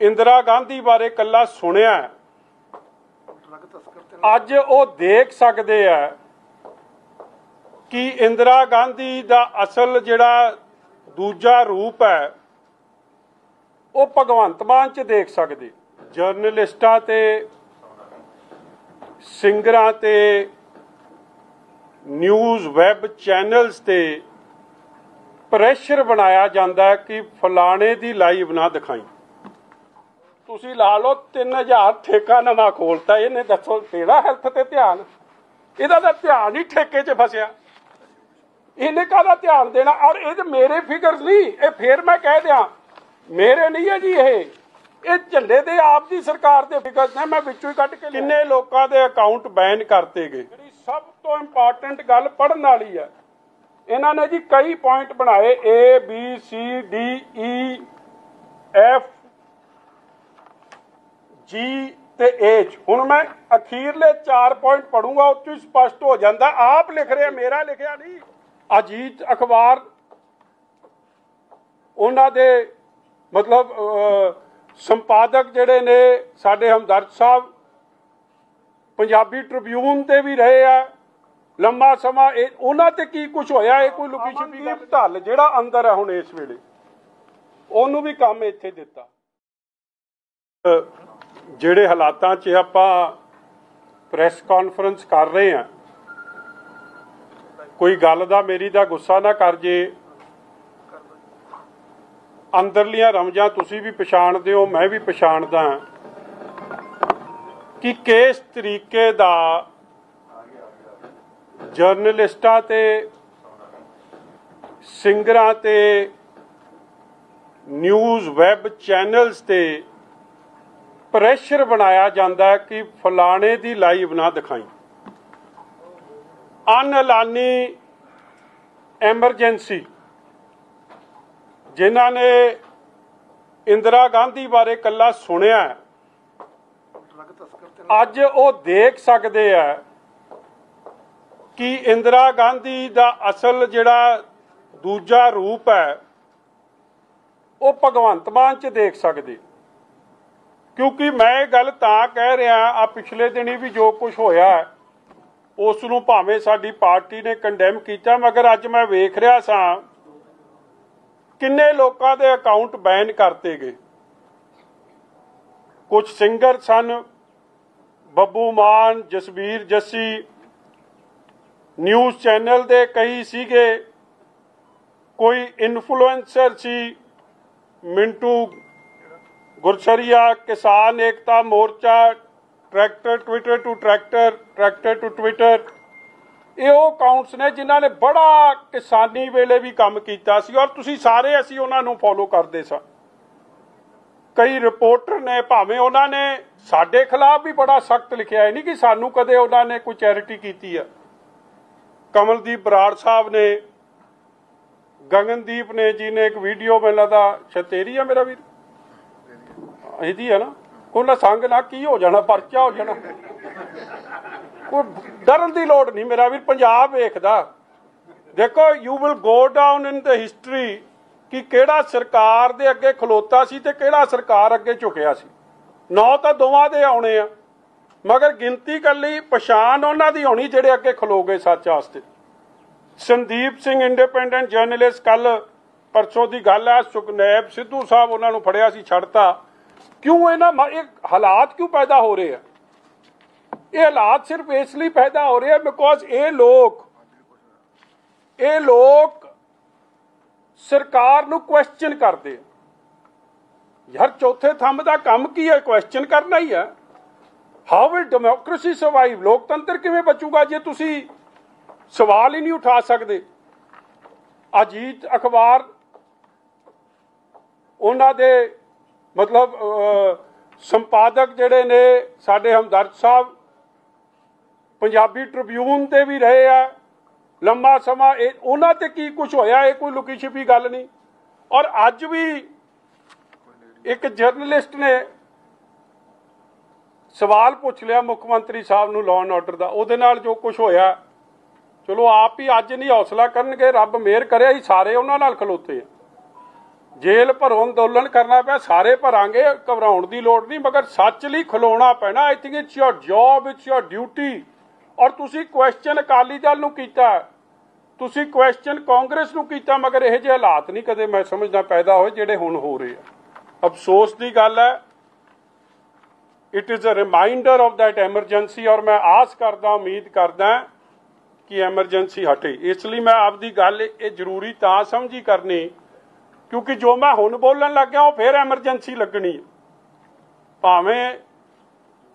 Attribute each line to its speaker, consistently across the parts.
Speaker 1: ਇੰਦਰਾ ਗਾਂਧੀ ਬਾਰੇ ਕੱਲਾ ਸੁਣਿਆ ਅੱਜ ਉਹ ਦੇਖ ਸਕਦੇ ਆ ਕਿ ਇੰਦਰਾ ਗਾਂਧੀ ਦਾ ਅਸਲ ਜਿਹੜਾ ਦੂਜਾ ਰੂਪ ਹੈ, ਉਹ ਭਗਵੰਤ ਮਾਨ ਚ ਦੇਖ ਸਕਦੇ। ਜਰਨਲਿਸਟਾਂ ਤੇ, ਸਿੰਗਰਾਂ ਤੇ, ਨਿਊਜ਼ ਵੈਬ ਚੈਨਲਸ ਤੇ ਪ੍ਰੈਸ਼ਰ ਬਣਾਇਆ ਜਾਂਦਾ ਕਿ ਫਲਾਣੇ ਦੀ ਲਾਈਵ ਨਾ ਦਿਖਾਈ। ਤੁਸੀਂ ਲਾ ਲਓ 3000 ਠੇਕਾ ਨਵਾਂ ਖੋਲਤਾ ਇਹਨੇ ਦੱਸੋ ਤੇਰਾ ਹੈਲਥ ਤੇ ਧਿਆਨ? ਇਹਦਾ ਤਾਂ ਧਿਆਨ ਹੀ ਠੇਕੇ 'ਚ ਫਸਿਆ। ਇਹਨੇ ਕਾਹਦਾ ਧਿਆਨ ਦੇਣਾ? ਔਰ ਇਹ ਤੇ ਮੇਰੇ ਫਿਗਰਸ ਨਹੀਂ ਇਹ ਫੇਰ ਮੈਂ ਕਹਿ ਦਿਆਂ ਮੇਰੇ ਨਹੀਂ ਹੈ ਜੀ ਇਹ। ਇਹ ਝੰਡੇ ਦੇ ਆਪ ਦੀ ਸਰਕਾਰ ਦੇ ਫਿਗਰਸ ਨੇ ਮੈਂ ਵਿੱਚੋਂ ਹੀ ਕੱਢ ਕੇ ਕਿੰਨੇ ਲੋਕਾਂ ਦੇ ਅਕਾਊਂਟ ਬੈਨ ਕਰਤੇ ਗਏ? ਜਿਹੜੀ ਸਭ ਤੋਂ ਇੰਪੋਰਟੈਂਟ ਗੱਲ ਪੜਨ ਵਾਲੀ ਹੈ ਇਹਨਾਂ ਨੇ ਜੀ ਕਈ ਪੁਆਇੰਟ ਬਣਾਏ A B C D E F G ਤੇ H ਹੁਣ ਮੈਂ ਅਖੀਰਲੇ 4 ਪੁਆਇੰਟ ਪੜੂੰਗਾ ਉਹ ਤੋਂ ਸਪਸ਼ਟ ਹੋ ਜਾਂਦਾ। ਆਪ ਲਿਖ ਰਿਹਾ ਮੇਰਾ ਲਿਖਿਆ ਨਹੀਂ। ਅਜੀਤ ਅਖਬਾਰ ਉਹਨਾਂ ਦੇ ਮਤਲਬ ਸੰਪਾਦਕ ਜਿਹੜੇ ਨੇ ਸਾਡੇ ਹਮਦਰਦ ਸਾਹਿਬ ਪੰਜਾਬੀ ਟ੍ਰਿਬਿਊਨ ਤੇ ਵੀ ਰਹੇ ਆ। ਲੰਮਾ ਸਮਾਂ ਇਹ ਉਹਨਾਂ ਤੇ ਕੀ ਕੁਝ ਹੋਇਆ? ਇਹ ਕੋਈ ਲੁਕੀ ਛਿਪੀ ਗੱਲ ਢੱਲ ਜਿਹੜਾ ਅੰਦਰ ਹੈ ਹੁਣ ਇਸ ਵੇਲੇ। ਉਹਨੂੰ ਵੀ ਕੰਮ ਇੱਥੇ ਦਿੱਤਾ। ਜਿਹੜੇ ਹਾਲਾਤਾਂ 'ਚ ਆਪਾਂ ਪ੍ਰੈਸ ਕਾਨਫਰੰਸ ਕਰ ਰਹੇ ਆ ਕੋਈ ਗੱਲ ਦਾ ਮੇਰੀ ਦਾ ਗੁੱਸਾ ਨਾ ਕਰ ਜੇ। ਅੰਦਰਲੀਆਂ ਰਮਜਾਂ ਤੁਸੀਂ ਵੀ ਪਛਾਣਦੇ ਹੋ ਮੈਂ ਵੀ ਪਛਾਣਦਾ ਕਿ ਕਿਸ ਤਰੀਕੇ ਦਾ ਜਰਨਲਿਸਟਾਂ ਤੇ, ਸਿੰਗਰਾਂ ਤੇ, ਨਿਊਜ਼ ਵੈਬ ਚੈਨਲਸ ਤੇ ਪ੍ਰੈਸ਼ਰ ਬਣਾਇਆ ਜਾਂਦਾ ਕਿ ਫਲਾਣੇ ਦੀ ਲਾਈਵ ਨਾ ਦਿਖਾਈ। ਅਨਲਾਨੀ ਐਮਰਜੈਂਸੀ, ਜਿਨ੍ਹਾਂ ਨੇ ਇੰਦਰਾ ਗਾਂਧੀ ਬਾਰੇ ਕੱਲਾ ਸੁਣਿਆ ਅੱਜ ਉਹ ਦੇਖ ਸਕਦੇ ਆ ਕਿ ਇੰਦਰਾ ਗਾਂਧੀ ਦਾ ਅਸਲ ਜਿਹੜਾ ਦੂਜਾ ਰੂਪ ਹੈ, ਉਹ ਭਗਵੰਤ ਮਾਨ ਚ ਦੇਖ ਸਕਦੇ। ਕਿਉਂਕਿ ਮੈਂ ਇਹ ਗੱਲ ਤਾਂ ਕਹਿ ਰਿਹਾ ਆ, ਪਿਛਲੇ ਦਿਨੀ ਵੀ ਜੋ ਕੁਝ ਹੋਇਆ ਉਸ ਨੂੰ ਭਾਵੇਂ ਸਾਡੀ ਪਾਰਟੀ ਨੇ ਕੰਡੈਮ ਕੀਤਾ, ਮਗਰ ਅੱਜ ਮੈਂ ਵੇਖ ਰਿਹਾ ਸਾਂ ਕਿੰਨੇ ਲੋਕਾਂ ਦੇ ਅਕਾਊਂਟ ਬੈਨ ਕਰਤੇ ਗਏ। ਕੁਝ ਸਿੰਗਰ ਸਨ, ਬੱਬੂ ਮਾਨ ਜਸਬੀਰ ਜੱਸੀ ਨਿਊਜ਼ ਚੈਨਲ ਦੇ ਕਈ ਸੀਗੇ, ਕੋਈ influencer C, Mintu Gursariya Kisan Ekta Morcha, tractor twitter to tractor tractor to twitter. ਇਹ ਉਹ ਅਕਾਊਂਟਸ ਨੇ ਜਿਨ੍ਹਾਂ ਨੇ ਬੜਾ ਕਿਸਾਨੀ ਵੇਲੇ ਵੀ ਕੰਮ ਕੀਤਾ ਸੀ ਔਰ ਤੁਸੀਂ ਸਾਰੇ ਅਸੀਂ ਉਹਨਾਂ ਨੂੰ ਫੋਲੋ ਕਰਦੇ ਸਾਂ। ਕਈ ਰਿਪੋਰਟਰ ਨੇ, ਭਾਵੇਂ ਉਹਨਾਂ ਨੇ ਸਾਡੇ ਖਿਲਾਫ ਵੀ ਬੜਾ ਸਖਤ ਲਿਖਿਆ ਹੈ, ਨਹੀਂ ਕਿ ਸਾਨੂੰ ਕਦੇ ਉਹਨਾਂ ਨੇ ਕੋਈ ਚੈਰਿਟੀ ਕੀਤੀ ਆ। ਕਮਲਦੀਪ ਬਰਾੜ ਸਾਹਿਬ ਨੇ, ਗਗਨਦੀਪ ਨੇ ਜੀ ਨੇ ਇੱਕ ਵੀਡੀਓ ਮੈਨੂੰ ਲੱਗਦਾ ਛਤੇਰੀ ਆ ਮੇਰਾ ਵੀਰ। ਇਹਦੀ ਹੈ ਨਾ ਉਹਨਾਂ ਸੰਗ ਨਾ ਕੀ ਹੋ ਜਾਣਾ, ਪਰਚਾ ਹੋ ਜਾਣਾ। ਕੋਈ ਡਰਨ ਦੀ ਲੋੜ ਨਹੀਂ ਮੇਰਾ ਵੀਰ, ਪੰਜਾਬ ਵੇਖਦਾ। ਦੇਖੋ you will go down in the history ਕਿ ਕਿਹੜਾ ਸਰਕਾਰ ਦੇ ਅੱਗੇ ਖਲੋਤਾ ਸੀ ਤੇ ਕਿਹੜਾ ਸਰਕਾਰ ਅੱਗੇ ਝੁਕਿਆ ਸੀ। ਨੌ ਤਾਂ ਦੋਵਾਂ ਦੇ ਆਉਣੇ ਆ, ਮਗਰ ਗਿਣਤੀ ਕਰ ਪਛਾਣ ਉਹਨਾਂ ਦੀ ਹੋਣੀ ਜਿਹੜੇ ਅੱਗੇ ਖਲੋ ਗਏ ਸੱਚ ਵਾਸਤੇ। ਸੰਦੀਪ ਸਿੰਘ ਇੰਡੀਪੈਂਡੈਂਟ ਜਰਨਲਿਸਟ ਕੱਲ ਪਰਸੋਂ ਦੀ ਗੱਲ ਆ ਸੁਖਨੈਬ ਸਿੱਧੂ ਸਾਹਿਬ ਉਹਨਾਂ ਨੂੰ ਫੜਿਆ ਸੀ, ਛੱਡਤਾ। ਕਿਉਂ ਇਹਨਾਂ ਇਹ ਹਾਲਾਤ ਕਿਉਂ ਪੈਦਾ ਹੋ ਰਹੇ ਆ? ਇਹ ਹਾਲਾਤ ਸਿਰਫ ਇਸ ਲਈ ਪੈਦਾ ਹੋ ਰਹੇ ਆ ਬਿਕੋਜ਼ ਇਹ ਲੋਕ ਇਹ ਲੋਕ ਸਰਕਾਰ ਨੂੰ ਕੁਐਸਚਨ ਕਰਦੇ ਯਾਰ ਚੌਥੇ ਥੰਮ ਦਾ ਕੰਮ ਕੀ ਹੈ? ਕੁਐਸਚਨ ਕਰਨਾ ਹੀ ਹੈ ਹਾਊ ਵਿਲ ਡੈਮੋਕ੍ਰੇਸੀ ਸਰਵਾਈਵ ਲੋਕਤੰਤਰ ਕਿਵੇਂ ਬਚੂਗਾ ਜੇ ਤੁਸੀਂ ਸਵਾਲ ਹੀ ਨਹੀਂ ਉਠਾ ਸਕਦੇ? ਅਜੀਤ ਅਖਬਾਰ, ਉਹਨਾਂ ਦੇ ਮਤਲਬ ਸੰਪਾਦਕ ਜਿਹੜੇ ਨੇ ਸਾਡੇ ਹਮਦਰਦ ਸਾਹਿਬ, ਪੰਜਾਬੀ ਟ੍ਰਿਬਿਊਨ ਤੇ ਵੀ ਰਹੇ ਆ, ਲੰਮਾ ਸਮਾਂ ਇਹ, ਉਹਨਾਂ ਤੇ ਕੀ ਕੁਝ ਹੋਇਆ, ਇਹ ਕੋਈ ਲੁਕੀ ਛਿਪੀ ਗੱਲ ਨਹੀਂ। ਔਰ ਅੱਜ ਵੀ ਇੱਕ ਜਰਨਲਿਸਟ ਨੇ ਸਵਾਲ ਪੁੱਛ ਲਿਆ ਮੁੱਖ ਮੰਤਰੀ ਸਾਹਿਬ ਨੂੰ ਲਾਅ ਐਂਡ ਆਰਡਰ ਦਾ, ਉਹਦੇ ਨਾਲ ਜੋ ਕੁਝ ਹੋਇਆ। ਚਲੋ, ਆਪ ਹੀ ਅੱਜ ਨਹੀਂ ਹੌਸਲਾ ਕਰਨਗੇ, ਰੱਬ ਮਿਹਰ ਕਰਿਆ ਹੀ ਸਾਰੇ ਉਹਨਾਂ ਨਾਲ ਖਲੋਤੇ ਆ। ਜੇਲ੍ਹ ਭਰੋ ਅੰਦੋਲਨ ਕਰਨਾ ਪਿਆ, ਸਾਰੇ ਭਰਾਂਗੇ, ਘਬਰਾਉਣ ਦੀ ਲੋੜ ਨਹੀਂ, ਮਗਰ ਸੱਚ ਲਈ ਖਲੋਣਾ ਪੈਣਾ। I think it's your job it's your duty ਔਰ ਤੁਸੀਂ ਕੁਐਸਚਨ ਅਕਾਲੀ ਦਲ ਨੂੰ ਕੀਤਾ। ਤੁਸੀਂ ਕੁਐਸਚਨ ਕਾਂਗਰਸ ਨੂੰ ਕੀਤਾ, ਮਗਰ ਇਹ ਜਿਹੇ ਹਾਲਾਤ ਨਹੀਂ ਕਦੇ ਮੈਂ ਸਮਝਦਾ ਪੈਦਾ ਹੋਏ ਜਿਹੜੇ ਹੁਣ ਹੋ ਰਹੇ ਆ। ਅਫਸੋਸ ਦੀ ਗੱਲ ਹੈ। It is a reminder of that emergency ਔਰ ਮੈਂ ਆਸ ਕਰਦਾ, ਉਮੀਦ ਕਰਦਾ ਕਿ ਐਮਰਜੈਂਸੀ ਹਟੇ। ਇਸ ਲਈ ਮੈਂ ਆਪਦੀ ਗੱਲ ਇਹ ਜ਼ਰੂਰੀ ਤਾਂ ਸਮਝੀ ਕਰਨੀ ਕਿਉਂਕਿ ਜੋ ਮੈਂ ਹੁਣ ਬੋਲਣ ਲੱਗਿਆ, ਉਹ ਫਿਰ ਐਮਰਜੈਂਸੀ ਲੱਗਣੀ ਹੈ। ਭਾਵੇਂ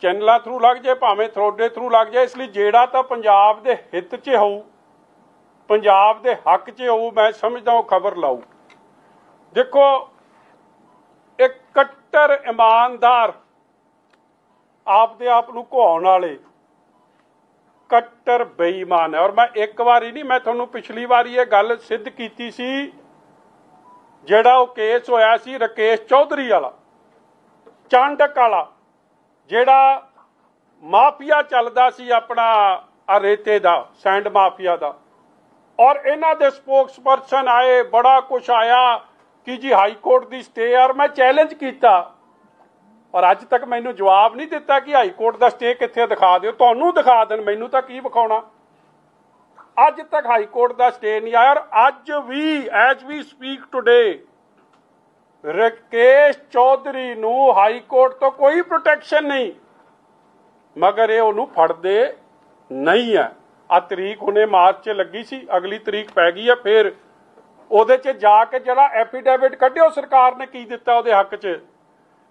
Speaker 1: ਚੈਨਲਾਂ ਥਰੂ ਲੱਗ ਜਾਏ, ਭਾਵੇਂ ਥਰੋਡੇ ਥਰੂ ਲੱਗ ਜਾਏ, ਇਸ ਲਈ ਜਿਹੜਾ ਤਾਂ ਪੰਜਾਬ ਦੇ ਹਿੱਤ 'ਚ ਹੋਊ, ਪੰਜਾਬ ਦੇ ਹੱਕ 'ਚ ਹੋਊ, ਮੈਂ ਸਮਝਦਾ ਉਹ ਖਬਰ ਲਾਊ। ਦੇਖੋ, ਇੱਕ ਕੱਟਰ ਇਮਾਨਦਾਰ ਆਪਦੇ ਆਪ ਨੂੰ ਘੁਆਉਣ ਵਾਲੇ ਕੱਟਰ ਬੇਈਮਾਨ ਹੈ। ਔਰ ਮੈਂ ਇੱਕ ਵਾਰੀ ਨਹੀਂ, ਮੈਂ ਤੁਹਾਨੂੰ ਪਿਛਲੀ ਵਾਰੀ ਇਹ ਗੱਲ ਸਿੱਧ ਕੀਤੀ ਸੀ ਜਿਹੜਾ ਉਹ ਕੇਸ ਹੋਇਆ ਸੀ ਰਕੇਸ਼ ਚੌਧਰੀ ਵਾਲਾ, ਚਾਂਡਕ ਵਾਲਾ, ਜਿਹੜਾ ਮਾਫੀਆ ਚੱਲਦਾ ਸੀ ਆਪਣਾ ਆ ਰੇਤੇ ਦਾ, ਸੈਂਡ ਮਾਫੀਆ ਦਾ। ਔਰ ਇਹਨਾਂ ਦੇ ਸਪੋਕਸਪਰਸਨ ਆਏ, ਬੜਾ ਕੁਝ ਆਇਆ ਕਿ ਜੀ ਹਾਈ ਕੋਰਟ ਦੀ ਸਟੇ ਔਰ ਮੈਂ ਚੈਲੰਜ ਕੀਤਾ। ਔਰ ਅੱਜ ਤੱਕ ਮੈਨੂੰ ਜਵਾਬ ਨਹੀਂ ਦਿੱਤਾ ਕਿ ਹਾਈ ਕੋਰਟ ਦਾ ਸਟੇ ਕਿੱਥੇ ਦਿਖਾ ਦਿਓ। ਤੁਹਾਨੂੰ ਦਿਖਾ ਦੇਣ, ਮੈਨੂੰ ਤਾਂ ਕੀ ਵਿਖਾਉਣਾ? ਅੱਜ ਤੱਕ ਹਾਈ ਕੋਰਟ ਦਾ ਸਟੇ ਨਹੀਂ ਆਇਆ ਔਰ ਅੱਜ ਵੀ as we speak today Rakesh Chaudhary ਨੂੰ ਹਾਈ ਕੋਰਟ ਤੋਂ ਕੋਈ ਪ੍ਰੋਟੈਕਸ਼ਨ ਨਹੀਂ। ਮਗਰ ਇਹ ਉਹਨੂੰ ਫੜਦੇ ਨਹੀਂ ਹੈ। ਆ ਤਰੀਕ ਉਹਨੇ ਮਾਰਚ 'ਚ ਲੱਗੀ ਸੀ, ਅਗਲੀ ਤਰੀਕ ਪੈ ਗਈ ਹੈ, ਫਿਰ ਉਹਦੇ 'ਚ ਜਾ ਕੇ ਜਿਹੜਾ ਐਫੀਡੇਵਿਟ ਕੱਢਿਓ ਸਰਕਾਰ ਨੇ ਕੀ ਦਿੱਤਾ ਉਹਦੇ ਹੱਕ 'ਚ?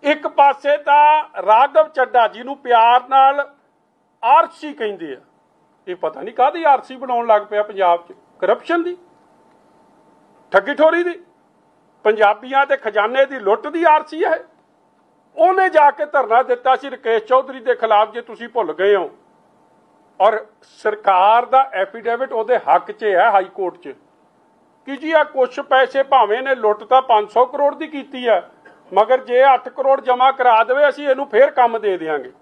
Speaker 1: ਇੱਕ ਪਾਸੇ ਤਾਂ ਰਾਘਵ ਚੱਡਾ ਜਿਹਨੂੰ ਪਿਆਰ ਨਾਲ ਆਰਸੀ ਕਹਿੰਦੇ ਆ। ਇਹ ਪਤਾ ਨਹੀਂ ਕਾਹਦੀ ਆਰਸੀ ਬਣਾਉਣ ਲੱਗ ਪਿਆ ਪੰਜਾਬ 'ਚ। ਕਰਪਸ਼ਨ ਦੀ, ਠੱਗੀ ਠੋਰੀ ਦੀ, ਪੰਜਾਬੀਆਂ ਦੇ ਖਜ਼ਾਨੇ ਦੀ ਲੁੱਟ ਦੀ ਆਰਸੀ ਹੈ। ਉਹਨੇ ਜਾ ਕੇ ਧਰਨਾ ਦਿੱਤਾ ਸੀ ਰਕੇਸ਼ ਚੌਧਰੀ ਦੇ ਖਿਲਾਫ ਜੇ ਤੁਸੀਂ ਭੁੱਲ ਗਏ ਹੋ। ਔਰ ਸਰਕਾਰ ਦਾ ਐਫੀਡੇਵਿਟ ਉਹਦੇ ਹੱਕ 'ਚ ਹੈ ਹਾਈ ਕੋਰਟ 'ਚ। ਕਿ ਜੀ ਆ ਕੁਝ ਪੈਸੇ ਭਾਵੇਂ ਨੇ ਲੁੱਟ ਤਾਂ 500 ਕਰੋੜ ਦੀ ਕੀਤੀ ਹੈ, ਮਗਰ ਜੇ 8 ਕਰੋੜ ਜਮ੍ਹਾਂ ਕਰਾ ਦੇਵੇ, ਅਸੀਂ ਇਹਨੂੰ ਫੇਰ ਕੰਮ ਦੇ ਦੇਵਾਂਗੇ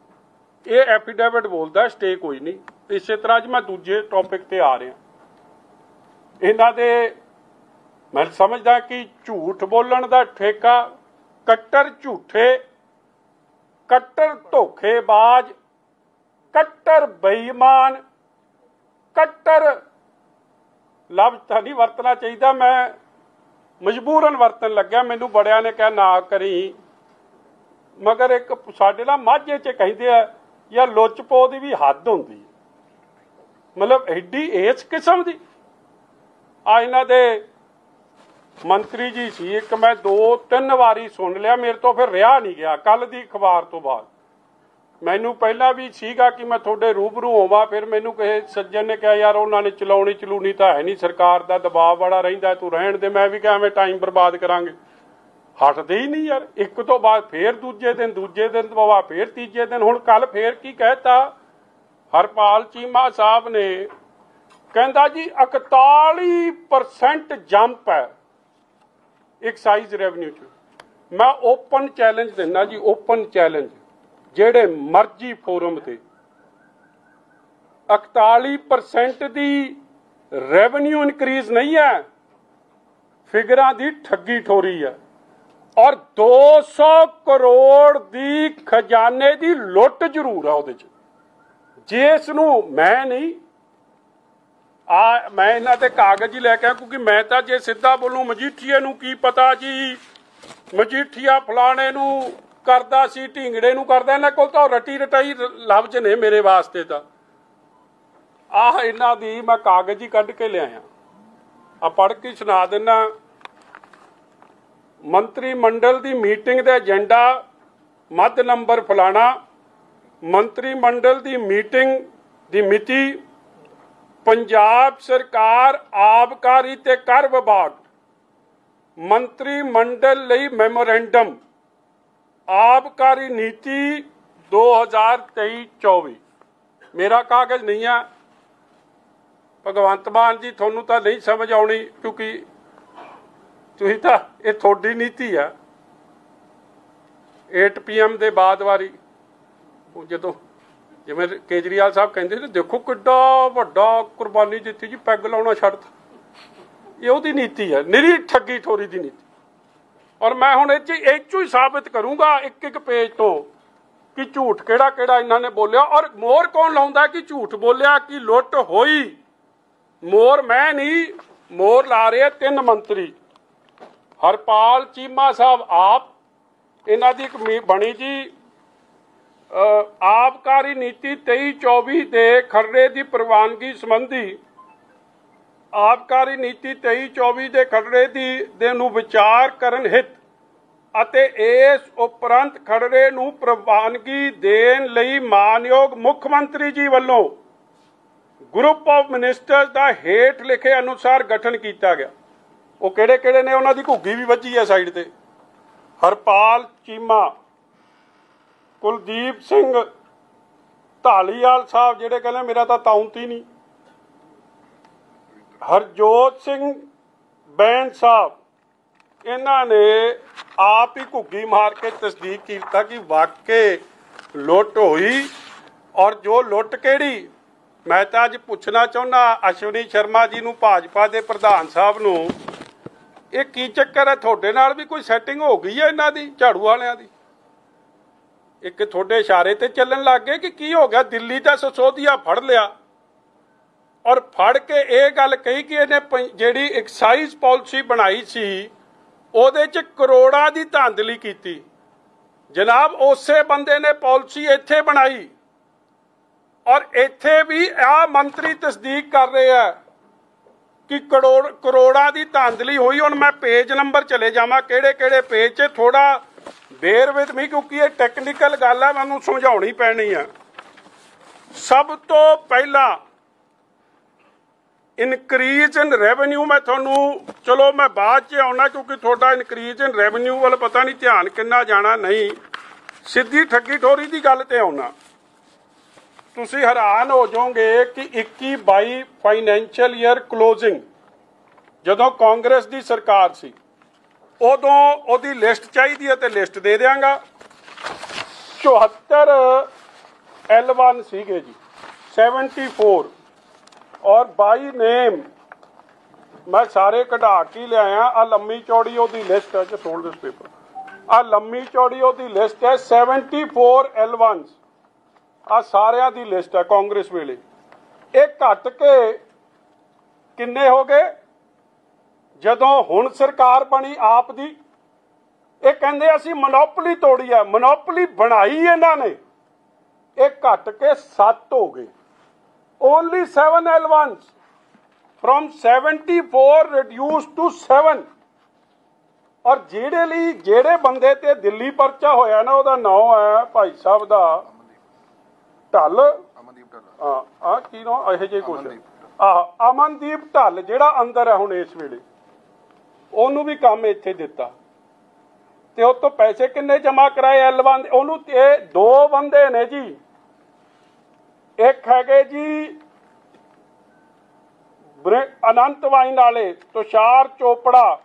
Speaker 1: ਇਹ ਐਫੀਡੇਵਿਟ ਬੋਲਦਾ ਸਟੇ ਕੋਈ ਨਹੀਂ। ਇਸੇ ਤਰ੍ਹਾਂ ਅੱਜ ਮੈਂ ਦੂਜੇ ਟੌਪਿਕ ਤੇ ਆ ਰਿਹਾ। ਇਹਨਾਂ ਦੇ, ਮੈਂ ਸਮਝਦਾ ਕਿ ਝੂਠ ਬੋਲਣ ਦਾ ਠੇਕਾ, ਕੱਟਰ ਝੂਠੇ, ਕੱਟਰ ਧੋਖੇਬਾਜ਼, ਕੱਟਰ ਬੇਈਮਾਨ, ਕੱਟਰ ਲਫ਼ਜ਼ ਤਾਂ ਨਹੀਂ ਵਰਤਣਾ ਚਾਹੀਦਾ। ਮੈਂ ਮਜਬੂਰਨ ਵਰਤਣ ਲੱਗਿਆ। ਮੈਨੂੰ ਬੜਿਆਂ ਨੇ ਕਿਹਾ, ਨਾ ਕਰੀ। ਮਗਰ ਇੱਕ ਸਾਡੇ ਨਾਲ ਮਾਝੇ 'ਚ ਕਹਿੰਦੇ ਆ ਯਾ ਲੁੱਚਪੋ ਦੀ ਵੀ ਹੱਦ ਹੁੰਦੀ ਹੈ। ਮਤਲਬ ਐਡੀ ਇਸ ਕਿਸਮ ਦੀ। ਆ ਇਹਨਾਂ ਦੇ ਮੰਤਰੀ ਜੀ ਸੀ, ਇੱਕ ਮੈਂ ਦੋ ਤਿੰਨ ਵਾਰੀ ਸੁਣ ਲਿਆ, ਮੇਰੇ ਤੋਂ ਫਿਰ ਰਿਹਾ ਨਹੀਂ ਗਿਆ ਕੱਲ ਦੀ ਅਖਬਾਰ ਤੋਂ ਬਾਅਦ। ਮੈਨੂੰ ਪਹਿਲਾਂ ਵੀ ਸੀਗਾ ਕਿ ਮੈਂ ਤੁਹਾਡੇ ਰੂਬਰੂ ਹੋਵਾਂ, ਫਿਰ ਮੈਨੂੰ ਕਿਸੇ ਸੱਜਣ ਨੇ ਕਿਹਾ, ਯਾਰ, ਉਹਨਾਂ ਨੇ ਚਲਾਉਣੀ ਚਲੂਣੀ ਤਾਂ ਹੈ ਨਹੀਂ, ਸਰਕਾਰ ਦਾ ਦਬਾਅ ਬੜਾ ਰਹਿੰਦਾ, ਤੂੰ ਰਹਿਣ ਦੇ, ਮੈਂ ਵੀ ਕਿਹਾ ਐਵੇਂ ਟਾਈਮ ਬਰਬਾਦ ਕਰਾਂਗੇ। ਹਟਦੇ ਹੀ ਨਹੀਂ ਯਾਰ। ਇੱਕ ਤੋਂ ਬਾਅਦ ਫੇਰ ਦੂਜੇ ਦਿਨ ਦੂਜੇ ਦਿਨ ਤੋਂ ਬਾਅਦ ਫੇਰ ਤੀਜੇ ਦਿਨ। ਹੁਣ ਕੱਲ ਫੇਰ ਕੀ ਕਹਿਤਾ? ਹਰਪਾਲ ਚੀਮਾ ਸਾਹਿਬ ਨੇ ਕਹਿੰਦਾ ਜੀ 41% ਜੰਪ ਹੈ ਐਕਸਾਈਜ਼ ਰੈਵਨਿਊ ਚ। ਮੈਂ ਓਪਨ ਚੈਲੰਜ ਦਿੰਦਾ ਜੀ ਓਪਨ ਚੈਲੰਜ ਜਿਹੜੇ ਮਰਜ਼ੀ ਫੋਰਮ ਤੇ। 41% ਦੀ ਰੈਵਨਿਊ ਇਨਕਰੀਜ਼ ਨਹੀਂ ਹੈ। ਫਿਗਰਾਂ ਦੀ ਠੱਗੀ ਠੋਰੀ ਹੈ। ਔਰ 200 ਕਰੋੜ ਦੀ ਖਜ਼ਾਨੇ ਦੀ ਲੁੱਟ ਜ਼ਰੂਰ ਆ ਉਹਦੇ ਚ। ਜਿਸ ਨੂੰ ਮੈਂ ਨਹੀਂ, ਆ ਮੈਂ ਇਹਨਾਂ ਤੇ ਕਾਗਜ਼ ਹੀ ਲੈ ਕੇ ਕਿਉਂਕਿ ਮੈਂ ਤਾਂ ਜੇ ਸਿੱਧਾ ਬੋਲੂੰ, ਮਜੀਠੀਏ ਨੂੰ ਕੀ ਪਤਾ ਜੀ? ਮਜੀਠੀਆ ਫਲਾਣੇ ਨੂੰ ਕਰਦਾ ਸੀ, ਢਿੰਗੜੇ ਨੂੰ ਕਰਦਾ, ਇਹਨਾਂ ਕੋਲ ਤਾਂ ਰਟੀ ਰਟਾਈ ਲਫ਼ਜ਼ ਨੇ ਮੇਰੇ ਵਾਸਤੇ ਤਾਂ। ਆਹ ਇਹਨਾਂ ਦੀ ਮੈਂ ਕਾਗਜ਼ ਹੀ ਕੱਢ ਕੇ ਲਿਆਇਆ। ਆ ਪੜ੍ਹ ਕੇ ਸੁਣਾ ਦਿੰਨਾ ਮੰਤਰੀ ਮੰਡਲ ਦੀ ਮੀਟਿੰਗ ਦਾ ਏਜੰਡਾ ਮੱਧ ਨੰਬਰ ਫਲਾਣਾ, ਮੰਤਰੀ ਮੰਡਲ ਦੀ ਮੀਟਿੰਗ ਦੀ ਮਿਤੀ ਪੰਜਾਬ ਸਰਕਾਰ ਆਬਕਾਰੀ ਤੇ ਕਰ ਵਿਭਾਗ, ਮੰਤਰੀ ਮੰਡਲ ਲਈ ਮੈਮੋਰੈਂਡਮ, ਆਬਕਾਰੀ ਨੀਤੀ 2023-24 ਮੇਰਾ ਕਾਗਜ਼ ਨਹੀਂ ਆ। ਭਗਵੰਤ ਮਾਨ ਜੀ, ਤੁਹਾਨੂੰ ਤਾਂ ਨਹੀਂ ਸਮਝ ਆਉਣੀ ਕਿਉਂਕਿ ਤੁਸੀਂ ਤਾਂ ਇਹ ਤੁਹਾਡੀ ਨੀਤੀ ਆ। 8 ਪੀਐਮ ਦੇ ਬਾਅਦ ਵਾਰੀ ਉਹ ਜਦੋਂ ਜਿਵੇਂ ਕੇਜਰੀਵਾਲ ਸਾਹਿਬ ਕਹਿੰਦੇ ਨੇ ਦੇਖੋ ਕਿੱਡਾ ਵੱਡਾ ਕੁਰਬਾਨੀ ਦਿੱਤੀ ਜੀ, ਪੈਗ ਲਾਉਣਾ ਛੱਡਤਾ ਇਹ ਉਹਦੀ ਨੀਤੀ ਹੈ ਨਿਰੀ ਠੱਗੀ ਠੋਰੀ ਦੀ ਨੀਤੀ। ਔਰ ਮੈਂ ਹੁਣ ਇਹ ਚ ਇਹ ਚੋਂ ਹੀ ਸਾਬਿਤ ਕਰੂੰਗਾ ਇੱਕ ਇੱਕ ਪੇਜ ਤੋਂ ਕਿ ਝੂਠ ਕਿਹੜਾ ਕਿਹੜਾ ਇਹਨਾਂ ਨੇ ਬੋਲਿਆ। ਔਰ ਮੋਰ ਕੌਣ ਲਾਉਂਦਾ ਕਿ ਝੂਠ ਬੋਲਿਆ ਕਿ ਲੁੱਟ ਹੋਈ? ਮੋਰ ਮੈਂ ਨਹੀਂ, ਮੋਰ ਲਾ ਰਹੇ ਤਿੰਨ ਮੰਤਰੀ। ਹਰਪਾਲ ਚੀਮਾ ਸਾਹਿਬ ਆਪ ਇਹਨਾਂ ਦੀ ਇੱਕ ਬਣੀ ਜੀ ਅ, ਆਬਕਾਰੀ ਨੀਤੀ 23-24 ਦੇ ਖਰੜੇ ਦੀ ਪ੍ਰਵਾਨਗੀ ਸੰਬੰਧੀ ਆਬਕਾਰੀ ਨੀਤੀ 23-24 ਦੇ ਖਰੜੇ ਦੀ ਦੇ ਨੂੰ ਵਿਚਾਰ ਕਰਨ ਹਿਤ ਅਤੇ ਇਸ ਉਪਰੰਤ ਖਰੜੇ ਨੂੰ ਪ੍ਰਵਾਨਗੀ ਦੇਣ ਲਈ ਮਾਨਯੋਗ ਮੁੱਖ ਮੰਤਰੀ ਜੀ ਵੱਲੋਂ ਗਰੁੱਪ ਆਫ ਮਿਨਿਸਟਰਸ ਦਾ ਹੇਠ ਲਿਖੇ ਅਨੁਸਾਰ ਗਠਨ ਕੀਤਾ ਗਿਆ। ਉਹ ਕਿਹੜੇ ਕਿਹੜੇ ਨੇ? ਉਹਨਾਂ ਦੀ ਘੁੱਗੀ ਵੀ ਵੱਜੀ ਹੈ ਸਾਈਡ ਤੇ। ਹਰਪਾਲ ਚੀਮਾ, ਕੁਲਦੀਪ ਸਿੰਘ ਢਾਲੀਵਾਲ ਸਾਹਿਬ, ਜਿਹੜੇ ਕਹਿੰਦੇ ਮੇਰਾ ਤਾਂ ਤਾਉਂਤ ਹੀ ਨਹੀਂ। ਹਰਜੋਤ ਸਿੰਘ ਬੈਂਸ ਸਾਹਿਬ, ਇਹਨਾਂ ਨੇ ਆਪ ਹੀ ਘੁੱਗੀ ਮਾਰ ਕੇ ਤਸਦੀਕ ਕੀਤਾ ਕਿ ਵਾਕਈ ਲੁੱਟ ਹੋਈ ਔਰ ਜੋ ਲੁੱਟ ਕਿਹੜੀ? ਮੈਂ ਤਾਂ ਅੱਜ ਪੁੱਛਣਾ ਚਾਹੁੰਦਾ, ਅਸ਼ਵਨੀ ਸ਼ਰਮਾ ਜੀ ਨੂੰ ਭਾਜਪਾ ਦੇ ਪ੍ਰਧਾਨ ਸਾਹਿਬ ਨੂੰ ਇਹ ਕੀ ਚੱਕਰ ਹੈ? ਤੁਹਾਡੇ ਨਾਲ ਵੀ ਕੋਈ ਸੈਟਿੰਗ ਹੋ ਗਈ ਹੈ ਇਹਨਾਂ ਦੀ, ਝਾੜੂ ਵਾਲਿਆਂ ਦੀ? ਇੱਕ ਤੁਹਾਡੇ ਇਸ਼ਾਰੇ ਤੇ ਚੱਲਣ ਲੱਗ ਗਏ ਕਿ ਕੀ ਹੋ ਗਿਆ? ਦਿੱਲੀ ਦਾ ਸਸੋਦੀਆ ਫੜ ਲਿਆ। ਔਰ ਫੜ ਕੇ ਇਹ ਗੱਲ ਕਹੀ ਕਿ ਇਹਨੇ ਜਿਹੜੀ ਐਕਸਾਈਜ਼ ਪਾਲਿਸੀ ਬਣਾਈ ਸੀ, ਉਹਦੇ ਚ ਕਰੋੜਾਂ ਦੀ ਧਾਂਦਲੀ ਕੀਤੀ। ਜਨਾਬ, ਉਸੇ ਬੰਦੇ ਨੇ ਪਾਲਿਸੀ ਇੱਥੇ ਬਣਾਈ। ਔਰ ਇੱਥੇ ਵੀ ਆ ਮੰਤਰੀ ਤਸਦੀਕ ਕਰ ਰਹੇ ਆ। ਕਿ ਕਰੋੜ ਕਰੋੜਾਂ ਦੀ ਧਾਂਦਲੀ ਹੋਈ, ਹੁਣ ਮੈਂ ਪੇਜ ਨੰਬਰ ਚਲੇ ਜਾਵਾਂ, ਕਿਹੜੇ ਕਿਹੜੇ ਪੇਜ 'ਚ ਥੋੜਾ ਬੇਰ ਵਿਦ ਮੀ ਕਿਉਂਕਿ ਇਹ ਟੈਕਨੀਕਲ ਗੱਲ ਹੈ ਮੈਨੂੰ ਸਮਝਾਉਣੀ ਪੈਣੀ ਆ। ਸਭ ਤੋਂ ਪਹਿਲਾਂ ਇਨਕਰੀਜ਼ ਇਨ ਰੈਵਨਿਊ ਮੈਂ ਤੁਹਾਨੂੰ, ਚਲੋ ਮੈਂ ਬਾਅਦ 'ਚ ਆਉਣਾ, ਕਿਉਂਕਿ ਤੁਹਾਡਾ ਇਨਕਰੀਜ਼ ਇਨ ਰੈਵਨਿਊ ਵੱਲ ਪਤਾ ਨਹੀਂ, ਧਿਆਨ ਕਿੰਨਾ ਜਾਣਾ, ਨਹੀਂ। ਸਿੱਧੀ ਠੱਗੀ ਠੋਰੀ ਦੀ ਗੱਲ ਤੇ ਆਉਣਾ। ਤੁਸੀਂ ਹੈਰਾਨ ਹੋ ਜਾਓਗੇ ਕਿ 21 22 ਫਾਈਨੈਂਸ਼ੀਅਲ ਈਅਰ ਕਲੋਜ਼ਿੰਗ ਜਦੋਂ ਕਾਂਗਰਸ ਦੀ ਸਰਕਾਰ ਸੀ, ਉਦੋਂ ਉਹਦੀ ਲਿਸਟ ਚਾਹੀਦੀ ਹੈ ਤੇ ਲਿਸਟ ਦੇ ਦਿਆਂਗਾ। 74 L1 ਸੀਗੇ ਜੀ 74 ਔਰ ਬਾਈ ਨੇਮ ਮੈਂ ਸਾਰੇ ਕਢਾ ਕੇ ਲਿਆਇਆ। ਆ ਲੰਮੀ ਚੌੜੀ ਉਹਦੀ ਲਿਸਟ ਹੈ ਜਸਟ ਹੋਲਡ ਦਿਸ ਪੇਪਰ ਆ ਲੰਮੀ ਚੌੜੀ ਉਹਦੀ ਲਿਸਟ ਹੈ 74 L1s ਆ ਸਾਰਿਆਂ ਦੀ ਲਿਸਟ ਹੈ ਕਾਂਗਰਸ ਵੇਲੇ। ਇਹ ਘਟ ਕੇ ਕਿੰਨੇ ਹੋ ਗਏ? ਜਦੋਂ ਹੁਣ ਸਰਕਾਰ ਬਣੀ ਆਪ ਦੀ, ਇਹ ਕਹਿੰਦੇ ਅਸੀਂ ਮੋਨੋਪੋਲੀ ਤੋੜੀ ਹੈ, ਮੋਨੋਪੋਲੀ ਬਣਾਈ ਇਹਨਾਂ ਨੇ। ਇਹ ਘਟ ਕੇ 7 ਹੋ ਗਏ। Only 7 L1s from 74 reduce to 7 ਔਰ ਜਿਹੜੇ ਲਈ, ਜਿਹੜੇ ਬੰਦੇ ਤੇ ਦਿੱਲੀ ਪਰਚਾ ਹੋਇਆ ਨਾ, ਉਹਦਾ ਨਾਮ ਹੈ ਭਾਈ ਸਾਹਿਬ ਦਾ ਢੱਲ।
Speaker 2: ਅਮਨਦੀਪ ਢੱਲਾ।
Speaker 1: ਆ ਆ ਕੀ ਨਾਮ ਇਹੋ ਜਿਹੇ ਕੁਛ।
Speaker 2: ਅਮਨਦੀਪ।
Speaker 1: ਆ ਅਮਨਦੀਪ ਢੱਲ ਜਿਹੜਾ ਅੰਦਰ ਹੈ ਹੁਣ ਇਸ ਵੇਲੇ। ਉਹਨੂੰ ਵੀ ਕੰਮ ਇੱਥੇ ਦਿੱਤਾ। ਤੇ ਉਹ ਤੋਂ ਪੈਸੇ ਕਿੰਨੇ ਜਮਾ ਕਰਾਏ L1 ਦੇ? ਉਹਨੂੰ ਇਹ ਦੋ ਬੰਦੇ ਨੇ ਜੀ। ਇੱਕ ਹੈਗੇ ਜੀ ਅਨੰਤ ਵਾਈਨ ਵਾਲੇ ਤੁਸ਼ਾਰ ਚੋਪੜਾ।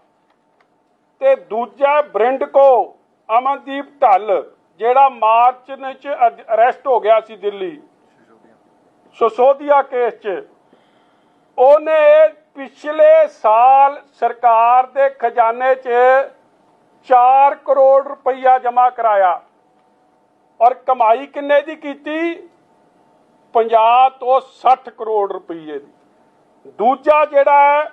Speaker 1: ਤੇ ਦੂਜਾ ਬ੍ਰਿੰਡਕੋ ਅਮਨਦੀਪ ਢੱਲ। ਜਿਹੜਾ ਮਾਰਚ ਵਿੱਚ ਅਰੈਸਟ ਹੋ ਗਿਆ ਸੀ ਦਿੱਲੀ, ਸਸੋਦੀਆ ਕੇਸ 'ਚ, ਉਹਨੇ ਪਿਛਲੇ ਸਾਲ ਸਰਕਾਰ ਦੇ ਖਜ਼ਾਨੇ 'ਚ 4 ਕਰੋੜ ਰੁਪਈਆ ਜਮ੍ਹਾਂ ਕਰਾਇਆ। ਔਰ ਕਮਾਈ ਕਿੰਨੇ ਦੀ ਕੀਤੀ? 50 ਤੋਂ 60 ਕਰੋੜ ਰੁਪਈਏ ਦੀ। ਦੂਜਾ ਜਿਹੜਾ ਹੈ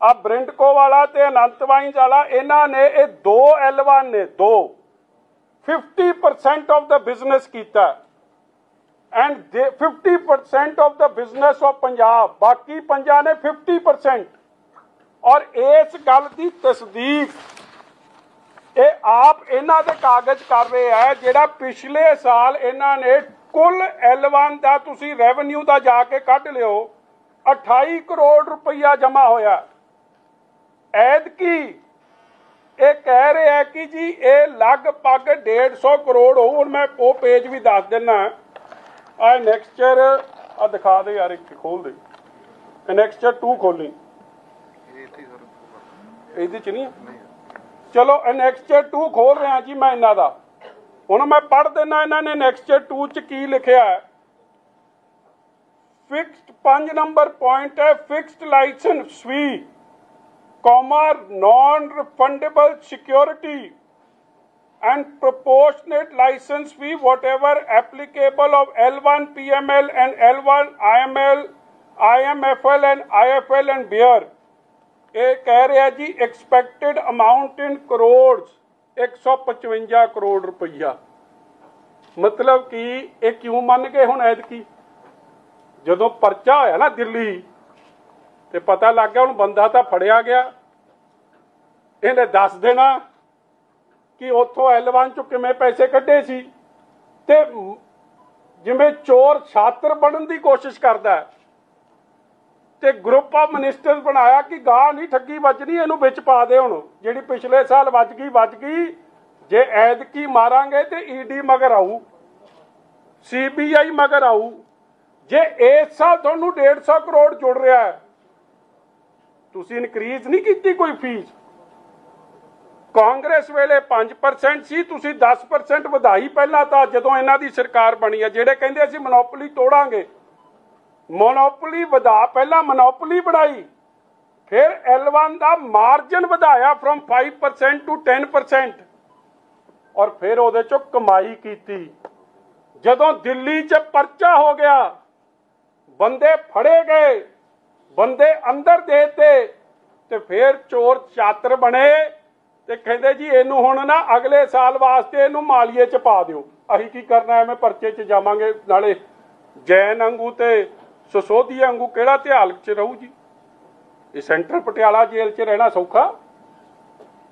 Speaker 1: ਆ ਬ੍ਰਿੰਡਕੋ ਵਾਲਾ ਤੇ ਅਨੰਤ ਵਾਈਨਸ ਵਾਲਾ, ਇਹਨਾਂ ਨੇ ਇਹ ਦੋ L1 ਨੇ, ਦੋ। 50% ਆਫ ਦਾ ਬਿਜ਼ਨਸ ਕੀਤਾ ਐਂਡ 50% ਆਫ ਦਾ ਬਿਜ਼ਨਸ ਆਫ ਪੰਜਾਬ ਬਾਕੀ ਪੰਜਾਂ ਨੇ 50% ਔਰ ਇਸ ਗੱਲ ਦੀ ਤਸਦੀਕ, ਇਹ ਆਪ ਇਹਨਾਂ ਦੇ ਕਾਗਜ਼ ਕਰ ਰਹੇ ਹੈ, ਜਿਹੜਾ ਪਿਛਲੇ ਸਾਲ ਇਹਨਾਂ ਨੇ ਕੁੱਲ L1 ਦਾ ਤੁਸੀਂ ਰੈਵਨਿਊ ਦਾ ਜਾ ਕੇ ਕੱਢ ਲਿਓ 28 ਕਰੋੜ ਰੁਪਈਆ ਜਮਾ ਹੋਇਆ। ਐਤਕੀ ਇਹ ਕਹਿ ਰਿਹਾ ਕਿ ਜੀ ਇਹ ਲਗਭਗ 150 ਕਰੋੜ ਹੋਊ। ਹੁਣ ਮੈਂ ਉਹ ਪੇਜ ਵੀ ਦੱਸ ਦਿੰਨਾ। ਆ ਨੈਕਸਚਰ ਆ ਦਿਖਾ ਦੇ ਯਾਰ ਇੱਕ ਖੋਲ ਦੇ। ਨੈਕਸਚਰ 2 ਖੋਲੀ। ਇਹਦੇ ਚ ਨਹੀਂ ਆ?
Speaker 2: ਨਹੀਂ
Speaker 1: ਚਲੋ ਨੈਕਸਚਰ 2 ਖੋਲ ਰਿਹਾ ਜੀ ਮੈਂ ਇਹਨਾਂ ਦਾ। ਹੁਣ ਮੈਂ ਪੜ੍ਹ ਦੇਣਾ ਇਹਨਾਂ ਨੇ ਨੈਕਸਚਰ 2 ਚ ਕੀ ਲਿਖਿਆ ਹੈ। ਫਿਕਸਡ 5 ਨੰਬਰ ਪੁਆਇੰਟ ਹੈ fixed license fee comma non-refundable security and proportionate license fee whatever applicable of L1 PML and L1 IML, IMFL and IFL and beer. ਇਹ ਕਹਿ ਰਿਹਾ ਜੀ expected amount in crores 155 crore ਰੁਪਈਆ ਮਤਲਬ ਕਿ ਇਹ ਕਿਉਂ ਮੰਨ ਗਏ ਹੁਣ ਐਤਕੀ ਜਦੋਂ ਪਰਚਾ ਹੋਇਆ ਨਾ ਦਿੱਲੀ ਤੇ ਪਤਾ ਲੱਗ ਗਿਆ ਹੁਣ ਬੰਦਾ ਤਾਂ ਫੜਿਆ ਗਿਆ ਇਹਨੇ ਦੱਸ ਦੇਣਾ ਕਿ ਉੱਥੋਂ L1 ਚੋਂ ਕਿਵੇਂ ਪੈਸੇ ਕੱਢੇ ਸੀ ਤੇ ਜਿਵੇਂ ਚੋਰ ਛਾਤਰ ਬਣਨ ਦੀ ਕੋਸ਼ਿਸ਼ ਕਰਦਾ ਤੇ ਗਰੁੱਪ ਆਫ ਮਿਨਿਸਟਰਸ ਬਣਾਇਆ ਕਿ ਗਾਹ ਨਹੀਂ ਠੱਗੀ ਵੱਜਣੀ, ਇਹਨੂੰ ਵਿੱਚ ਪਾ ਦੇ ਹੁਣ। ਜਿਹੜੀ ਪਿਛਲੇ ਸਾਲ ਵੱਜ ਗਈ ਵੱਜ ਗਈ। ਜੇ ਐਦਕੀ ਮਾਰਾਂਗੇ ਤੇ ਈਡੀ ਮਗਰ ਆਊ ਸੀਬੀਆਈ ਮਗਰ ਆਊ। ਜੇ ਇਸ ਸਾਲ ਤੁਹਾਨੂੰ 150 ਕਰੋੜ ਜੁੜ ਰਿਹਾ ਹੈ, ਤੁਸੀਂ ਇਨਕਰੀਜ਼ ਨਹੀਂ ਕੀਤੀ ਕੋਈ ਫੀਸ ਕਾਂਗਰਸ ਵੇਲੇ 5% ਸੀ, ਤੁਸੀਂ 10% ਵਧਾਈ ਪਹਿਲਾਂ ਤਾਂ ਜਦੋਂ ਇਹਨਾਂ ਦੀ ਸਰਕਾਰ ਬਣੀ ਹੈ, ਜਿਹੜੇ ਕਹਿੰਦੇ ਅਸੀਂ ਮੋਨੋਪੋਲੀ ਤੋੜਾਂਗੇ। ਮੋਨੋਪੋਲੀ ਵਧਾ, ਪਹਿਲਾਂ ਮੋਨੋਪੋਲੀ ਬਣਾਈ, ਫਿਰ L1 ਦਾ ਮਾਰਜਨ ਵਧਾਇਆ ਫਰਮ 5% ਟੂ 10% ਔਰ ਫਿਰ ਉਹਦੇ ਚੋਂ ਕਮਾਈ ਕੀਤੀ। ਜਦੋਂ ਦਿੱਲੀ 'ਚ ਪਰਚਾ ਹੋ ਗਿਆ, ਬੰਦੇ ਫੜੇ ਗਏ, ਬੰਦੇ ਅੰਦਰ ਦੇਤੇ, ਤੇ ਫਿਰ ਚੋਰ ਚਾਤਰ ਬਣੇ। ਤੇ ਕਹਿੰਦੇ ਜੀ ਇਹਨੂੰ ਹੁਣ ਨਾ ਅਗਲੇ ਸਾਲ ਵਾਸਤੇ ਇਹਨੂੰ ਮਾਲੀਏ 'ਚ ਪਾ ਦਿਓ। ਅਸੀਂ ਕੀ ਕਰਨਾ, ਐਵੇਂ ਪਰਚੇ 'ਚ ਜਾਵਾਂਗੇ, ਨਾਲੇ ਜੈਨ ਵਾਂਗੂ ਤੇ ਸਸੋਦੀ ਵਾਂਗੂ ਕਿਹੜਾ ਧਿਆਲ 'ਚ ਰਹੂ ਜੀ? ਇਹ ਸੈਂਟਰਲ ਪਟਿਆਲਾ ਜੇਲ੍ਹ 'ਚ ਰਹਿਣਾ ਸੌਖਾ?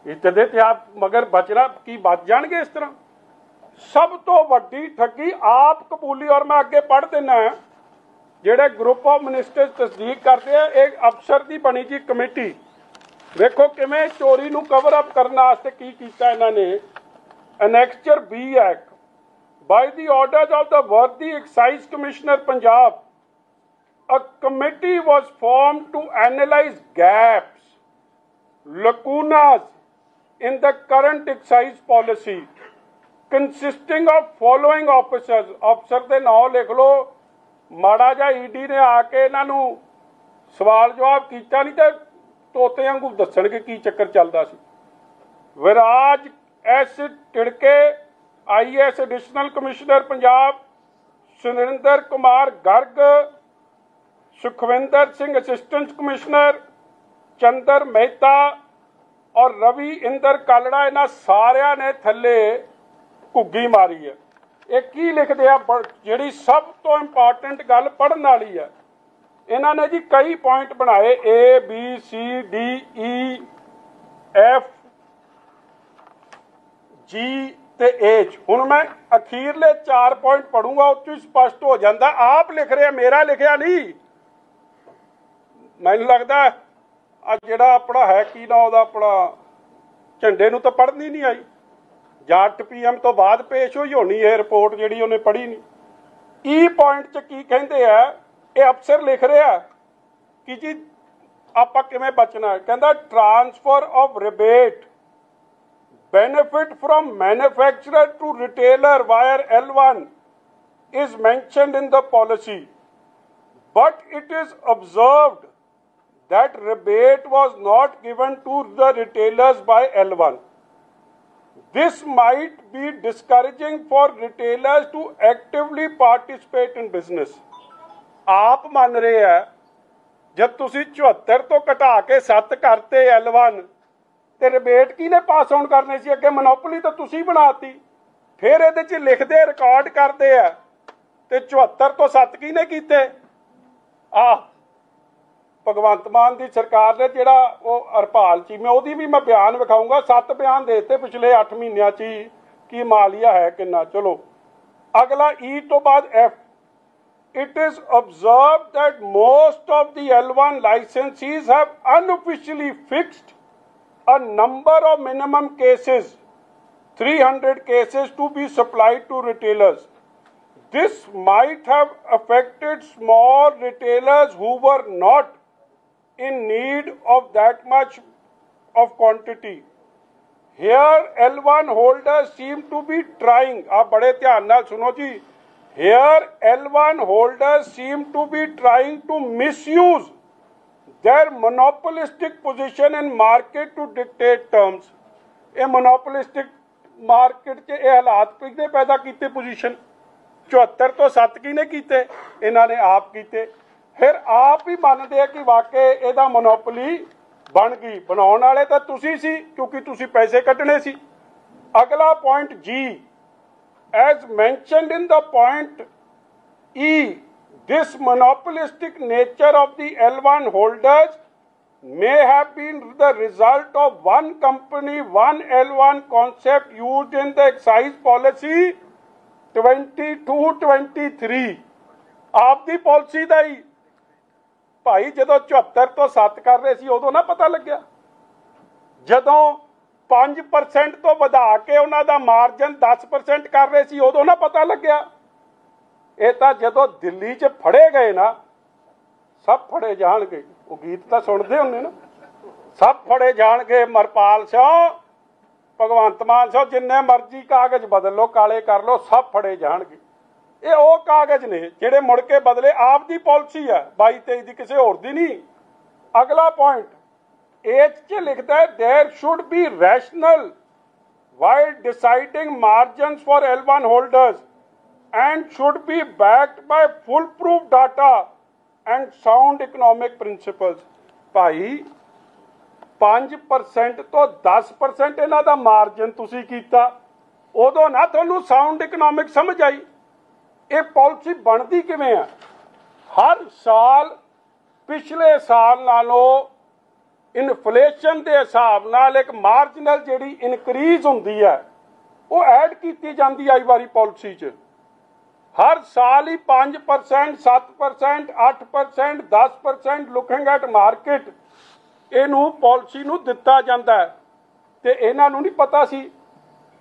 Speaker 1: ਇਹ ਤਦੇ ਤੇ ਆਪ ਮਗਰ ਬਚਣਾ ਕੀ ਬਚ ਜਾਣਗੇ ਇਸ ਤਰ੍ਹਾਂ? ਸਭ ਤੋਂ ਵੱਡੀ ਠੱਗੀ ਆਪ ਕਬੂਲੀ, ਔਰ ਮੈਂ ਅੱਗੇ ਪੜ੍ਹ ਦਿੰਨਾ ਜਿਹੜੇ ਗਰੁੱਪ ਆਫ ਮਿਨਿਸਟਰਸ ਤਸਦੀਕ ਕਰਦੇ ਆ, ਇਹ ਅਫਸਰ ਦੀ ਬਣੀ ਜੀ ਕਮੇਟੀ। ਵੇਖੋ ਕਿਵੇਂ ਚੋਰੀ ਨੂੰ ਕਵਰ ਅਪ ਕਰਨ ਵਾਸਤੇ ਕੀ ਕੀਤਾ ਇਹਨਾਂ ਨੇ। Annexure B act by the orders of the ਵਰਦੀ excise commissioner Punjab a committee was formed to analyze gaps, lacunas in the current excise policy, consisting of following officers. ਅਫਸਰ ਦੇ ਨਾਮ ਲਿਖ ਲਓ। ਮਾੜਾ ਜਿਹਾ ਈਡੀ ਨੇ ਆ ਕੇ ਇਹਨਾਂ ਨੂੰ ਸਵਾਲ ਜਵਾਬ ਕੀਤਾ ਨਹੀਂ ਤੇ ਤੋਤੇ ਵਾਂਗੂ ਦੱਸਣਗੇ ਕੀ ਚੱਕਰ ਚੱਲਦਾ ਸੀ। Viraj S Tidke IAS additional commissioner Punjab, Suninder Kumar Garg, Sukhwinder Singh assistant commissioner, Chander Mehta ਔਰ ਰਵੀ ਇੰਦਰ ਕਾਲੜਾ, ਇਹਨਾਂ ਸਾਰਿਆਂ ਨੇ ਥੱਲੇ ਘੁੱਗੀ ਮਾਰੀ ਹੈ। ਇਹ ਕੀ ਲਿਖਦੇ ਆ? ਜਿਹੜੀ ਸਭ ਤੋਂ ਇੰਪੋਰਟੈਂਟ ਗੱਲ ਪੜਨ ਵਾਲੀ ਹੈ। ਇਹਨਾਂ ਨੇ ਜੀ ਕਈ ਪੁਆਇੰਟ ਬਣਾਏ A, B, C, D E F, G ਤੇ H ਹੁਣ ਮੈਂ ਅਖੀਰਲੇ 4 ਪੁਆਇੰਟ ਪੜੂੰਗਾ, ਉਹ ਤੋਂ ਸਪਸ਼ਟ ਹੋ ਜਾਂਦਾ। ਆਪ ਲਿਖ ਰਿਹਾ, ਮੇਰਾ ਲਿਖਿਆ ਨਹੀਂ। ਮੈਨੂੰ ਲੱਗਦਾ ਆ ਜਿਹੜਾ ਆਪਣਾ ਹੈ, ਕੀ ਨਾ ਉਹਦਾ ਆਪਣਾ ਝੰਡੇ ਨੂੰ ਤਾਂ ਪੜ੍ਹਨੀ ਨਹੀਂ ਆਈ। ਜਾਟ ਪੀਐਮ ਤੋਂ ਬਾਅਦ ਪੇਸ਼ ਹੋਈ ਹੋਣੀ ਇਹ ਰਿਪੋਰਟ ਜਿਹੜੀ ਉਹਨੇ ਪੜ੍ਹੀ ਨਹੀਂ। e ਈ ਪੁਆਇੰਟ 'ਚ ਕੀ ਕਹਿੰਦੇ ਆ? ਇਹ ਅਫਸਰ ਲਿਖ ਰਿਹਾ ਕਿ ਜੀ ਆਪਾਂ ਕਿਵੇਂ ਬਚਣਾ ਹੈ ਕਹਿੰਦਾ transfer of rebate benefit from manufacturer to retailer via L1 is mentioned in the policy, but it is observed that rebate was not given to the retailers by L1. This might be discouraging for retailers to actively participate in business. ਆਪ ਮੰਨ ਰਹੇ ਆ, ਜਦ ਤੁਸੀਂ 74 ਤੋਂ ਘਟਾ ਕੇ 7 ਕਰਤੇ L1 ਤੇ ਰਿਬੇਟ ਕਿਹਨੇ ਪਾਸ ਆਨ ਕਰਨੇ ਸੀ? ਅੱਗੇ ਮੋਨੋਪੋਲੀ ਤਾਂ ਤੁਸੀਂ ਬਣਾਤੀ। ਫਿਰ ਇਹਦੇ 'ਚ ਲਿਖਦੇ, ਰਿਕਾਰਡ ਕਰਦੇ ਆ, ਤੇ 74 ਤੋਂ 7 ਕਿਹਨੇ ਕੀਤੇ? ਆ ਭਗਵੰਤ ਮਾਨ ਦੀ ਸਰਕਾਰ ਨੇ ਜਿਹੜਾ ਉਹ ਹਰਪਾਲ ਚੀਮੇ ਉਹਦੀ ਵੀ ਮੈਂ ਬਿਆਨ ਵਿਖਾਊਂਗਾ। ਸੱਤ ਬਿਆਨ ਦੇ ਦਿੱਤੇ ਪਿਛਲੇ 8 ਮਹੀਨਿਆਂ 'ਚ ਹੀ, ਕੀ ਮਾਲੀਆ ਹੈ ਕਿੰਨਾ। ਚਲੋ, ਅਗਲਾ ਈ ਤੋਂ ਬਾਅਦ F it is observed that most of the L1 licensees have unofficially fixed a number of minimum cases, 300 cases to be supplied to retailers. This might have affected small retailers who were not in need of that much of quantity. Here L1 holders seem to be trying, आप बड़े ध्यान ਨਾਲ सुनो जी, here L1 holders seem to be trying to misuse their monopolistic position in market to dictate terms ਇਹ monopolistic market 'ਚ ਇਹ ਹਾਲਾਤ ਕਿਹਨੇ ਪੈਦਾ ਕੀਤੇ ਪੋਜੀਸ਼ਨ 74 ਤੋਂ 7 ਕਿਹਨੇ ਕੀਤੇ ਇਹਨਾਂ ਨੇ ਆਪ ਕੀਤੇ ਫਿਰ ਆਪ ਹੀ ਮੰਨਦੇ ਆ ਕਿ ਵਾਕਈ ਇਹਦਾ ਮੋਨੋਪੋਲੀ ਬਣ ਗਈ ਬਣਾਉਣ ਵਾਲੇ ਤਾਂ ਤੁਸੀਂ ਸੀ ਕਿਉਂਕਿ ਤੁਸੀਂ ਪੈਸੇ ਕੱਢਣੇ ਸੀ ਅਗਲਾ ਪੁਆਇੰਟ ਜੀ as mentioned in the point E, this monopolistic nature of the L1 holders may have been the result of one company, one L1 concept used in the excise policy 22-23. ਆਪ ਦੀ ਪਾਲਿਸੀ ਦਾ ਹੀ ਭਾਈ ਜਦੋਂ 74 ਤੋਂ 7 ਕਰ ਰਹੇ ਸੀ ਉਦੋਂ ਨਾ ਪਤਾ ਲੱਗਿਆ ਜਦੋਂ 5% ਤੋਂ ਵਧਾ ਕੇ ਉਹਨਾਂ ਦਾ ਮਾਰਜਨ 10% ਕਰ ਰਹੇ ਸੀ, ਉਦੋਂ ਨਾ ਪਤਾ ਲੱਗਿਆ। ਇਹ ਤਾਂ ਜਦੋਂ ਦਿੱਲੀ 'ਚ ਫੜੇ ਗਏ ਨਾ, ਸਭ ਫੜੇ ਜਾਣਗੇ। ਉਹ ਗੀਤ ਤਾਂ ਸੁਣਦੇ ਹੁੰਦੇ ਨਾ। ਸਭ ਫੜੇ ਜਾਣਗੇ, ਮਰਪਾਲ ਸਿੰਘ, ਭਗਵੰਤ ਮਾਨ ਸਿੰਘ, ਜਿੰਨੇ ਮਰਜ਼ੀ ਕਾਗਜ਼ ਬਦਲ ਲਓ ਕਾਲੇ ਕਰ ਲੋ, ਸਭ ਫੜੇ ਜਾਣਗੇ। ਇਹ ਉਹ ਕਾਗਜ਼ ਨੇ ਜਿਹੜੇ ਮੁੜ ਕੇ ਬਦਲੇ, ਆਪ ਦੀ ਪਾਲਿਸੀ ਹੈ। 22 23 ਦੀ ਕਿਸੇ ਹੋਰ ਦੀ ਨਹੀਂ। ਅਗਲਾ ਪੁਆਇੰਟ ਇਹ 'ਚ ਲਿਖਦਾ ਹੈ there should be rational while deciding margins for L1 holders and should be backed by foolproof data and sound economic principles ਭਾਈ 5% ਤੋਂ 10% ਇਹਨਾਂ ਦਾ ਮਾਰਜਨ ਤੁਸੀਂ ਕੀਤਾ ਉਦੋਂ ਨਾ ਤੁਹਾਨੂੰ ਸਾਊਂਡ ਇਕਨੋਮਿਕ ਸਮਝ ਆਈ ਇਹ ਪਾਲਿਸੀ ਬਣਦੀ ਕਿਵੇਂ ਆ ਹਰ ਸਾਲ ਪਿਛਲੇ ਸਾਲ ਨਾਲੋਂ ਇਨਫਲੇਸ਼ਨ ਦੇ ਹਿਸਾਬ ਨਾਲ ਇੱਕ ਮਾਰਜਨਲ ਜਿਹੜੀ ਇਨਕਰੀਜ਼ ਹੁੰਦੀ ਹੈ, ਉਹ ਐਡ ਕੀਤੀ ਜਾਂਦੀ ਆਈ ਵਾਰੀ ਪਾਲਿਸੀ 'ਚ। ਹਰ ਸਾਲ ਹੀ 5% 7% 8% 10% ਲੁਕਿੰਗ ਐਟ ਮਾਰਕੀਟ ਇਹਨੂੰ ਪਾਲਿਸੀ ਨੂੰ ਦਿੱਤਾ ਜਾਂਦਾ ਹੈ। ਤੇ ਇਹਨਾਂ ਨੂੰ ਨਹੀਂ ਪਤਾ ਸੀ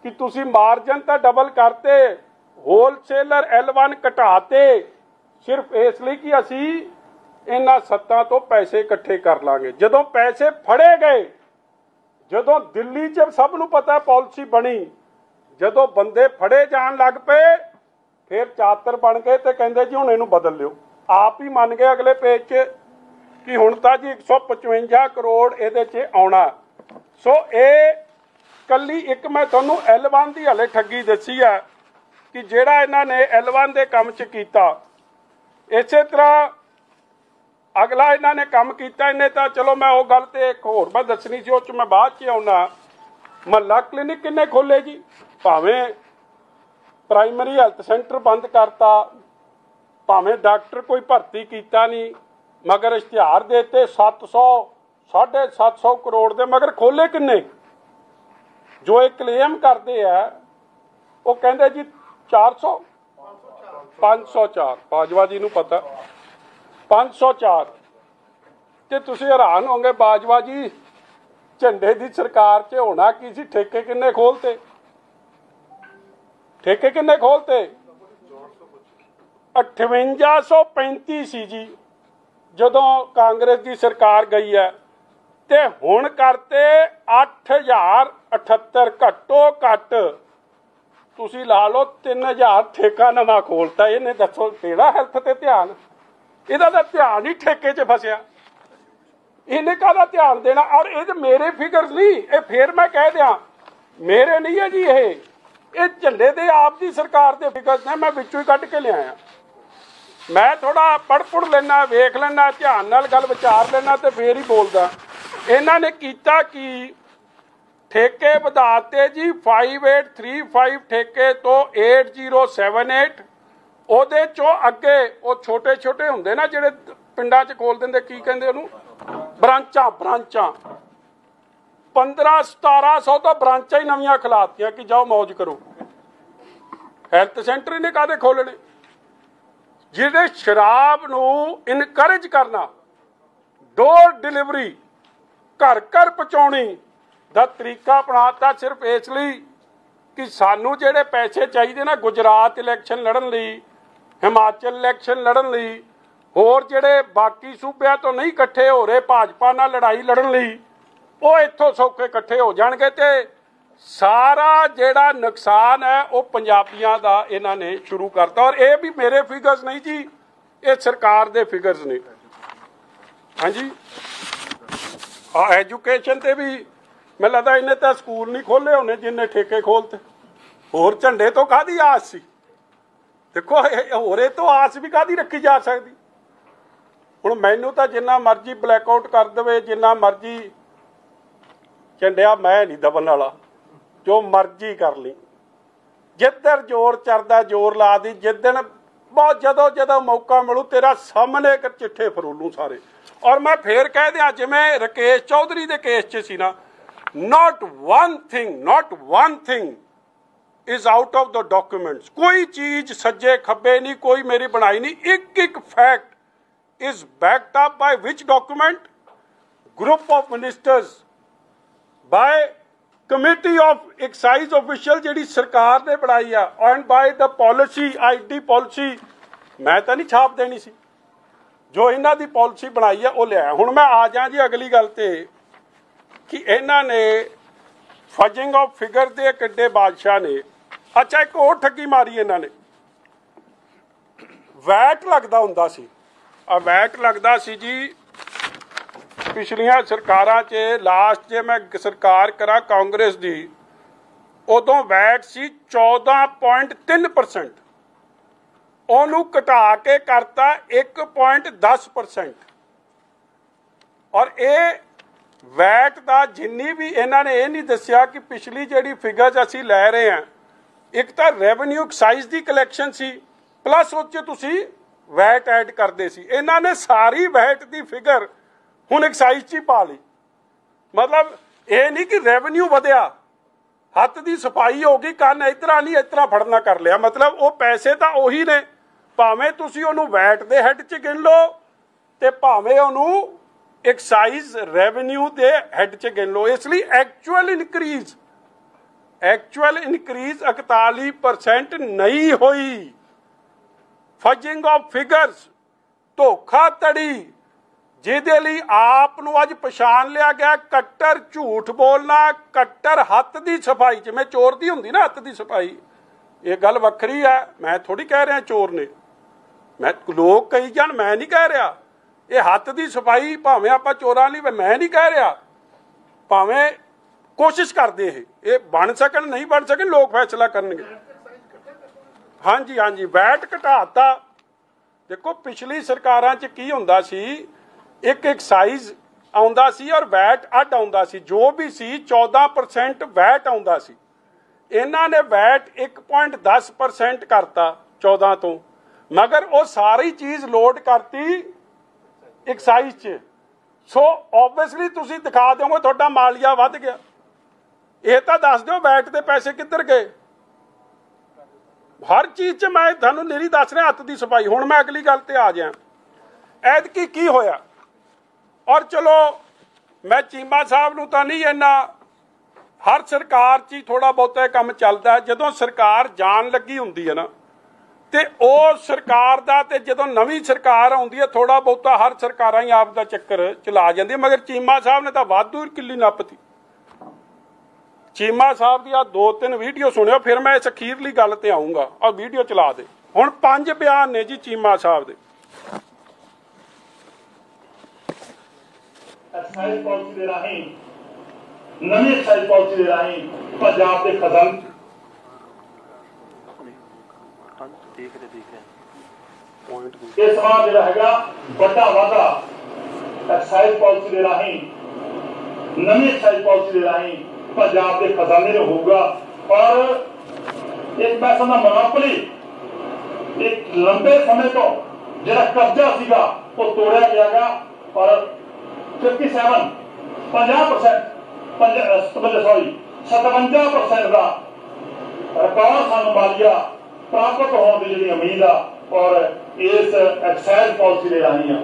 Speaker 1: ਕਿ ਤੁਸੀਂ ਮਾਰਜਨ ਤਾਂ ਡਬਲ ਕਰਤੇ ਹੋਲਸੇਲਰ L1 ਘਟਾਤੇ, ਸਿਰਫ ਇਸ ਲਈ ਕਿ ਅਸੀਂ ਇਹਨਾਂ ਸੱਤਾਂ ਤੋਂ ਪੈਸੇ ਇਕੱਠੇ ਕਰ ਲਾਂਗੇ। ਜਦੋਂ ਪੈਸੇ ਫੜੇ ਗਏ, ਜਦੋਂ ਦਿੱਲੀ 'ਚ ਸਭ ਨੂੰ ਪਤਾ ਪਾਲਿਸੀ ਬਣੀ, ਜਦੋਂ ਬੰਦੇ ਫੜੇ ਜਾਣ ਲੱਗ ਪਏ, ਫਿਰ ਚਾਤਰ ਬਣ ਗਏ ਤੇ ਕਹਿੰਦੇ ਜੀ ਹੁਣ ਇਹਨੂੰ ਬਦਲ ਲਿਓ। ਆਪ ਹੀ ਮੰਨ ਗਏ ਅਗਲੇ ਪੇਜ 'ਚ ਕਿ ਹੁਣ ਤਾਂ ਜੀ 155 ਕਰੋੜ ਇਹਦੇ 'ਚ ਆਉਣਾ। ਸੋ ਇਹ ਕੱਲੀ ਇੱਕ ਮੈਂ ਤੁਹਾਨੂੰ ਐਲਵਾਨ ਦੀ ਹਲੇ ਠੱਗੀ ਦੱਸੀ ਆ ਕਿ ਜਿਹੜਾ ਇਹਨਾਂ ਨੇ ਐਲਵਾਨ ਦੇ ਕੰਮ 'ਚ ਕੀਤਾ, ਇਸੇ ਤਰ੍ਹਾਂ ਅਗਲਾ ਇਹਨਾਂ ਨੇ ਕੰਮ ਕੀਤਾ, ਇਹਨੇ ਤਾਂ ਚਲੋ ਮੈਂ ਉਹ ਗੱਲ ਤੇ ਇੱਕ ਹੋਰ ਮੈਂ ਦੱਸਣੀ ਸੀ, ਉਹ 'ਚ ਮੈਂ ਬਾਅਦ 'ਚ ਆਉਣਾ। ਮਹੱਲਾ ਕਲੀਨਿਕ ਕਿੰਨੇ ਖੋਲੇ ਜੀ? ਭਾਵੇਂ ਪ੍ਰਾਇਮਰੀ ਹੈਲਥ ਸੈਂਟਰ ਬੰਦ ਕਰਤਾ, ਭਾਵੇਂ ਡਾਕਟਰ ਕੋਈ ਭਰਤੀ ਕੀਤਾ ਨਹੀਂ, ਮਗਰ ਇਸ਼ਤਿਹਾਰ ਦੇਤੇ 700 750 ਕਰੋੜ ਦੇ, ਮਗਰ ਖੋਲੇ ਕਿੰਨੇ? ਜੋ ਇਹ ਕਲੇਮ ਕਰਦੇ ਆ, ਉਹ ਕਹਿੰਦੇ ਜੀ 400 504 ਬਾਜਵਾ ਜੀ ਨੂੰ ਪਤਾ। 504 ਤੇ ਤੁਸੀਂ ਹੈਰਾਨ ਹੋਗੇ ਬਾਜਵਾ ਜੀ, ਝੰਡੇ ਦੀ ਸਰਕਾਰ 'ਚ ਹੋਣਾ ਕੀ ਸੀ? ਠੇਕੇ ਕਿੰਨੇ ਖੋਲਤੇ? ਠੇਕੇ ਕਿੰਨੇ ਖੋਲਤੇ? 5835 ਸੀ ਜੀ, ਜਦੋਂ ਕਾਂਗਰਸ ਦੀ ਸਰਕਾਰ ਗਈ ਹੈ। ਤੇ ਹੁਣ ਕਰਤੇ 8078 ਘੱਟੋ ਘੱਟ। ਤੁਸੀਂ ਲਾ ਲਓ 3000 ਠੇਕਾ ਨਵਾਂ ਖੋਲਤਾ। ਇਹਨੇ ਦੱਸੋ ਤੇਰਾ ਹੈਲਥ ਤੇ ਧਿਆਨ? ਇਹਦਾ ਤਾਂ ਧਿਆਨ ਹੀ ਠੇਕੇ 'ਚ ਫਸਿਆ। ਇਹਨੇ ਕਾਹਦਾ ਧਿਆਨ ਦੇਣਾ? ਔਰ ਇਹ ਤੇ ਮੇਰੇ ਫਿਗਰਸ ਨਹੀਂ ਇਹ ਫੇਰ ਮੈਂ ਕਹਿ ਦਿਆਂ, ਮੇਰੇ ਨਹੀਂ ਹੈ ਜੀ ਇਹ। ਇਹ ਝੰਡੇ ਦੇ ਆਪ ਦੀ ਸਰਕਾਰ ਦੇ ਫਿਗਰਸ ਨੇ, ਮੈਂ ਵਿੱਚੋਂ ਹੀ ਕੱਢ ਕੇ ਲਿਆਇਆ। ਮੈਂ ਥੋੜਾ ਪੜ ਪੜ ਲੈਣਾ ਵੇਖ ਲੈਣਾ ਧਿਆਨ ਨਾਲ ਗੱਲ ਵਿਚਾਰ ਲੈਣਾ ਤੇ ਫੇਰ ਹੀ ਬੋਲਦਾ। ਇਹਨਾਂ ਨੇ ਕੀਤਾ ਕਿ? ਠੇਕੇ ਵਧਾਤੇ ਜੀ 5835 ਠੇਕੇ ਤੋਂ 8078 ਉਹਦੇ ਚੋਂ ਅੱਗੇ ਉਹ ਛੋਟੇ ਛੋਟੇ ਹੁੰਦੇ ਨਾ ਜਿਹੜੇ ਪਿੰਡਾਂ 'ਚ ਖੋਲ ਦਿੰਦੇ, ਕੀ ਕਹਿੰਦੇ ਉਹਨੂੰ? ਬ੍ਰਾਂਚਾਂ ਬ੍ਰਾਂਚਾਂ। 15 1700 ਤਾਂ ਬ੍ਰਾਂਚਾਂ ਹੀ ਨਵੀਆਂ ਖਿਲਾਤੀਆਂ ਕਿ ਜਾਓ ਮौज ਕਰੋ। ਹੈਲਥ ਸੈਂਟਰ ਇਹਨੇ ਕਾਦੇ ਖੋਲਣੇ ਜਿਹੜੇ ਸ਼ਰਾਬ ਨੂੰ ਇਨਕਰੇਜ ਕਰਨਾ। ਡੋਰ ਡਿਲੀਵਰੀ ਘਰ ਘਰ ਪਹੁੰਚਾਉਣੀ ਦਾ ਤਰੀਕਾ ਅਪਣਾਤਾ ਸਿਰਫ ਇਸ ਲਈ ਕਿ ਸਾਨੂੰ ਜਿਹੜੇ ਪੈਸੇ ਚਾਹੀਦੇ ਨਾ ਗੁਜਰਾਤ ਇਲੈਕਸ਼ਨ ਲੜਨ ਲਈ ਹਿਮਾਚਲ ਇਲੈਕਸ਼ਨ ਲੜਨ ਲਈ। ਹੋਰ ਜਿਹੜੇ ਬਾਕੀ ਸੂਬਿਆਂ ਤੋਂ ਨਹੀਂ ਇਕੱਠੇ ਹੋ ਰਹੇ ਭਾਜਪਾ ਨਾਲ ਲੜਾਈ ਲੜਨ ਲਈ, ਉਹ ਇੱਥੋਂ ਸੌਖੇ ਇਕੱਠੇ ਹੋ ਜਾਣਗੇ ਤੇ ਸਾਰਾ ਜਿਹੜਾ ਨੁਕਸਾਨ ਹੈ, ਉਹ ਪੰਜਾਬੀਆਂ ਦਾ ਇਹਨਾਂ ਨੇ ਸ਼ੁਰੂ ਕਰਤਾ। ਔਰ ਇਹ ਵੀ ਮੇਰੇ ਫਿਗਰਸ ਨਹੀਂ ਜੀ, ਇਹ ਸਰਕਾਰ ਦੇ ਫਿਗਰਸ ਨੇ। ਹਾਂਜੀ? ਆ ਐਜੂਕੇਸ਼ਨ ਤੇ ਵੀ ਮੈਨੂੰ ਲੱਗਦਾ ਇਹਨੇ ਤਾਂ ਸਕੂਲ ਨਹੀਂ ਖੋਲੇ ਹੋਣੇ ਜਿੰਨੇ ਠੇਕੇ ਖੋਲਤੇ ਹੋਰ ਝੰਡੇ ਤੋਂ ਕਾਦੀ ਆਸ ਸੀ? ਦੇਖੋ, ਇਹ- ਹੋਰੇ ਤੋਂ ਆਸ ਵੀ ਕਾਦੀ ਰੱਖੀ ਜਾ ਸਕਦੀ? ਹੁਣ ਮੈਨੂੰ ਤਾਂ ਜਿੰਨਾ ਮਰਜ਼ੀ ਬਲੈਕ ਆਊਟ ਕਰ ਦੇਵੇ, ਜਿੰਨਾ ਮਰਜ਼ੀ ਝੰਡਿਆ ਮੈਂ ਨਹੀਂ ਦਬਨ ਵਾਲਾ, ਜੋ ਮਰਜ਼ੀ ਕਰ ਲਈ ਜਿੱਧਰ ਜ਼ੋਰ ਚਰਦਾ ਜ਼ੋਰ ਲਾ ਦੀ, ਜਿੱਦਣ ਬਹੁਤ ਜਦੋਂ ਜਦੋਂ ਮੌਕਾ ਮਿਲੂ, ਤੇਰਾ ਸਾਹਮਣੇ ਕਰ ਚਿੱਠੇ ਫਰੋਲੂ ਸਾਰੇ। ਔਰ ਮੈਂ ਫੇਰ ਕਹਿ ਦਿਆਂ, ਜਿਵੇਂ ਰਕੇਸ਼ ਚੌਧਰੀ ਦੇ ਕੇਸ 'ਚ ਸੀ ਨਾ not one thing not one thing is out of the documents ਕੋਈ ਚੀਜ਼ ਸੱਜੇ ਖੱਬੇ ਨਹੀਂ ਕੋਈ ਮੇਰੀ ਬਣਾਈ ਨਹੀਂ ਇੱਕ ਇੱਕ fact is backed up by which document group of ministers by committee of excise official ਜਿਹੜੀ ਸਰਕਾਰ ਨੇ ਬਣਾਈ ਆ and by the policy ID policy ਮੈਂ ਤਾਂ ਨਹੀਂ ਛਾਪ ਦੇਣੀ ਸੀ ਜੋ ਇਹਨਾਂ ਦੀ ਪਾਲਿਸੀ ਬਣਾਈ ਆ ਉਹ ਲਿਆ ਹੁਣ ਮੈਂ ਆ ਜਾ ਜੀ ਅਗਲੀ ਗੱਲ ਤੇ ਕਿ ਇਹਨਾਂ ਨੇ ਫਜਿੰਗ ਆਫ ਫਿਗਰ ਦੇ ਕਿੱਡੇ ਬਾਦਸ਼ਾਹ ਨੇ ਅੱਛਾ, ਇੱਕ ਹੋਰ ਠੱਗੀ ਮਾਰੀ ਇਹਨਾਂ ਨੇ। ਵੈਟ ਲੱਗਦਾ ਹੁੰਦਾ ਸੀ। ਆ ਵੈਟ ਲੱਗਦਾ ਸੀ ਜੀ, ਪਿਛਲੀਆਂ ਸਰਕਾਰਾਂ 'ਚ, ਲਾਸਟ ਜੇ ਮੈਂ ਸਰਕਾਰ ਕਰਾਂ ਕਾਂਗਰਸ ਦੀ, ਉਦੋਂ ਵੈਟ ਸੀ 14.3% ਉਹਨੂੰ ਘਟਾ ਕੇ ਕਰਤਾ 1.10% ਔਰ ਇਹ ਵੈਟ ਦਾ ਜਿੰਨੀ ਵੀ ਇਹਨਾਂ ਨੇ ਇਹ ਨਹੀਂ ਦੱਸਿਆ ਕਿ ਪਿਛਲੀ ਜਿਹੜੀ ਫਿਗਰਸ ਅਸੀਂ ਲੈ ਰਹੇ ਹਾਂ ਇੱਕ ਤਾਂ ਰੈਵਨਿਊ ਐਕਸਾਈਜ਼ ਦੀ ਕਲੈਕਸ਼ਨ ਸੀ ਪਲੱਸ ਉਹ 'ਚ ਤੁਸੀਂ ਵੈਟ ਐਡ ਕਰਦੇ ਸੀ। ਇਹਨਾਂ ਨੇ ਸਾਰੀ ਵੈਟ ਦੀ ਫਿਗਰ ਹੁਣ ਐਕਸਾਈਜ਼ 'ਚ ਹੀ ਪਾ ਲਈ। ਮਤਲਬ ਇਹ ਨਹੀਂ ਕਿ ਰੈਵਨਿਊ ਵਧਿਆ, ਹੱਥ ਦੀ ਸਫ਼ਾਈ ਹੋ ਗਈ, ਕੰਨ ਇਤਰਾ ਨਹੀਂ, ਇਤਰਾ ਫੜਨਾ ਕਰ ਲਿਆ। ਮਤਲਬ ਉਹ ਪੈਸੇ ਤਾਂ ਉਹੀ ਨੇ, ਭਾਵੇਂ ਤੁਸੀਂ ਉਹਨੂੰ ਵੈਟ ਦੇ ਹੈੱਡ 'ਚ ਗਿਣ ਲਓ ਤੇ ਭਾਵੇਂ ਉਹਨੂੰ ਐਕਸਾਈਜ਼ ਰੈਵਨਿਊ ਦੇ ਹੈੱਡ 'ਚ ਗਿਣ ਲਓ। ਇਸ ਲਈ ਐਕਚੁਅਲ ਇਨਕਰੀਜ਼ ਐਕਚੁਅਲ ਇਨਕਰੀਜ਼ 41% ਨਹੀਂ ਹੋਈ। ਫਜਿੰਗ ਆਫ ਫਿਗਰਸ ਧੋਖਾਧੜੀ, ਜਿਹਦੇ ਲਈ ਆਪ ਨੂੰ ਅੱਜ ਪਛਾਣ ਲਿਆ ਗਿਆ, ਕੱਟਰ ਝੂਠ ਬੋਲਣਾ, ਕੱਟਰ ਹੱਥ ਦੀ ਸਫ਼ਾਈ, ਜਿਵੇਂ ਚੋਰ ਦੀ ਹੁੰਦੀ ਨਾ ਹੱਥ ਦੀ ਸਫ਼ਾਈ। ਇਹ ਗੱਲ ਵੱਖਰੀ ਹੈ ਮੈਂ ਥੋੜੀ ਕਹਿ ਰਿਹਾ ਚੋਰ ਨੇ। ਮੈਂ, ਲੋਕ ਕਹੀ ਜਾਣ, ਮੈਂ ਨਹੀਂ ਕਹਿ ਰਿਹਾ। ਇਹ ਹੱਥ ਦੀ ਸਫ਼ਾਈ, ਭਾਵੇਂ ਆਪਾਂ ਚੋਰਾਂ ਲਈ, ਮੈਂ ਨਹੀਂ ਕਹਿ ਰਿਹਾ। ਭਾਵੇਂ ਕੋਸ਼ਿਸ਼ ਕਰਦੇ ਇਹ। ਇਹ ਬਣ ਸਕਣ, ਨਹੀਂ ਬਣ ਸਕਣ, ਲੋਕ ਫੈਸਲਾ ਕਰਨਗੇ। ਹਾਂਜੀ ਹਾਂਜੀ, ਵੈਟ ਘਟਾਤਾ। ਦੇਖੋ, ਪਿਛਲੀ ਸਰਕਾਰਾਂ 'ਚ ਕੀ ਹੁੰਦਾ ਸੀ? ਇੱਕ ਐਕਸਾਈਜ਼ ਆਉਂਦਾ ਸੀ ਔਰ ਵੈਟ ਅੱਡ ਆਉਂਦਾ ਸੀ। ਜੋ ਵੀ ਸੀ 14% ਵੈਟ ਆਉਂਦਾ ਸੀ। ਇਹਨਾਂ ਨੇ ਵੈਟ 1.10% ਕਰਤਾ 14 ਤੋਂ। ਮਗਰ ਉਹ ਸਾਰੀ ਚੀਜ਼ ਲੋਡ ਕਰਤੀ ਐਕਸਾਈਜ਼ 'ਚ। ਸੋ ਆਬਵੀਅਸਲੀ ਤੁਸੀਂ ਦਿਖਾ ਦਿਓਗੇ, ਤੁਹਾਡਾ ਮਾਲੀਆ ਵੱਧ ਗਿਆ। ਇਹ ਤਾਂ ਦੱਸ ਦਿਓ ਵੈਟ ਦੇ ਪੈਸੇ ਕਿੱਧਰ ਗਏ? ਹਰ ਚੀਜ਼ 'ਚ ਮੈਂ ਤੁਹਾਨੂੰ ਨਿਰੀ ਦੱਸ ਰਿਹਾ, ਹੱਥ ਦੀ ਸਫ਼ਾਈ। ਹੁਣ ਮੈਂ ਅਗਲੀ ਗੱਲ ਤੇ ਆ ਜਾ ਐਤਕੀ ਕੀ ਹੋਇਆ? ਔਰ ਚਲੋ, ਮੈਂ ਚੀਮਾ ਸਾਹਿਬ ਨੂੰ ਤਾਂ ਨਹੀਂ ਇੰਨਾ, ਹਰ ਸਰਕਾਰ 'ਚ ਹੀ ਥੋੜਾ ਬਹੁਤਾ ਇਹ ਕੰਮ ਚੱਲਦਾ ਜਦੋਂ ਸਰਕਾਰ ਜਾਣ ਲੱਗੀ ਹੁੰਦੀ ਹੈ ਨਾ, ਤੇ ਉਹ ਸਰਕਾਰ ਦਾ ਤੇ ਜਦੋਂ ਨਵੀਂ ਸਰਕਾਰ ਆਉਂਦੀ ਹੈ ਥੋੜਾ ਬਹੁਤਾ ਹਰ ਸਰਕਾਰਾਂ ਹੀ ਆਪ ਦਾ ਚੱਕਰ ਚਲਾ ਜਾਂਦੀ ਮਗਰ ਚੀਮਾ ਸਾਹਿਬ ਨੇ ਤਾਂ ਵਾਧੂ ਕਿੱਲੀ ਨੱਪਤੀ। ਚੀਮਾ ਸਾਹਿਬ ਦੀ ਦੀਆਂ ਦੋ ਤਿੰਨ ਵੀਡੀਓ ਸੁਣਿਓ, ਫਿਰ ਮੈਂ ਇਸ ਅਖੀਰਲੀ ਗੱਲ ਤੇ ਆਉਂਗਾ ਔਰ ਵੀਡੀਓ ਚਲਾ ਦੇ। ਹੁਣ ਪੰਜ ਬਿਆਨ ਨੇ ਜੀ ਚੀਮਾ ਸਾਹਿਬ ਦੇ।
Speaker 3: ਐਕਸਾਈਜ਼ ਪਾਲਿਸੀ ਦੇ ਰਾਹੀਂ, ਨਵੀਂ ਐਕਸਾਈਜ਼ ਪਾਲਿਸੀ ਦੇ ਰਾਹੀਂ ਪੰਜਾਬ ਦੇ ਖਜ਼ਾਨੇ ਇਸ ਵਾਰ ਜਿਹੜਾ ਹੈਗਾ, ਵੱਡਾ ਵਾਧਾ। ਐਕਸਾਈਜ਼ ਪਾਲਿਸੀ ਦੇ ਰਾਹੀਂ, ਨਵੀਂ ਐਕਸਾਈਜ਼ ਪਾਲਿਸੀ ਦੇ ਰਾਹੀਂ ਪੰਜਾਬ ਦੇ ਖਜ਼ਾਨੇ ਨੂੰ ਹੋਊਗਾ। ਔਰ ਇੱਕ ਮੈਂ ਸਮਝਦਾ ਮੋਨੋਪੋਲੀ, ਇੱਕ ਲੰਬੇ ਸਮੇਂ ਤੋਂ ਜਿਹੜਾ ਕਬਜ਼ਾ ਸੀਗਾ, ਉਹ ਤੋੜਿਆ ਗਿਆਗਾ। ਔਰ 57 50% ਪੰਜ ਸੌਰੀ 57% ਦਾ ਰਿਕਾਰਡ ਸਾਨੂੰ ਮਾਲੀਆ ਪ੍ਰਾਪਤ ਹੋਣ ਦੀ ਜਿਹੜੀ ਉਮੀਦ ਆ ਔਰ ਇਸ ਐਕਸਾਈਜ਼ ਪਾਲਿਸੀ ਦੇ ਰਾਹੀਂ ਆ।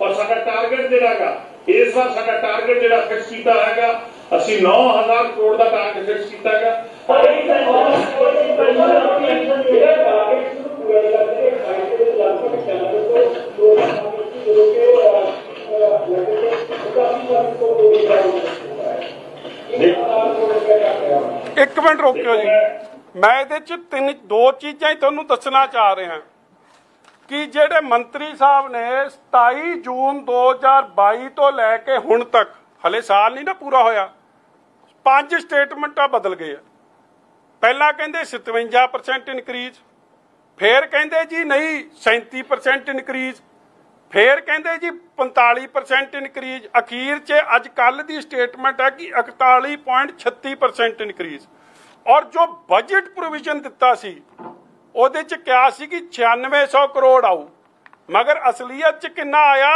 Speaker 3: ਔਰ ਸਾਡਾ ਟਾਰਗੇਟ ਜਿਹੜਾ ਹੈਗਾ, ਇਸ ਵਾਰ ਸਾਡਾ ਟਾਰਗੇਟ ਜਿਹੜਾ ਫਿਕਸ ਕੀਤਾ ਹੈਗਾ ਅਸੀਂ 9000 ਕਰੋੜ ਦਾ ਟਾਰਗੇਟ ਕੀਤਾ ਹੈਗਾ।
Speaker 1: ਇੱਕ ਮਿੰਟ ਰੋਕਿਓ ਜੀ। ਮੈਂ ਇਹਦੇ ਚ ਤਿੰਨ ਦੋ ਚੀਜ਼ਾਂ ਹੀ ਤੁਹਾਨੂੰ ਦੱਸਣਾ ਚਾਹ ਰਿਹਾ। ਕਿ ਜਿਹੜੇ ਮੰਤਰੀ ਸਾਹਿਬ ਨੇ 27 ਜੂਨ 2022 ਤੋਂ ਲੈ ਕੇ ਹੁਣ ਤੱਕ ਹਲੇ ਸਾਲ ਨਹੀਂ ਨਾ ਪੂਰਾ ਹੋਇਆ। ਪੰਜ ਸਟੇਟਮੈਂਟਾਂ ਬਦਲ ਗਏ ਆ। ਪਹਿਲਾਂ ਕਹਿੰਦੇ 57% ਇਨਕਰੀਜ਼ ਫੇਰ ਕਹਿੰਦੇ ਜੀ ਨਹੀਂ 37% ਇਨਕਰੀਜ਼ ਫੇਰ ਕਹਿੰਦੇ ਜੀ 45% ਇਨਕਰੀਜ਼ ਅਖੀਰ 'ਚ ਅੱਜ ਕੱਲ ਦੀ ਸਟੇਟਮੈਂਟ ਹੈ ਕਿ 41.36% ਇਨਕਰੀਜ਼ ਔਰ ਜੋ ਬਜਟ ਪ੍ਰੋਵੀਜ਼ਨ ਦਿੱਤਾ ਸੀ, ਉਹਦੇ 'ਚ ਕਿਹਾ ਸੀ ਕਿ 9600 ਕਰੋੜ ਆਊ। ਮਗਰ ਅਸਲੀਅਤ 'ਚ ਕਿੰਨਾ ਆਇਆ?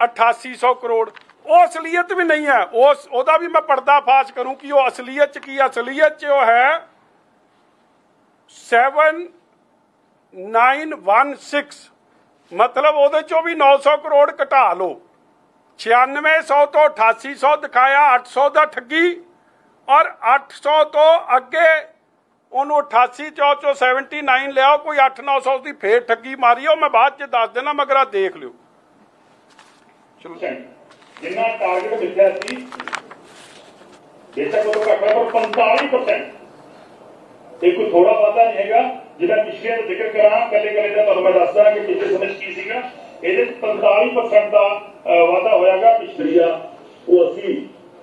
Speaker 1: 8800 ਕਰੋੜ। ਉਹ ਅਸਲੀਅਤ ਵੀ ਨਹੀਂ ਹੈ। ਉਸ ਉਹਦਾ ਵੀ ਮੈਂ ਪਰਦਾ ਫਾਸ਼ ਕਰੂੰ ਕਿ ਉਹ ਅਸਲੀਅਤ 'ਚ ਕੀ ਅਸਲੀਅਤ 'ਚ ਉਹ ਹੈ 7916 ਮਤਲਬ ਉਹਦੇ ਚੋਂ ਵੀ 900 ਕਰੋੜ ਘਟਾ ਲਓ। 9600 ਤੋਂ 8800 ਦਿਖਾਇਆ 800 ਦਾ ਠੱਗੀ ਔਰ 800 ਤੋਂ ਅੱਗੇ ਉਹਨੂੰ 88 ਚੋਂ ਚੋਂ 79 ਲਿਆਓ, ਕੋਈ 8-900 ਦੀ ਫੇਰ ਠੱਗੀ ਮਾਰੀ ਉਹ ਮੈਂ ਬਾਅਦ ਚ ਦੱਸ ਦੇਣਾ, ਮਗਰ ਆ ਦੇਖ ਲਿਓ।
Speaker 3: ਚਲੋ ਜਿੰਨਾ ਟਾਰਗੇਟ ਮਿਲਿਆ ਸੀ, ਬੇਸ਼ੱਕ ਉਹ ਘੱਟ ਪਰ 45% ਇਹ ਕੋਈ ਥੋੜਾ ਵਾਧਾ ਨਹੀਂ ਹੈਗਾ। ਜਿਹੜਾ ਪਿਛਲੇ ਦਾ ਜ਼ਿਕਰ ਕਰਾਂ ਕੱਲੇ ਕੱਲੇ ਦਾ ਤੁਹਾਨੂੰ ਮੈਂ ਦੱਸਦਾ ਕਿ ਪਿਛਲੇ ਸਮੇਂ ਕੀ ਸੀਗਾ? ਇਹਦੇ 45% ਦਾ ਵਾਧਾ ਹੋਇਆਗਾ ਪਿਛਲੀ ਉਹ ਅਸੀਂ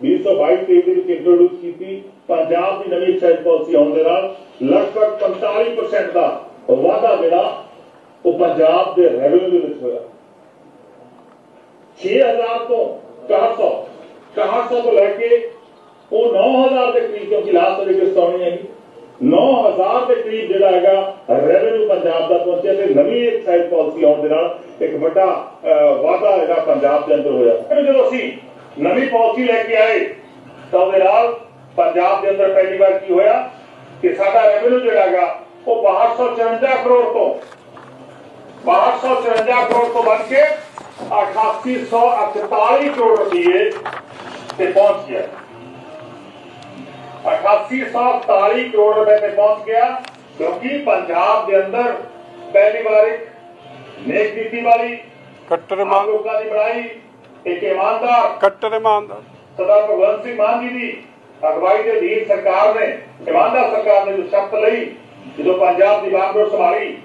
Speaker 3: 2022 ਤੇ ਦੇ ਵਿੱਚ ਇੰਟਰੋਡਿਊਸ ਕੀਤੀ। ਪੰਜਾਬ ਦੀ ਨਵੀਂ ਐਕਸਾਈਜ਼ ਪਾਲਿਸੀ ਆਉਣ ਦੇ ਨਾਲ ਲਗਭਗ 45% ਦਾ ਵਾਧਾ ਜਿਹੜਾ ਉਹ ਪੰਜਾਬ ਦੇ ਰੈਵਨਿਊ ਦੇ ਵਿੱਚ ਹੋਇਆ। 6000 ਤੋਂ 400 400 ਤੋਂ ਲੈ ਕੇ ਉਹ 9000 ਦੇ ਕਰੀਬ ਕਿਉਂਕਿ ਲਾਸਟ ਦੇ ਕਿਸ ਤਰ੍ਹਾਂ ਹੈ 9000 ਦੇ ਕਰੀਬ ਜਿਹੜਾ ਹੈਗਾ ਰੈਵਨਿਊ ਪੰਜਾਬ ਦਾ ਪਹੁੰਚਿਆ ਤੇ ਨਵੀਂ ਐਕਸਾਈਜ਼ ਪਾਲਿਸੀ ਆਉਣ ਦੇ ਨਾਲ ਇੱਕ ਵੱਡਾ ਅਹ, ਵਾਧਾ ਜਿਹੜਾ ਪੰਜਾਬ ਦੇ ਅੰਦਰ ਹੋਇਆ ਫਿਰ ਜਦੋਂ ਅਸੀਂ ਨਵੀਂ ਪਾਲਿਸੀ ਲੈ ਕੇ ਆਏ ਤਾਂ ਉਹਦੇ ਨਾਲ ਪੰਜਾਬ ਦੇ ਅੰਦਰ ਪਹਿਲੀ ਵਾਰ ਕੀ ਹੋਇਆ ਕਿ ਸਾਡਾ ਰੈਵਨਿਊ ਜਿਹੜਾ ਹੈਗਾ ਉਹ 6254 ਕਰੋੜ ਤੋਂ 6254 ਕਰੋੜ ਤੋਂ ਵੱਧ ਕੇ 8848 ਕਰੋੜ ਰੁਪਏ ਤੇ ਪਹੁੰਚ ਗਿਆ 8848 ਕਰੋੜ ਰੁਪਏ ਤੇ ਪਹੁੰਚ ਗਿਆ ਕਿਉਂਕਿ ਪੰਜਾਬ ਦੇ ਅੰਦਰ ਪਹਿਲੀ ਵਾਰ ਨੇਕ ਨੀਤੀ ਵਾਲੀ
Speaker 1: ਕੱਟਰ ਇਮਾਨ
Speaker 3: ਲੋਕਾਂ ਦੀ ਬਣਾਈ ਇੱਕ ਇਮਾਨਦਾਰ।
Speaker 1: ਕੱਟਰ ਇਮਾਨਦਾਰ।
Speaker 3: ਸਰਦਾਰ ਭਗਵੰਤ ਸਿੰਘ ਮਾਨ ਜੀ ਦੀ ਅਗਵਾਈ ਦੇ ਅਧੀਨ ਸਰਕਾਰ ਨੇ ਇਮਾਨਦਾਰ ਸਰਕਾਰ ਨੇ ਜੋ ਸ਼ਰਤ ਲਈ ਜਦੋਂ ਪੰਜਾਬ ਦੀ ਬਾਗਡੋਰ ਸੰਭਾਲੀ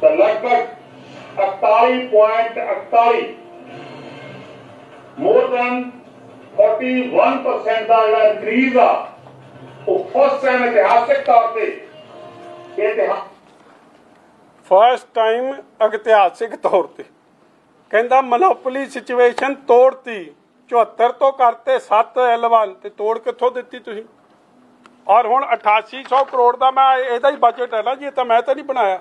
Speaker 3: ਤਾਂ ਲਗਭਗ 41.41 ਮੋਰ ਦੈਨ 41% ਦਾ ਜਿਹੜਾ ਇਨਕਰੀਜ਼ ਆ, ਉਹ ਫਸਟ ਟਾਈਮ ਇਤਿਹਾਸਕ ਤੌਰ ਤੇ ਇਹ ਇਤਿਹਾਸ
Speaker 1: ਫਸਟ ਟਾਈਮ ਇਤਿਹਾਸਿਕ ਤੌਰ ਤੇ। ਕਹਿੰਦਾ ਮੋਨੋਪੋਲੀ ਸਿਚੁਏਸ਼ਨ ਤੋੜਤੀ 74 ਤੋਂ ਕਰਤੇ 7 L1 ਤੇ ਤੋੜ ਕਿੱਥੋਂ ਦਿੱਤੀ ਤੁਸੀਂ? ਔਰ ਹੁਣ 8800 ਕਰੋੜ ਦਾ ਮੈਂ, ਇਹਦਾ ਹੀ ਬਜਟ ਹੈ ਨਾ ਜੀ, ਇਹ ਤਾਂ ਮੈਂ ਤਾਂ ਨਹੀਂ ਬਣਾਇਆ।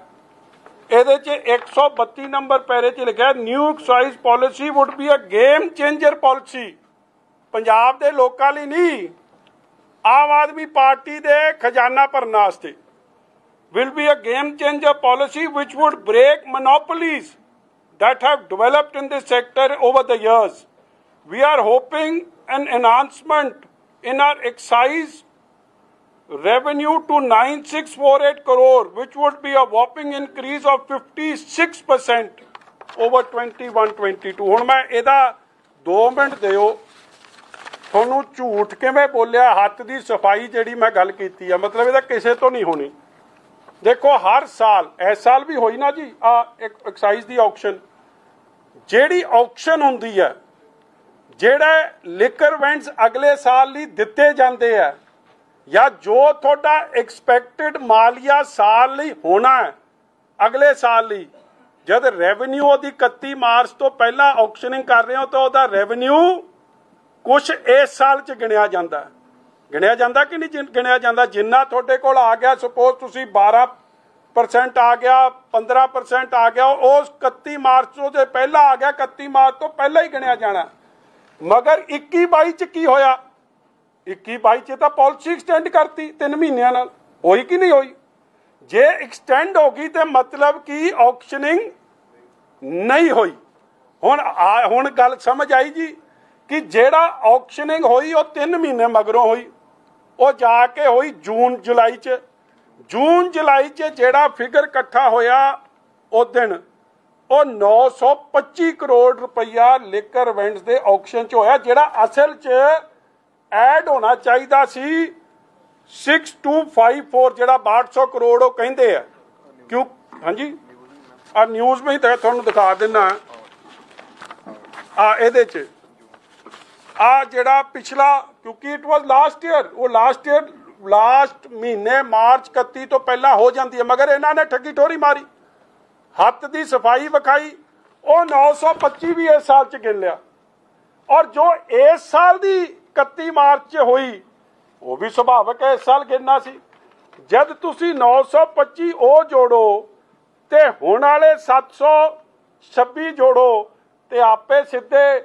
Speaker 1: ਇਹਦੇ 'ਚ 132 ਨੰਬਰ ਪੈਰੇ 'ਚ ਲਿਖਿਆ new excise policy would be a game changer policy Punjab ਦੇ ਲੋਕਾਂ ਲਈ ਨਹੀਂ ਆਮ ਆਦਮੀ ਪਾਰਟੀ ਦੇ ਖਜ਼ਾਨਾ ਭਰਨ ਵਾਸਤੇ will be a game changer policy which would break monopolies that have developed in this sector over the years. We are hoping an enhancement in our excise revenue to 9648 crore, which would be a whopping increase of 56% over 21-22. ਹੁਣ ਮੈਂ ਇਹਦਾ 2 minute ਦਿਓ। ਤੁਹਾਨੂੰ ਝੂਠ ਕਿਵੇਂ ਬੋਲਿਆ? ਹੱਥ ਦੀ ਸਫ਼ਾਈ ਜਿਹੜੀ ਮੈਂ ਗੱਲ ਕੀਤੀ ਆ ਮਤਲਬ ਇਹਦਾ ਕਿਸੇ ਤੋਂ ਨਹੀਂ ਹੋਣੀ। ਦੇਖੋ ਹਰ ਸਾਲ ਇਸ ਸਾਲ ਵੀ ਹੋਈ ਨਾ ਜੀ ਆ ਐਕਸਾਈਜ਼ ਦੀ ਆਕਸ਼ਨ ਜਿਹੜੀ ਆਕਸ਼ਨ ਹੁੰਦੀ ਹੈ ਜਿਹੜਾ ਲਿਕਰ ਵੈਂਟਸ ਅਗਲੇ ਸਾਲ ਲਈ ਦਿੱਤੇ ਜਾਂਦੇ ਆ ਜਾਂ ਜੋ ਤੁਹਾਡਾ ਐਕਸਪੈਕਟਡ ਮਾਲੀਆ ਸਾਲ ਲਈ ਹੋਣਾ ਹੈ, ਅਗਲੇ ਸਾਲ ਲਈ, ਜਦ ਰੈਵਨਿਊ ਉਹਦੀ 31 ਮਾਰਚ ਤੋਂ ਪਹਿਲਾਂ ਆਕਸ਼ਨਿੰਗ ਕਰ ਰਹੇ ਹੋ, ਤਾਂ ਉਹਦਾ ਰੈਵਨਿਊ ਕੁਝ ਇਸ ਸਾਲ ਚ ਗਿਣਿਆ ਜਾਂਦਾ ਗਿਣਿਆ ਜਾਂਦਾ ਕਿ ਨਹੀਂ ਗਿਣਿਆ ਜਾਂਦਾ? ਜਿੰਨਾ ਤੁਹਾਡੇ ਕੋਲ ਆ ਗਿਆ ਸਪੋਜ਼ ਤੁਸੀਂ 12% ਆ ਗਿਆ 15% ਆ ਗਿਆ, ਉਹ 31 ਮਾਰਚ ਤੋਂ ਜੇ ਪਹਿਲਾਂ ਆ ਗਿਆ 31 ਮਾਰਚ ਤੋਂ ਪਹਿਲਾਂ ਹੀ ਗਿਣਿਆ ਜਾਣਾ। ਮਗਰ 21 22 ਚ ਕੀ ਹੋਇਆ? 21 22 ਚ ਤਾਂ ਪਾਲਿਸੀ ਐਕਸਟੈਂਡ ਕਰਤੀ 3 ਮਹੀਨਿਆਂ ਨਾਲ। ਹੋਈ ਕਿ ਨਹੀਂ ਹੋਈ? ਜੇ ਐਕਸਟੈਂਡ ਹੋ ਗਈ ਤੇ ਮਤਲਬ ਕਿ ਆਕਸ਼ਨਿੰਗ ਨਹੀਂ ਹੋਈ। ਹੁਣ ਹੁਣ ਗੱਲ ਸਮਝ ਆਈ ਜੀ ਕਿ ਜਿਹੜਾ ਆਕਸ਼ਨਿੰਗ ਹੋਈ ਉਹ 3 ਮਹੀਨੇ ਮਗਰੋਂ ਹੋਈ। ਉਹ ਜਾ ਕੇ ਹੋਈ ਜੂਨ, ਜੁਲਾਈ ਚ। ਜੂਨ, ਜੁਲਾਈ ਚ ਜਿਹੜਾ ਫਿਗਰ ਇਕੱਠਾ ਹੋਇਆ ਉਹ ਦਿਨ, ਉਹ 925 ਕਰੋੜ ਰੁਪਈਆ ਲਿਕਰ ਵੈਂਡਸ ਦੇ ਆਕਸ਼ਨ ਚ ਹੋਇਆ, ਜਿਹੜਾ ਅਸਲ ਚ ਐਡ ਹੋਣਾ ਚਾਹੀਦਾ ਸੀ 6254 ਜਿਹੜਾ 6200 ਕਰੋੜ ਉਹ ਕਹਿੰਦੇ ਆ। ਕਿਉਂ? ਹਾਂਜੀ? ਆ ਨਿਊਜ਼ ਵਿੱਚ ਤੁਹਾਨੂੰ ਦਿਖਾ ਦਿੰਨਾ ਆ ਇਹਦੇ ਚ। ਆ ਜਿਹੜਾ ਪਿਛਲਾ, ਕਿਉਂਕਿ ਇਟ ਵਾਸ ਲਾਸਟ ਈਅਰ ਉਹ ਲਾਸਟ ਈਅਰ ਲਾਸਟ ਮਹੀਨੇ ਮਾਰਚ 31 ਤੋਂ ਪਹਿਲਾਂ ਹੋ ਜਾਂਦੀ ਹੈ, ਮਗਰ ਇਹਨਾਂ ਨੇ ਠੱਗੀ ਠੋਰੀ ਮਾਰੀ। ਹੱਥ ਦੀ ਸਫ਼ਾਈ ਵਿਖਾਈ, ਉਹ 925 ਵੀ ਇਸ ਸਾਲ ਚ ਗਿਣ ਲਿਆ। ਔਰ ਜੋ ਇਸ ਸਾਲ ਦੀ 31 ਮਾਰਚ ਚ ਹੋਈ। ਉਹ ਵੀ ਸੁਭਾਵਕ ਹੈ ਇਸ ਸਾਲ ਗਿਣਨਾ ਸੀ। ਜਦ ਤੁਸੀਂ 925 ਉਹ ਜੋੜੋ ਤੇ ਹੁਣ ਵਾਲੇ 726 ਜੋੜੋ ਤੇ ਆਪੇ ਸਿੱਧੇ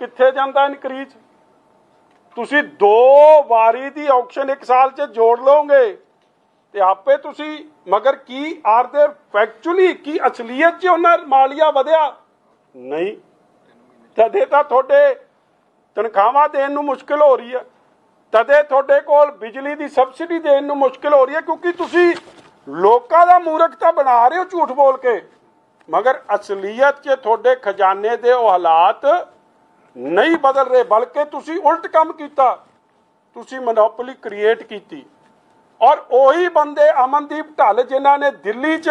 Speaker 1: ਕਿੱਥੇ ਜਾਂਦਾ ਇਨਕਰੀਜ਼? ਤੁਸੀਂ ਦੋ ਵਾਰੀ ਦੀ ਆਕਸ਼ਨ ਇੱਕ ਸਾਲ 'ਚ ਜੋੜ ਲਓਗੇ ਤੇ ਆਪੇ ਤੁਸੀਂ, ਮਗਰ ਕੀ ਆਰ ਦੇ ਫੈਕਚੁਅਲੀ ਕੀ ਅਸਲੀਅਤ 'ਚ ਉਹਨਾਂ ਮਾਲੀਆ ਵਧਿਆ? ਨਹੀਂ। ਤਦੇ ਤਾਂ ਤੁਹਾਡੇ ਤਨਖਾਹਾਂ ਦੇਣ ਨੂੰ ਮੁਸ਼ਕਲ ਹੋ ਰਹੀ ਹੈ। ਤਦੇ ਤੁਹਾਡੇ ਕੋਲ ਬਿਜਲੀ ਦੀ ਸਬਸਿਡੀ ਦੇਣ ਨੂੰ ਮੁਸ਼ਕਲ ਹੋ ਰਹੀ ਹੈ ਕਿਉਂਕਿ ਤੁਸੀਂ ਲੋਕਾਂ ਦਾ ਮੂਰਖ ਬਣਾ ਰਹੇ ਹੋ ਝੂਠ ਬੋਲ ਕੇ। ਮਗਰ ਅਸਲੀਅਤ 'ਚ ਤੁਹਾਡੇ ਖਜ਼ਾਨੇ ਦੇ ਉਹ ਹਾਲਾਤ ਨਹੀਂ ਬਦਲ ਰਹੇ, ਬਲਕਿ ਤੁਸੀਂ ਉਲਟ ਕੰਮ ਕੀਤਾ। ਤੁਸੀਂ ਮੋਨੋਪੋਲੀ ਕ੍ਰੀਏਟ ਕੀਤੀ। ਔਰ ਉਹੀ ਬੰਦੇ ਅਮਨਦੀਪ ਢੱਲ ਜਿਨ੍ਹਾਂ ਨੇ ਦਿੱਲੀ 'ਚ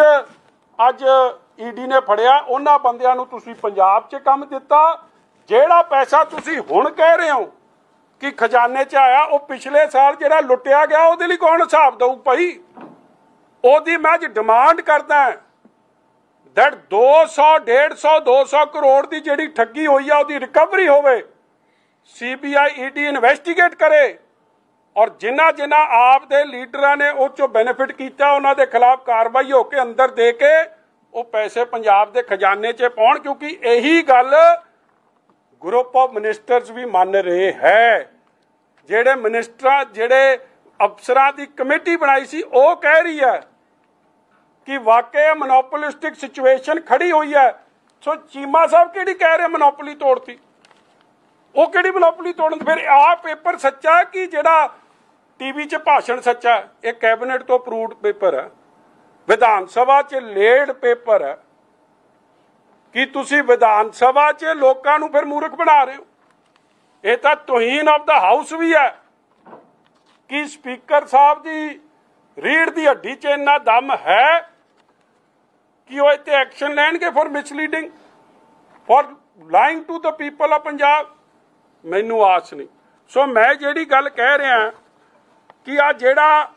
Speaker 1: ਅੱਜ ਈਡੀ ਨੇ ਫੜਿਆ, ਉਹਨਾਂ ਬੰਦਿਆਂ ਨੂੰ ਤੁਸੀਂ ਪੰਜਾਬ 'ਚ ਕੰਮ ਦਿੱਤਾ। ਜਿਹੜਾ ਪੈਸਾ ਤੁਸੀਂ ਹੁਣ ਕਹਿ ਰਹੇ ਹੋ ਕਿ ਖਜ਼ਾਨੇ 'ਚ ਆਇਆ, ਉਹ ਪਿਛਲੇ ਸਾਲ ਜਿਹੜਾ ਲੁੱਟਿਆ ਗਿਆ, ਉਹਦੇ ਲਈ ਕੌਣ ਹਿਸਾਬ ਦਊ ਭਾਈ? ਉਹਦੀ ਮੈਂ ਅੱਜ ਡਿਮਾਂਡ ਕਰਦਾ ਦੈਟ 200 150 200 ਕਰੋੜ ਦੀ ਜਿਹੜੀ ਠੱਗੀ ਹੋਈ ਆ, ਉਹਦੀ ਰਿਕਵਰੀ ਹੋਵੇ। ਸੀਬੀਆਈ ਈਡੀ ਇਨਵੈਸਟੀਗੇਟ ਕਰੇ। ਔਰ ਜਿਨ੍ਹਾਂ ਜਿਨ੍ਹਾਂ ਆਪ ਦੇ ਲੀਡਰਾਂ ਨੇ ਉਹ ਚੋਂ ਬੈਨੀਫਿਟ ਕੀਤਾ, ਉਹਨਾਂ ਦੇ ਖਿਲਾਫ ਕਾਰਵਾਈ ਹੋ ਕੇ ਅੰਦਰ ਦੇ ਕੇ ਉਹ ਪੈਸੇ ਪੰਜਾਬ ਦੇ ਖਜ਼ਾਨੇ 'ਚ ਪਾਉਣ ਕਿਉਂਕਿ ਇਹੀ ਗੱਲ ਗਰੁੱਪ ਆਫ ਮਿਨਿਸਟਰਸ ਵੀ ਮੰਨ ਰਹੇ ਹੈ। ਜਿਹੜੇ ਮਿਨਿਸਟਰਾਂ ਜਿਹੜੇ ਅਫਸਰਾਂ ਦੀ ਕਮੇਟੀ ਬਣਾਈ ਸੀ, ਉਹ ਕਹਿ ਰਹੀ ਹੈ ਕਿ ਵਾਕਿਆ ਮੋਨੋਪੋਲਿਸਟਿਕ ਸਿਚੁਏਸ਼ਨ ਖੜੀ ਹੋਈ ਹੈ। ਸੋ ਚੀਮਾ ਸਾਹਿਬ ਕਿਹੜੀ ਕਹਿ ਰਹੇ ਮੋਨੋਪੋਲੀ ਤੋੜਤੀ? ਉਹ ਕਿਹੜੀ ਮੋਨੋਪੋਲੀ ਤੋੜਨ? ਫਿਰ ਆਹ ਪੇਪਰ ਸੱਚਾ ਕਿ ਜਿਹੜਾ ਟੀਵੀ 'ਚ ਭਾਸ਼ਣ ਸੱਚਾ ਇਹ ਕੈਬਨਿਟ ਤੋਂ ਅਪਰੂਵਡ ਪੇਪਰ ਹੈ। ਵਿਧਾਨ ਸਭਾ 'ਚ ਲੇਡ ਪੇਪਰ ਹੈ। ਕਿ ਤੁਸੀਂ ਵਿਧਾਨ ਸਭਾ 'ਚ ਲੋਕਾਂ ਨੂੰ ਫਿਰ ਮੂਰਖ ਬਣਾ ਰਹੇ ਹੋ? ਇਹ ਤਾਂ ਤੋਹੀਨ ਆਫ ਦਾ ਹਾਊਸ ਵੀ ਹੈ ਕਿ ਸਪੀਕਰ ਸਾਹਿਬ ਦੀ ਰੀੜ ਦੀ ਹੱਡੀ 'ਚ ਇੰਨਾ ਦਮ ਹੈ ਕਿ ਉਹ ਇੱਥੇ ਐਕਸ਼ਨ ਲੈਣਗੇ for misleading for lying to the people of Punjab? ਮੈਨੂੰ ਆਸ ਨਹੀਂ। ਸੋ ਮੈਂ ਜਿਹੜੀ ਗੱਲ ਕਹਿ ਰਿਹਾ ਕਿ ਆ ਜਿਹੜਾ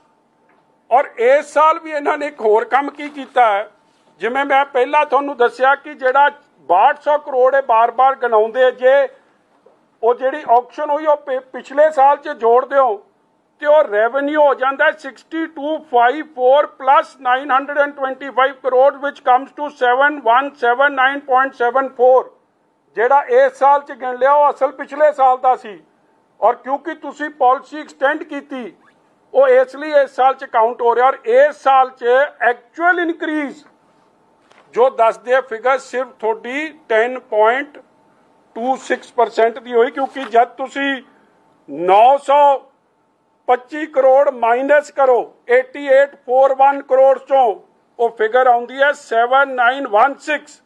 Speaker 1: ਔਰ ਇਸ ਸਾਲ ਵੀ ਇਹਨਾਂ ਨੇ ਇੱਕ ਹੋਰ ਕੰਮ ਕੀ ਕੀਤਾ ਹੈ? ਜਿਵੇਂ ਮੈਂ ਪਹਿਲਾਂ ਤੁਹਾਨੂੰ ਦੱਸਿਆ ਕਿ ਜਿਹੜਾ 6200 ਕਰੋੜ ਇਹ ਬਾਰ-ਬਾਰ ਗਣਾਉਂਦੇ ਜੇ ਉਹ ਜਿਹੜੀ ਆਕਸ਼ਨ ਹੋਈ, ਉਹ ਪਿਛਲੇ ਸਾਲ 'ਚ ਜੋੜ ਦਿਓ ਤੇ ਉਹ ਰੈਵਨਿਊ ਹੋ ਜਾਂਦਾ ਹੈ 6254 plus 925 crore, which comes to 7179.74 ਜਿਹੜਾ ਇਸ ਸਾਲ 'ਚ ਗਿਣ ਲਿਆ, ਉਹ ਅਸਲ ਪਿਛਲੇ ਸਾਲ ਦਾ ਸੀ। ਔਰ ਕਿਉਂਕਿ ਤੁਸੀਂ ਪਾਲਿਸੀ ਐਕਸਟੈਂਡ ਕੀਤੀ, ਉਹ ਇਸ ਲਈ ਇਸ ਸਾਲ 'ਚ ਕਾਊਂਟ ਹੋ ਰਿਹਾ ਔਰ ਇਸ ਸਾਲ 'ਚ ਐਕਚੁਅਲ ਇਨਕਰੀਜ਼ ਜੋ ਦੱਸਦੇ ਆ ਫਿਗਰ ਸਿਰਫ ਤੁਹਾਡੀ 10.26% ਦੀ ਹੋਈ, ਕਿਉਂਕਿ ਜਦ ਤੁਸੀਂ 925 ਕਰੋੜ ਮਾਈਨਸ ਕਰੋ 8841 ਕਰੋੜ ਚੋਂ, ਉਹ ਫਿਗਰ ਆਉਂਦੀ ਹੈ 7916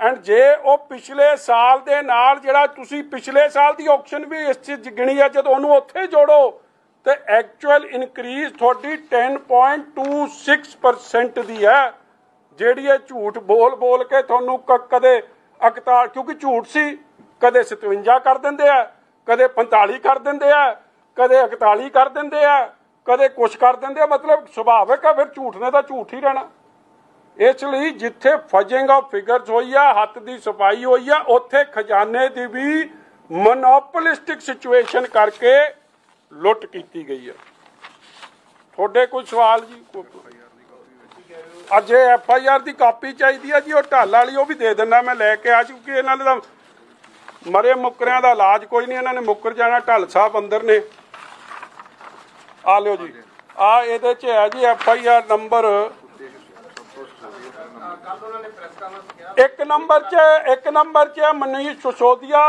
Speaker 1: ਐਂਡ ਜੇ ਉਹ ਪਿਛਲੇ ਸਾਲ ਦੇ ਨਾਲ ਜਿਹੜਾ ਤੁਸੀਂ ਪਿਛਲੇ ਸਾਲ ਦੀ ਆਕਸ਼ਨ ਵੀ ਇਸ ਚ ਗਿਣੀ ਹੈ ਜਦ ਉਹਨੂੰ ਉੱਥੇ ਜੋੜੋ, ਤੇ ਐਕਚੁਅਲ ਇਨਕਰੀਜ਼ ਤੁਹਾਡੀ 10.26% ਦੀ ਹੈ। ਜਿਹੜੀ ਇਹ ਝੂਠ ਬੋਲ ਬੋਲ ਕੇ ਤੁਹਾਨੂੰ ਕਦੇ 41 ਕਿਉਂਕਿ ਝੂਠ ਸੀ, ਕਦੇ 57 ਕਰ ਦਿੰਦੇ ਆ, ਕਦੇ 45 ਕਰ ਦਿੰਦੇ ਆ, ਕਦੇ 41 ਕਰ ਦਿੰਦੇ ਆ, ਕਦੇ ਕੁਛ ਕਰ ਦਿੰਦੇ ਆ, ਮਤਲਬ ਸੁਭਾਵਿਕ ਆ, ਫਿਰ ਝੂਠ ਨੇ ਤਾਂ ਝੂਠ ਹੀ ਰਹਿਣਾ। ਇਸ ਲਈ ਜਿੱਥੇ ਫਜਿੰਗ ਆਫ ਫਿਗਰਸ ਹੋਈ ਆ, ਹੱਥ ਦੀ ਸਫ਼ਾਈ ਹੋਈ ਆ, ਉੱਥੇ ਖਜ਼ਾਨੇ ਦੀ ਵੀ ਮੋਨੋਪੋਲਿਸਟਿਕ ਸਿਚੁਏਸ਼ਨ ਕਰਕੇ ਲੁੱਟ ਕੀਤੀ ਗਈ ਆ। ਤੁਹਾਡੇ ਕੋਈ ਸਵਾਲ ਜੀ? ਅੱਜ ਐਫ ਆਈ ਆਰ ਦੀ ਕਾਪੀ ਚਾਹੀਦੀ ਆ ਜੀ, ਉਹ ਢਾਲ ਵਾਲੀ ਉਹ ਵੀ ਦੇ ਦਿੰਦਾ ਮੈਂ ਲੈ ਕੇ ਆ ਚੁੱਕੀ ਇਹਨਾਂ ਨੇ ਤਾਂ ਮਰੇ ਮੁੱਕਰਿਆਂ ਦਾ ਇਲਾਜ ਕੋਈ ਨਹੀਂ, ਇਹਨਾਂ ਨੇ ਮੁੱਕਰ ਜਾਣਾ, ਢੱਲ ਸਾਹਿਬ ਅੰਦਰ ਨੇ। ਆ ਲਿਓ ਜੀ। ਆ ਇਹਦੇ ਚ ਹੈ ਜੀ ਐਫ ਆਈ ਆਰ ਨੰਬਰ। ਇੱਕ ਨੰਬਰ 'ਚ, ਇੱਕ ਨੰਬਰ 'ਚ ਹੈ ਮਨੀਸ਼ ਸਿਸੋਦੀਆ,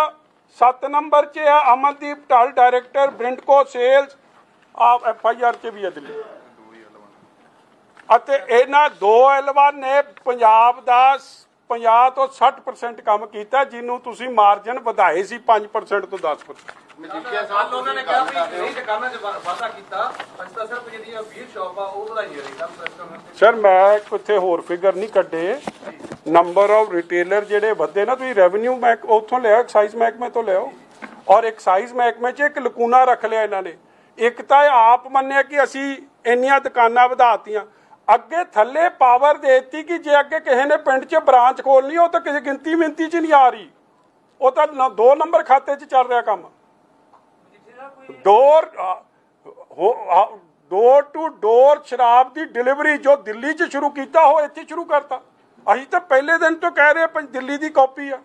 Speaker 1: ਸੱਤ ਨੰਬਰ 'ਚ ਹੈ ਅਮਨਦੀਪ ਢਾਲ, ਡਾਇਰੈਕਟਰ ਬ੍ਰਿੰਟਕੋ ਸੇਲਸ ਆ ਐਫ ਆਈ ਆਰ 'ਚ ਵੀ ਹੈ ਦਿੱਲੀ। ਅਤੇ ਇਹਨਾਂ ਦੋ ਐਲਵਾਂ ਨੇ ਪੰਜਾਬ ਦਾ 50 ਤੋਂ 60% ਕੰਮ ਕੀਤਾ ਜਿਹਨੂੰ ਤੁਸੀਂ ਮਾਰਜਨ ਵਧਾਏ ਸੀ 5% ਤੋਂ 10%
Speaker 2: ਮਜੀਠੀਆ ਸਾਹਿਬ
Speaker 4: ਉਹਨਾਂ ਨੇ ਕਿਹਾ ਵੀ ਨਹੀਂ ਦੁਕਾਨਾਂ 'ਚ ਵਾਧਾ ਕੀਤਾ। ਅਸੀਂ ਤਾਂ ਸਿਰਫ ਜਿਹੜੀਆਂ 20 ਸ਼ਾਪ ਆ ਉਹ ਵਧਾਈਆਂ ਪ੍ਰੈਸ ਕਾਨਫਰੰਸ
Speaker 1: ਸਰ ਮੈਂ ਕਿੱਥੇ ਹੋਰ ਫਿਗਰ ਨਹੀਂ ਕੱਢੇ। ਨੰਬਰ ਆਫ ਰਿਟੇਲਰ ਜਿਹੜੇ ਵਧੇ ਨਾ ਤੁਸੀਂ ਰੈਵਨਿਊ ਮੈਕ ਉੱਥੋਂ ਲਿਆ ਐਕਸਾਈਜ਼ ਮਹਿਕਮੇ ਤੋਂ ਲਿਆਓ। ਔਰ ਐਕਸਾਈਜ਼ ਮਹਿਕਮੇ 'ਚ ਇੱਕ ਲਕੂਨਾ ਰੱਖ ਲਿਆ ਇਹਨਾਂ ਨੇ। ਇੱਕ ਤਾਂ ਇਹ ਆਪ ਮੰਨਿਆ ਕਿ ਅਸੀਂ ਇੰਨੀਆਂ ਦੁਕਾਨਾਂ ਵਧਾਤੀਆਂ ਅੱਗੇ ਥੱਲੇ ਪਾਵਰ ਦੇਤੀ ਕਿ ਜੇ ਅੱਗੇ ਕਿਸੇ ਨੇ ਪਿੰਡ 'ਚ ਬ੍ਰਾਂਚ ਖੋਲਣੀ ਉਹ ਤਾਂ ਕਿਸੇ ਗਿਣਤੀ ਮਿੰਤੀ 'ਚ ਨਹੀਂ ਆ ਰਹੀ। ਉਹ ਤਾਂ ਨ- ਦੋ ਨੰਬਰ ਖਾਤੇ 'ਚ ਚੱਲ ਰਿਹਾ ਕੰਮ। ਡੋਰ ਡੋਰ ਟੂ ਡੋਰ ਸ਼ਰਾਬ ਦੀ ਡਿਲੀਵਰੀ ਜੋ ਦਿੱਲੀ 'ਚ ਸ਼ੁਰੂ ਕੀਤਾ, ਉਹ ਇੱਥੇ ਸ਼ੁਰੂ ਕਰਤਾ। ਅਸੀਂ ਤਾਂ ਪਹਿਲੇ ਦਿਨ ਤੋਂ ਕਹਿ ਰਹੇ ਦਿੱਲੀ ਦੀ ਕਾਪੀ ਆ।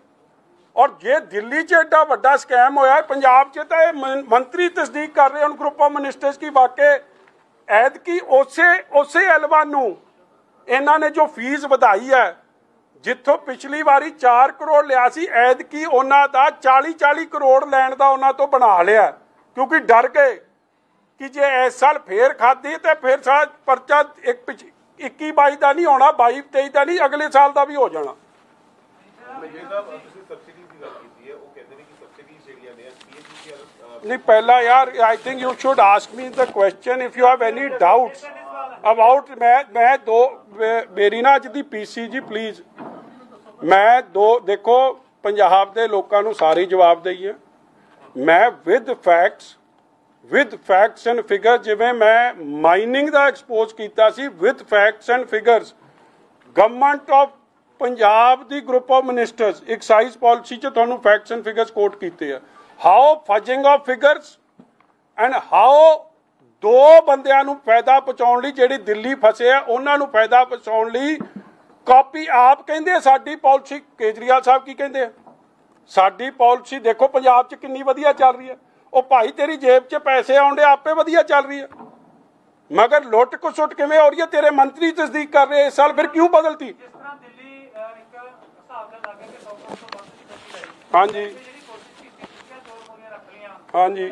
Speaker 1: ਔਰ ਜੇ ਦਿੱਲੀ 'ਚ ਐਡਾ ਵੱਡਾ ਸਕੈਮ ਹੋਇਆ, ਪੰਜਾਬ 'ਚ ਤਾਂ ਇਹ ਮੰਤਰੀ ਤਸਦੀਕ ਕਰ ਰਹੇ ਹਨ ਗਰੁੱਪ ਆਫ ਮਿਨਿਸਟਰਸ ਕੀ ਵਾਕੇ ਐਤਕੀ ਉਸੇ ਉਸੇ ਐਲਵਾਨ ਨੂੰ ਇਹਨਾਂ ਨੇ ਜੋ ਫੀਸ ਵਧਾਈ ਹੈ, ਜਿੱਥੋਂ ਪਿਛਲੀ ਵਾਰੀ 4 ਕਰੋੜ ਲਿਆ ਸੀ, ਐਤਕੀ ਉਹਨਾਂ ਦਾ 40 40 ਕਰੋੜ ਲੈਣ ਦਾ ਉਹਨਾਂ ਤੋਂ ਬਣਾ ਲਿਆ। ਕਿਉਂਕਿ ਡਰ ਗਏ ਕਿ ਜੇ ਇਸ ਸਾਲ ਫੇਰ ਖਾਦੀ ਤੇ ਫਿਰ ਸਾਲ ਪਰਚਾ ਇੱਕ ਪਿਛ- 21 22 ਦਾ ਨਹੀਂ ਹੋਣਾ 22 23 ਦਾ ਨਹੀਂ, ਅਗਲੇ ਸਾਲ ਦਾ ਵੀ ਹੋ ਜਾਣਾ
Speaker 5: ਮਜੀਦ ਸਾਹਿਬ ਤੁਸੀਂ ਸਬਸਿਡੀ ਦੀ ਗੱਲ ਕੀਤੀ ਹੈ ਉਹ ਕਹਿੰਦੇ ਨੇ ਕਿ ਸਬਸਿਡੀ ਜਿਹੜੀਆਂ ਨੇ ਪੀਐਚਸੀਆਰ
Speaker 1: ਨਹੀਂ, ਪਹਿਲਾਂ ਯਾਰ I think you should ask me the question if you have any about ਮੈਂ ਮੈਂ ਦੋ ਮੇਰੀ ਨਾ ਅੱਜ ਦੀ ਪੀਸੀ ਜੀ ਪਲੀਜ਼ ਮੈਂ ਦੋ, ਦੇਖੋ, ਪੰਜਾਬ ਦੇ ਲੋਕਾਂ ਨੂੰ ਸਾਰੀ ਜਵਾਬ ਦਈਏ। ਮੈਂ with facts with facts and figure ਜਿਵੇਂ ਮੈਂ ਮਾਈਨਿੰਗ ਦਾ ਐਕਸਪੋਜ਼ ਕੀਤਾ ਸੀ with facts and figures government of Punjab the group of ministers excise policy ਚ ਤੁਹਾਨੂੰ ਫੈਕਟਸ ਐਂਡ ਫਿਗਰਸ ਕੋਟ ਕੀਤੇ ਆ। How fudging of figures and how ਦੋ ਬੰਦਿਆਂ ਨੂੰ ਫਾਇਦਾ ਪਹੁੰਚਾਉਣ ਲਈ ਜਿਹੜੀ ਦਿੱਲੀ ਫਸੇ ਆ ਉਹਨਾਂ ਨੂੰ ਫਾਇਦਾ ਪਹੁੰਚਾਉਣ ਲਈ ਕਾਪੀ ਆਪ ਕਹਿੰਦੇ ਸਾਡੀ ਪਾਲਿਸੀ ਕੇਜਰੀਵਾਲ ਸਾਹਿਬ ਕੀ ਕਹਿੰਦੇ ਸਾਡੀ ਪਾਲਿਸੀ ਦੇਖੋ ਪੰਜਾਬ 'ਚ ਕਿੰਨੀ ਵਧੀਆ ਚੱਲ ਰਹੀ ਹੈ ਉਹ ਭਾਈ ਤੇਰੀ ਜੇਬ 'ਚ ਪੈਸੇ ਆਉਂਦੇ ਆਪੇ ਵਧੀਆ ਚੱਲ ਰਹੀ ਹੈ ਮਗਰ ਲੁੱਟ ਕੁਸੁੱਟ ਕਿਵੇਂ ਹੋ ਰਹੀ ਹੈ ਤੇਰੇ ਮੰਤਰੀ ਤਸਦੀਕ ਕਰ ਰਹੇ ਇਸ ਸਾਲ ਫਿਰ ਕਿਉਂ ਬਦਲਤੀ?
Speaker 6: ਜਿਸ ਤਰ੍ਹਾਂ ਦਿੱਲੀ ਅਹ, ਇੱਕ ਹਿਸਾਬ ਦਾ ਲੱਗ ਗਿਆ ਕਿ 100 ਤੋਂ ਵੱਧ ਦੀ ਕੱਟੀ ਲਾਈ
Speaker 1: ਹਾਂਜੀ। ਹਾਂਜੀ।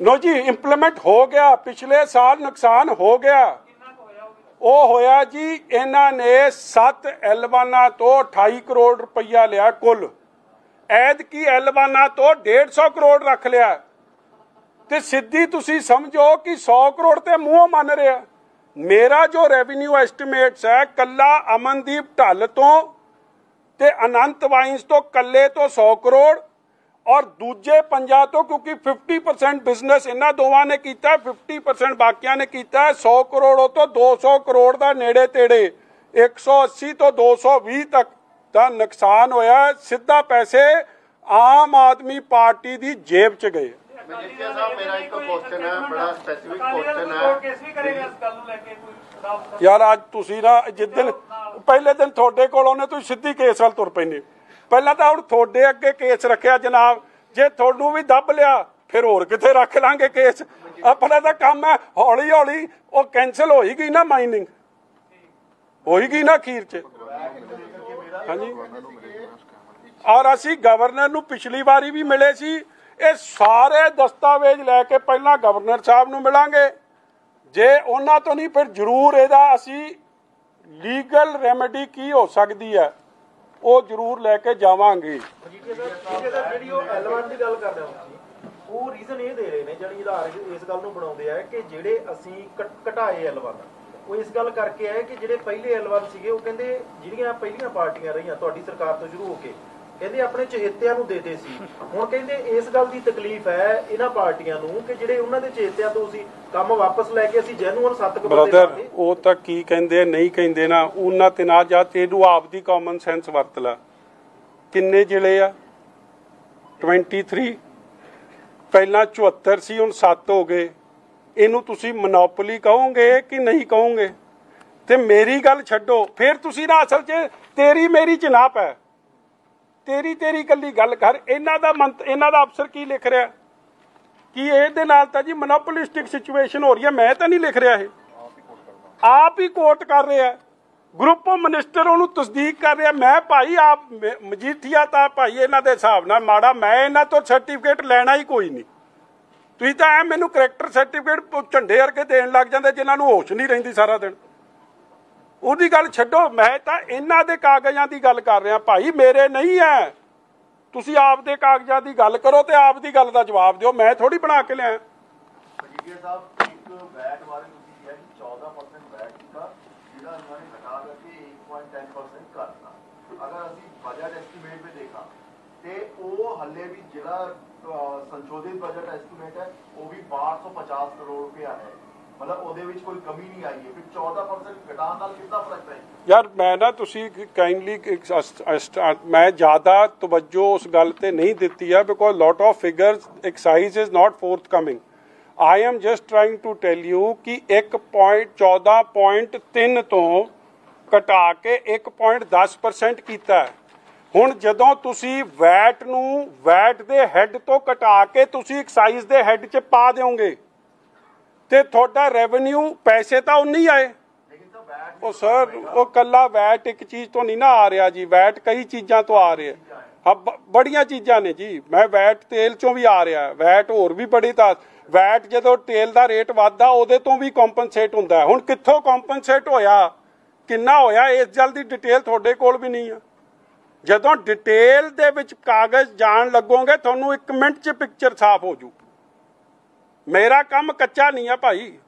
Speaker 1: ਨੋ ਜੀ ਇੰਪਲੀਮੈਂਟ ਹੋ ਗਿਆ। ਪਿਛਲੇ ਸਾਲ ਨੁਕਸਾਨ ਹੋ ਗਿਆ।
Speaker 6: ਉਹ
Speaker 1: ਹੋਇਆ ਜੀ, ਇਹਨਾਂ ਨੇ 7 ਐਲਬਾਨਾ ਤੋਂ 28 ਕਰੋੜ ਰੁਪਈਆ ਲਿਆ ਕੁੱਲ। ਐਦ ਕੀ ਐਲਬਾਨਾ ਤੋਂ 150 ਕਰੋੜ ਰੱਖ ਲਿਆ। ਤੇ ਸਿੱਧੀ ਤੁਸੀਂ ਸਮਝੋ ਕਿ 100 ਕਰੋੜ ਤੇ ਮੂੰਹ ਮੰਨ ਰਿਹਾ। ਮੇਰਾ ਜੋ ਰੈਵਨਿਊ ਐਸਟੀਮੇਟਸ ਹੈ, ਕੱਲਾ ਅਮਨਦੀਪ ਢੱਲ ਤੋਂ ਤੇ ਅਨੰਤ ਵਾਈਨਸ ਤੋਂ ਕੱਲੇ ਤੋਂ 100 ਕਰੋੜ ਔਰ ਦੂਜੇ ਪੰਜਾਂ ਤੋਂ ਕਿਉਂਕਿ 50% ਬਿਜ਼ਨਸ ਇਹਨਾਂ ਦੋਵਾਂ ਨੇ ਕੀਤਾ 50% ਬਾਕੀਆਂ ਨੇ ਕੀਤਾ 100 ਕਰੋੜ ਤੋਂ 200 ਕਰੋੜ ਦਾ ਨੇੜੇ ਤੇੜੇ 180 ਤੋਂ 220 ਤੱਕ ਦਾ ਨੁਕਸਾਨ ਹੋਇਆ ਸਿੱਧਾ ਪੈਸੇ ਆਮ ਆਦਮੀ ਪਾਰਟੀ ਦੀ ਜੇਬ 'ਚ ਗਏ।
Speaker 2: ਮਜੀਠੀਆ ਸਾਹਿਬ ਮੇਰਾ ਇੱਕ ਕੁਐਸਚਨ ਹੈ ਬੜਾ ਸਪੈਸੀਫਿਕ ਕੁਐਸਚਨ
Speaker 6: ਕੋਰਟ
Speaker 2: ਹੈ।
Speaker 6: ਕੇਸ ਵੀ ਕਰੇਗਾ ਇਸ ਗੱਲ ਨੂੰ ਲੈ ਕੇ ਕੋਈ ਅਦਾਲਤ
Speaker 1: ਯਾਰ ਅੱਜ ਤੁਸੀਂ ਨਾ ਜਿੱਦਣ ਪਹਿਲੇ ਦਿਨ ਤੁਹਾਡੇ ਕੋਲ ਉਹਨੇ ਤੁਸੀਂ ਸਿੱਧੀ ਕੇਸ ਵੱਲ ਤੁਰ ਪੈਂਦੇ। ਪਹਿਲਾਂ ਤਾਂ ਹੁਣ ਤੁਹਾਡੇ ਅੱਗੇ ਕੇਸ ਰੱਖਿਆ ਜਨਾਬ। ਜੇ ਤੁਹਾਨੂੰ ਵੀ ਦੱਬ ਲਿਆ, ਫਿਰ ਹੋਰ ਕਿੱਥੇ ਰੱਖ ਲਾਂਗੇ ਕੇਸ? ਆਪਣਾ ਤਾਂ ਕੰਮ ਹੈ ਹੌਲੀ ਹੌਲੀ ਉਹ ਕੈਨਸਲ ਹੋਈ ਗਈ ਨਾ ਮਾਈਨਿੰਗ ਹੋਈ ਗਈ ਨਾ ਅਖੀਰ ਚ। ਹਾਂਜੀ। ਔਰ ਅਸੀਂ ਗਵਰਨਰ ਨੂੰ ਪਿਛਲੀ ਵਾਰੀ ਵੀ ਮਿਲੇ ਸੀ। ਇਹ ਸਾਰੇ ਦਸਤਾਵੇਜ਼ ਲੈ ਕੇ ਪਹਿਲਾਂ ਗਵਰਨਰ ਸਾਹਿਬ ਨੂੰ ਮਿਲਾਂਗੇ। ਜੇ ਉਹਨਾਂ ਤੋਂ ਨਹੀਂ, ਫਿਰ ਜ਼ਰੂਰ ਇਹਦਾ ਅਸੀਂ ਲੀਗਲ ਰੈਮੇਡੀ ਕੀ ਹੋ ਸਕਦੀ ਹੈ? ਉਹ ਜ਼ਰੂਰ ਲੈ ਕੇ ਜਾਵਾਂਗੇ।
Speaker 7: ਉਹ ਰੀਜ਼ਨ ਇਹ ਦੇ ਰਹੇ ਨੇ ਜਿਹੜੀ ਆਧਾਰ ਇਸ ਗੱਲ ਨੂੰ ਬਣਾਉਂਦੇ ਆ ਕਿ ਜਿਹੜੇ ਅਸੀਂ ਘਟਾਏ ਐਲਵਨ ਉਹ ਇਸ ਗੱਲ ਕਰਕੇ ਹੈ ਕਿ ਜਿਹੜੇ ਪਹਿਲੇ ਐਲਵਨ ਸੀਗੇ, ਉਹ ਕਹਿੰਦੇ ਜਿਹੜੀਆਂ ਪਹਿਲੀਆਂ ਪਾਰਟੀਆਂ ਰਹੀਆਂ, ਤੁਹਾਡੀ ਸਰਕਾਰ ਤੋਂ ਸ਼ੁਰੂ ਹੋ ਕੇ ਕਹਿੰਦੇ ਆਪਣੇ ਚਹੇਤਿਆਂ ਨੂੰ ਦੇਦੇ ਸੀ। ਹੁਣ ਕਹਿੰਦੇ ਇਸ ਗੱਲ ਦੀ ਤਕਲੀਫ ਹੈ ਇਹਨਾਂ ਪਾਰਟੀਆਂ ਨੂੰ ਕਿ ਜਿਹੜੇ ਉਹਨਾਂ ਦੇ ਚਹੇਤਿਆਂ ਤੋਂ ਅਸੀਂ ਕੰਮ ਵਾਪਸ ਲੈ ਕੇ ਅਸੀਂ ਜੈਨੂਅਨ ਸੱਤ ਕੁ ਬੰਦੇ
Speaker 1: ਬ੍ਰਦਰ। ਉਹ ਤਾਂ ਕੀ ਕਹਿੰਦੇ ਨਹੀਂ ਕਹਿੰਦੇ ਨਾ ਉਹਨਾਂ ਤੇ ਨਾ ਜਾ ਤੈਨੂੰ ਆਪਦੀ ਕਾਮਨ ਸੈਂਸ ਵਰਤ ਲੈ। ਕਿੰਨੇ ਜ਼ਿਲ੍ਹੇ ਆ? 23 ਪਹਿਲਾਂ 74 ਸੀ ਹੁਣ 7 ਹੋ ਗਏ। ਇਹਨੂੰ ਤੁਸੀਂ ਮੋਨੋਪੋਲੀ ਕਹੋਗੇ ਕਿ ਨਹੀਂ ਕਹੋਗੇ? ਤੇ ਮੇਰੀ ਗੱਲ ਛੱਡੋ ਫਿਰ ਤੁਸੀਂ ਨਾ ਅਸਲ 'ਚ ਤੇਰੀ ਮੇਰੀ ਚਨਾਪ ਹੈ ਤੇਰੀ ਤੇਰੀ ਕੱਲੀ ਗੱਲ ਕਰ, ਇਹਨਾਂ ਦਾ ਮੰਤ ਇਹਨਾਂ ਦਾ ਅਫਸਰ ਕੀ ਲਿਖ ਰਿਹਾ? ਕਿ ਇਹਦੇ ਨਾਲ ਤਾਂ ਜੀ ਮੋਨੋਪੋਲਿਸਟਿਕ ਸਿਚੁਏਸ਼ਨ ਹੋ ਰਹੀ ਹੈ? ਮੈਂ ਤਾਂ ਨਹੀਂ ਲਿਖ ਰਿਹਾ ਇਹ। ਆਪ ਹੀ ਕੋਟ ਕਰ ਰਿਹਾ ਗਰੁੱਪ ਆਫ ਮਿਨਿਸਟਰ ਉਹਨੂੰ ਤਸਦੀਕ ਕਰ ਰਿਹਾ। ਮੈਂ ਭਾਈ ਆਪ ਮਜੀਠੀਆ ਤਾਂ ਭਾਈ ਇਹਨਾਂ ਦੇ ਹਿਸਾਬ ਨਾਲ ਮਾੜਾ, ਮੈਂ ਇਹਨਾਂ ਤੋਂ ਸਰਟੀਫਿਕੇਟ ਲੈਣਾ ਹੀ ਕੋਈ ਨਹੀਂ। ਤੁਸੀਂ ਤਾਂ ਐ ਮੈਨੂੰ ਕਰੈਕਟਰ ਸਰਟੀਫਿਕੇਟ ਝੰਡੇ ਵਰਗੇ ਦੇਣ ਲੱਗ ਜਾਂਦੇ ਜਿਨ੍ਹਾਂ ਨੂੰ ਹੋਸ਼ ਨਹੀਂ ਰਹਿੰਦੀ ਸਾਰਾ ਦਿਨ। ਉਹਦੀ ਗੱਲ ਛੱਡੋ ਮੈਂ ਤਾਂ ਇਹਨਾਂ ਦੇ ਕਾਗਜ਼ਾਂ ਦੀ ਗੱਲ ਕਰ ਰਿਹਾ। ਭਾਈ ਮੇਰੇ ਨਹੀਂ ਹੈ ਤੁਸੀਂ ਆਪ ਦੇ ਕਾਗਜ਼ਾਂ ਦੀ ਗੱਲ ਕਰੋ ਤੇ ਆਪ ਦੀ ਗੱਲ ਦਾ ਜਵਾਬ ਦਿਓ। ਮੈਂ ਥੋੜੀ ਬਣਾ ਕੇ ਲਿਆ।
Speaker 8: ਮਜੀਠੀਆ ਸਾਹਿਬ ਇੱਕ ਵੈਟ ਬਾਰੇ ਤੁਸੀਂ ਕਿਹਾ ਕਿ 14% ਵੈਟ ਸੀਗਾ ਜਿਹੜਾ ਉਹਨਾਂ ਨੇ ਘਟਾ ਕਰਕੇ 5.10% ਕਰਨਾ ਅਗਰ ਅਸੀਂ ਬਜਟ ਐਸਟੀਮੇਟ ਵਿੱਚ ਦੇਖਾਂ ਤੇ ਉਹ ਹੱਲੇ ਵੀ ਜਿਹੜਾ ਅਹ, ਸੰਸ਼ੋਧਿਤ ਬਜਟ ਐਸਟੀਮੇਟ ਹੈ ਉਹ ਵੀ 1250 ਕਰੋੜ ਰੁਪਇਆ ਹੈ। ਮਤਲਬ ਉਹਦੇ ਵਿੱਚ ਕੋਈ ਕਮੀ ਨਹੀਂ ਆਈ ਹੈ। ਫਿਰ 14% ਘਟਾਉਣ ਨਾਲ ਕਿੰਨਾ ਫ਼ਰਕ ਪੈ
Speaker 1: ਯਾਰ, ਮੈਂ ਨਾ ਤੁਸੀਂ ਕਾਈਂਡਲੀ ਮੈਂ ਜ਼ਿਆਦਾ ਤਵੱਜੋ ਉਸ ਗੱਲ ਤੇ ਨਹੀਂ ਦਿੱਤੀ ਹੈ because lot of figures excise is not forthcoming I am just trying to tell you ਕਿ 1.14.3 ਤੋਂ ਘਟਾ ਕੇ 1.10% ਕੀਤਾ ਹੁਣ ਜਦੋਂ ਤੁਸੀਂ ਵੈਟ ਨੂੰ ਵੈਟ ਦੇ ਹੈੱਡ ਤੋਂ ਘਟਾ ਕੇ ਤੁਸੀਂ ਐਕਸਾਈਜ਼ ਦੇ ਹੈੱਡ 'ਚ ਪਾ ਦਿਓਗੇ ਤੇ ਤੁਹਾਡਾ ਰੈਵਨਿਊ ਪੈਸੇ ਤਾਂ ਉਨੇ ਹੀ ਆਏ। ਉਹ ਸਰ ਉਹ ਕੱਲਾ ਵੈਟ ਇੱਕ ਚੀਜ਼ ਤੋਂ ਨਹੀਂ ਨਾ ਆ ਰਿਹਾ ਜੀ। ਵੈਟ ਕਈ ਚੀਜ਼ਾਂ ਤੋਂ ਆ ਰਿਹਾ। ਹਾਂ ਬੜੀਆਂ ਚੀਜ਼ਾਂ ਨੇ ਜੀ। ਮੈਂ ਵੈਟ ਤੇਲ ਚੋਂ ਵੀ ਆ ਰਿਹਾ। ਵੈਟ ਹੋਰ ਵੀ ਬੜੀ ਤਾਂ ਵੈਟ ਜਦੋਂ ਤੇਲ ਦਾ ਰੇਟ ਵੱਧਦਾ ਉਹਦੇ ਤੋਂ ਵੀ ਕੰਪਨਸੇਟ ਹੁੰਦਾ। ਹੁਣ ਕਿੱਥੋਂ ਕੰਪਨਸੇਟ ਹੋਇਆ? ਕਿੰਨਾ ਹੋਇਆ? ਇਸ ਗੱਲ ਦੀ ਡਿਟੇਲ ਤੁਹਾਡੇ ਕੋਲ ਵੀ ਨਹੀਂ ਆ। ਜਦੋਂ ਡਿਟੇਲ ਦੇ ਵਿੱਚ ਕਾਗਜ਼ ਜਾਣ ਲੱਗੋਗੇ ਤੁਹਾਨੂੰ 1 ਮਿੰਟ 'ਚ ਪਿਕਚਰ ਸਾਫ਼ ਹੋ ਜੂ। ਮੇਰਾ ਕੰਮ ਕੱਚਾ ਨਹੀਂ ਆ ਭਾਈ।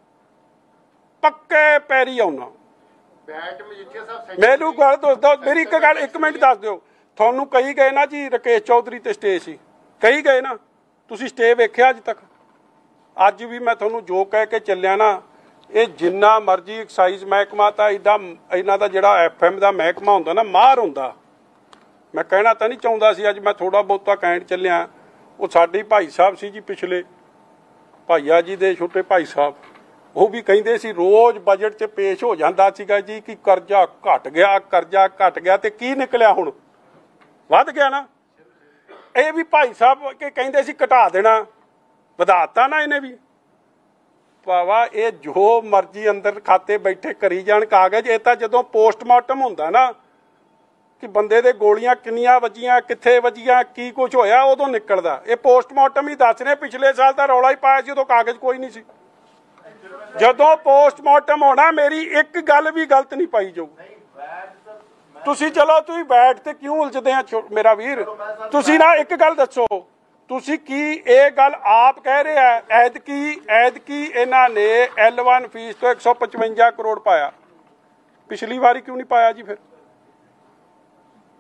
Speaker 1: ਪੱਕੇ ਪੈਰੀ ਆਉਣਾ।
Speaker 2: ਬੈਟ ਮਜੀਠੀਆ ਸਾਹਿਬ
Speaker 1: ਮੈਨੂੰ ਗੱਲ ਦੱਸ ਦਿਓ, ਮੇਰੀ ਇੱਕ ਗੱਲ, ਇੱਕ ਮਿੰਟ ਦੱਸ ਦਿਓ। ਤੁਹਾਨੂੰ ਕਹੀ ਗਏ ਨਾ ਜੀ ਰਕੇਸ਼ ਚੌਧਰੀ ਤੇ ਸਟੇ ਸੀ। ਕਹੀ ਗਏ ਨਾ। ਤੁਸੀਂ ਸਟੇ ਵੇਖਿਆ ਅੱਜ ਤੱਕ? ਅੱਜ ਵੀ ਮੈਂ ਤੁਹਾਨੂੰ ਜੋ ਕਹਿ ਕੇ ਚੱਲਿਆ ਨਾ, ਇਹ ਜਿੰਨਾ ਮਰਜ਼ੀ ਐਕਸਾਈਜ਼ ਮਹਿਕਮਾ ਤਾਂ ਇਦਾਂ ਇਹਨਾਂ ਦਾ ਜਿਹੜਾ ਐਫਐਮ ਦਾ ਮਹਿਕਮਾ ਹੁੰਦਾ ਨਾ ਮਾਰ ਹੁੰਦਾ। ਮੈਂ ਕਹਿਣਾ ਤਾਂ ਨਹੀਂ ਚਾਹੁੰਦਾ ਸੀ, ਅੱਜ ਮੈਂ ਥੋੜਾ ਬਹੁਤਾ ਕਹਿਣ ਚੱਲਿਆ। ਉਹ ਸਾਡੇ ਭਾਈ ਸਾਹਿਬ ਸੀ ਜੀ ਪਿਛਲੇ। ਭਾਈਆ ਜੀ ਦੇ ਛੋਟੇ ਭਾਈ ਸਾਹਿਬ, ਉਹ ਵੀ ਕਹਿੰਦੇ ਸੀ ਰੋਜ਼ ਬਜਟ 'ਚ ਪੇਸ਼ ਹੋ ਜਾਂਦਾ ਸੀਗਾ ਜੀ ਕਿ ਕਰਜ਼ਾ ਘਟ ਗਿਆ, ਕਰਜ਼ਾ ਘਟ ਗਿਆ ਤੇ ਕੀ ਨਿਕਲਿਆ ਹੁਣ? ਵੱਧ ਗਿਆ ਨਾ। ਇਹ ਵੀ ਭਾਈ ਸਾਹਿਬ ਕਿ ਕਹਿੰਦੇ ਸੀ ਘਟਾ ਦੇਣਾ, ਵਧਾਤਾ ਨਾ ਇਹਨੇ ਵੀ। ਭਾਵਾ, ਇਹ ਜੋ ਮਰਜ਼ੀ ਅੰਦਰ ਖਾਤੇ ਬੈਠੇ ਕਰੀ ਜਾਣ ਕਾਗਜ਼, ਇਹ ਤਾਂ ਜਦੋਂ ਪੋਸਟਮਾਰਟਮ ਹੁੰਦਾ ਨਾ ਕਿ ਬੰਦੇ ਦੇ ਗੋਲੀਆਂ ਕਿੰਨੀਆਂ ਵੱਜੀਆਂ, ਕਿੱਥੇ ਵੱਜੀਆਂ, ਕੀ ਕੁਝ ਹੋਇਆ, ਉਦੋਂ ਨਿਕਲਦਾ। ਇਹ ਪੋਸਟਮਾਰਟਮ ਹੀ ਦੱਸ ਰਹੇ, ਪਿਛਲੇ ਸਾਲ ਤਾਂ ਰੌਲਾ ਹੀ ਪਾਇਆ ਸੀ, ਉਦੋਂ ਕਾਗਜ਼ ਕੋਈ ਨਹੀਂ ਸੀ। ਜਦੋਂ ਪੋਸਟਮਾਰਟਮ ਹੋਣਾ, ਮੇਰੀ ਇੱਕ ਗੱਲ ਵੀ ਗਲਤ ਨਹੀਂ ਪਾਈ ਜਾਊ। ਤੁਸੀਂ ਚਲੋ, ਤੁਸੀਂ ਬੈਠ ਤੇ ਕਿਉਂ ਉਲਝਦੇ ਆ ਮੇਰਾ ਵੀਰ? ਤੁਸੀਂ ਨਾ ਇੱਕ ਗੱਲ ਦੱਸੋ, ਤੁਸੀਂ ਕੀ ਇਹ ਗੱਲ ਆਪ ਕਹਿ ਰਹੇ ਆ? ਐਦ ਕੀ ਐਦ ਕੀ ਇਹਨਾਂ ਨੇ L1 ਫੀਸ ਤੋਂ 155 ਕਰੋੜ ਪਾਇਆ। ਪਿਛਲੀ ਵਾਰੀ ਕਿਉਂ ਨਹੀਂ ਪਾਇਆ ਜੀ ਫਿਰ?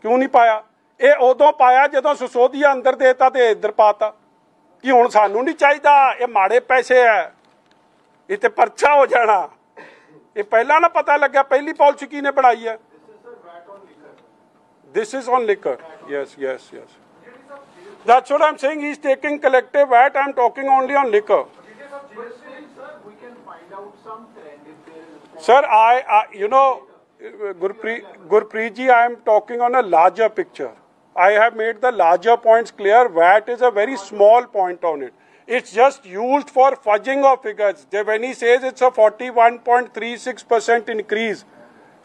Speaker 1: ਕਿਉਂ ਨਹੀਂ ਪਾਇਆ ਇਹ ਉਦੋਂ ਪਾਇਆ ਜਦੋਂ ਸਸੋਦੀਆ ਅੰਦਰ ਦੇਤਾ ਤੇ ਇੱਧਰ ਪਾਤਾ ਕਿ ਹੁਣ ਸਾਨੂੰ ਨਹੀਂ ਚਾਹੀਦਾ ਇਹ ਮਾੜੇ ਪੈਸੇ ਐ ਇਹ ਤੇ ਪਰਚਾ ਹੋ ਜਾਣਾ ਇਹ ਪਹਿਲਾਂ ਨਾ ਪਤਾ ਲੱਗਿਆ ਪਹਿਲੀ ਪਾਲਿਸੀ ਕਿਹਨੇ ਬਣਾਈ ਹੈ this is on liquor yes yes yes that's what i'm saying he's taking collective VAT i'm talking only on liquor sir i, I you know uh, gurpreet gurpreet ji i am talking on a larger picture i have made the larger points clear VAT is a very small point on it it's just used for fudging of figures They- when he says it's a 41.36% increase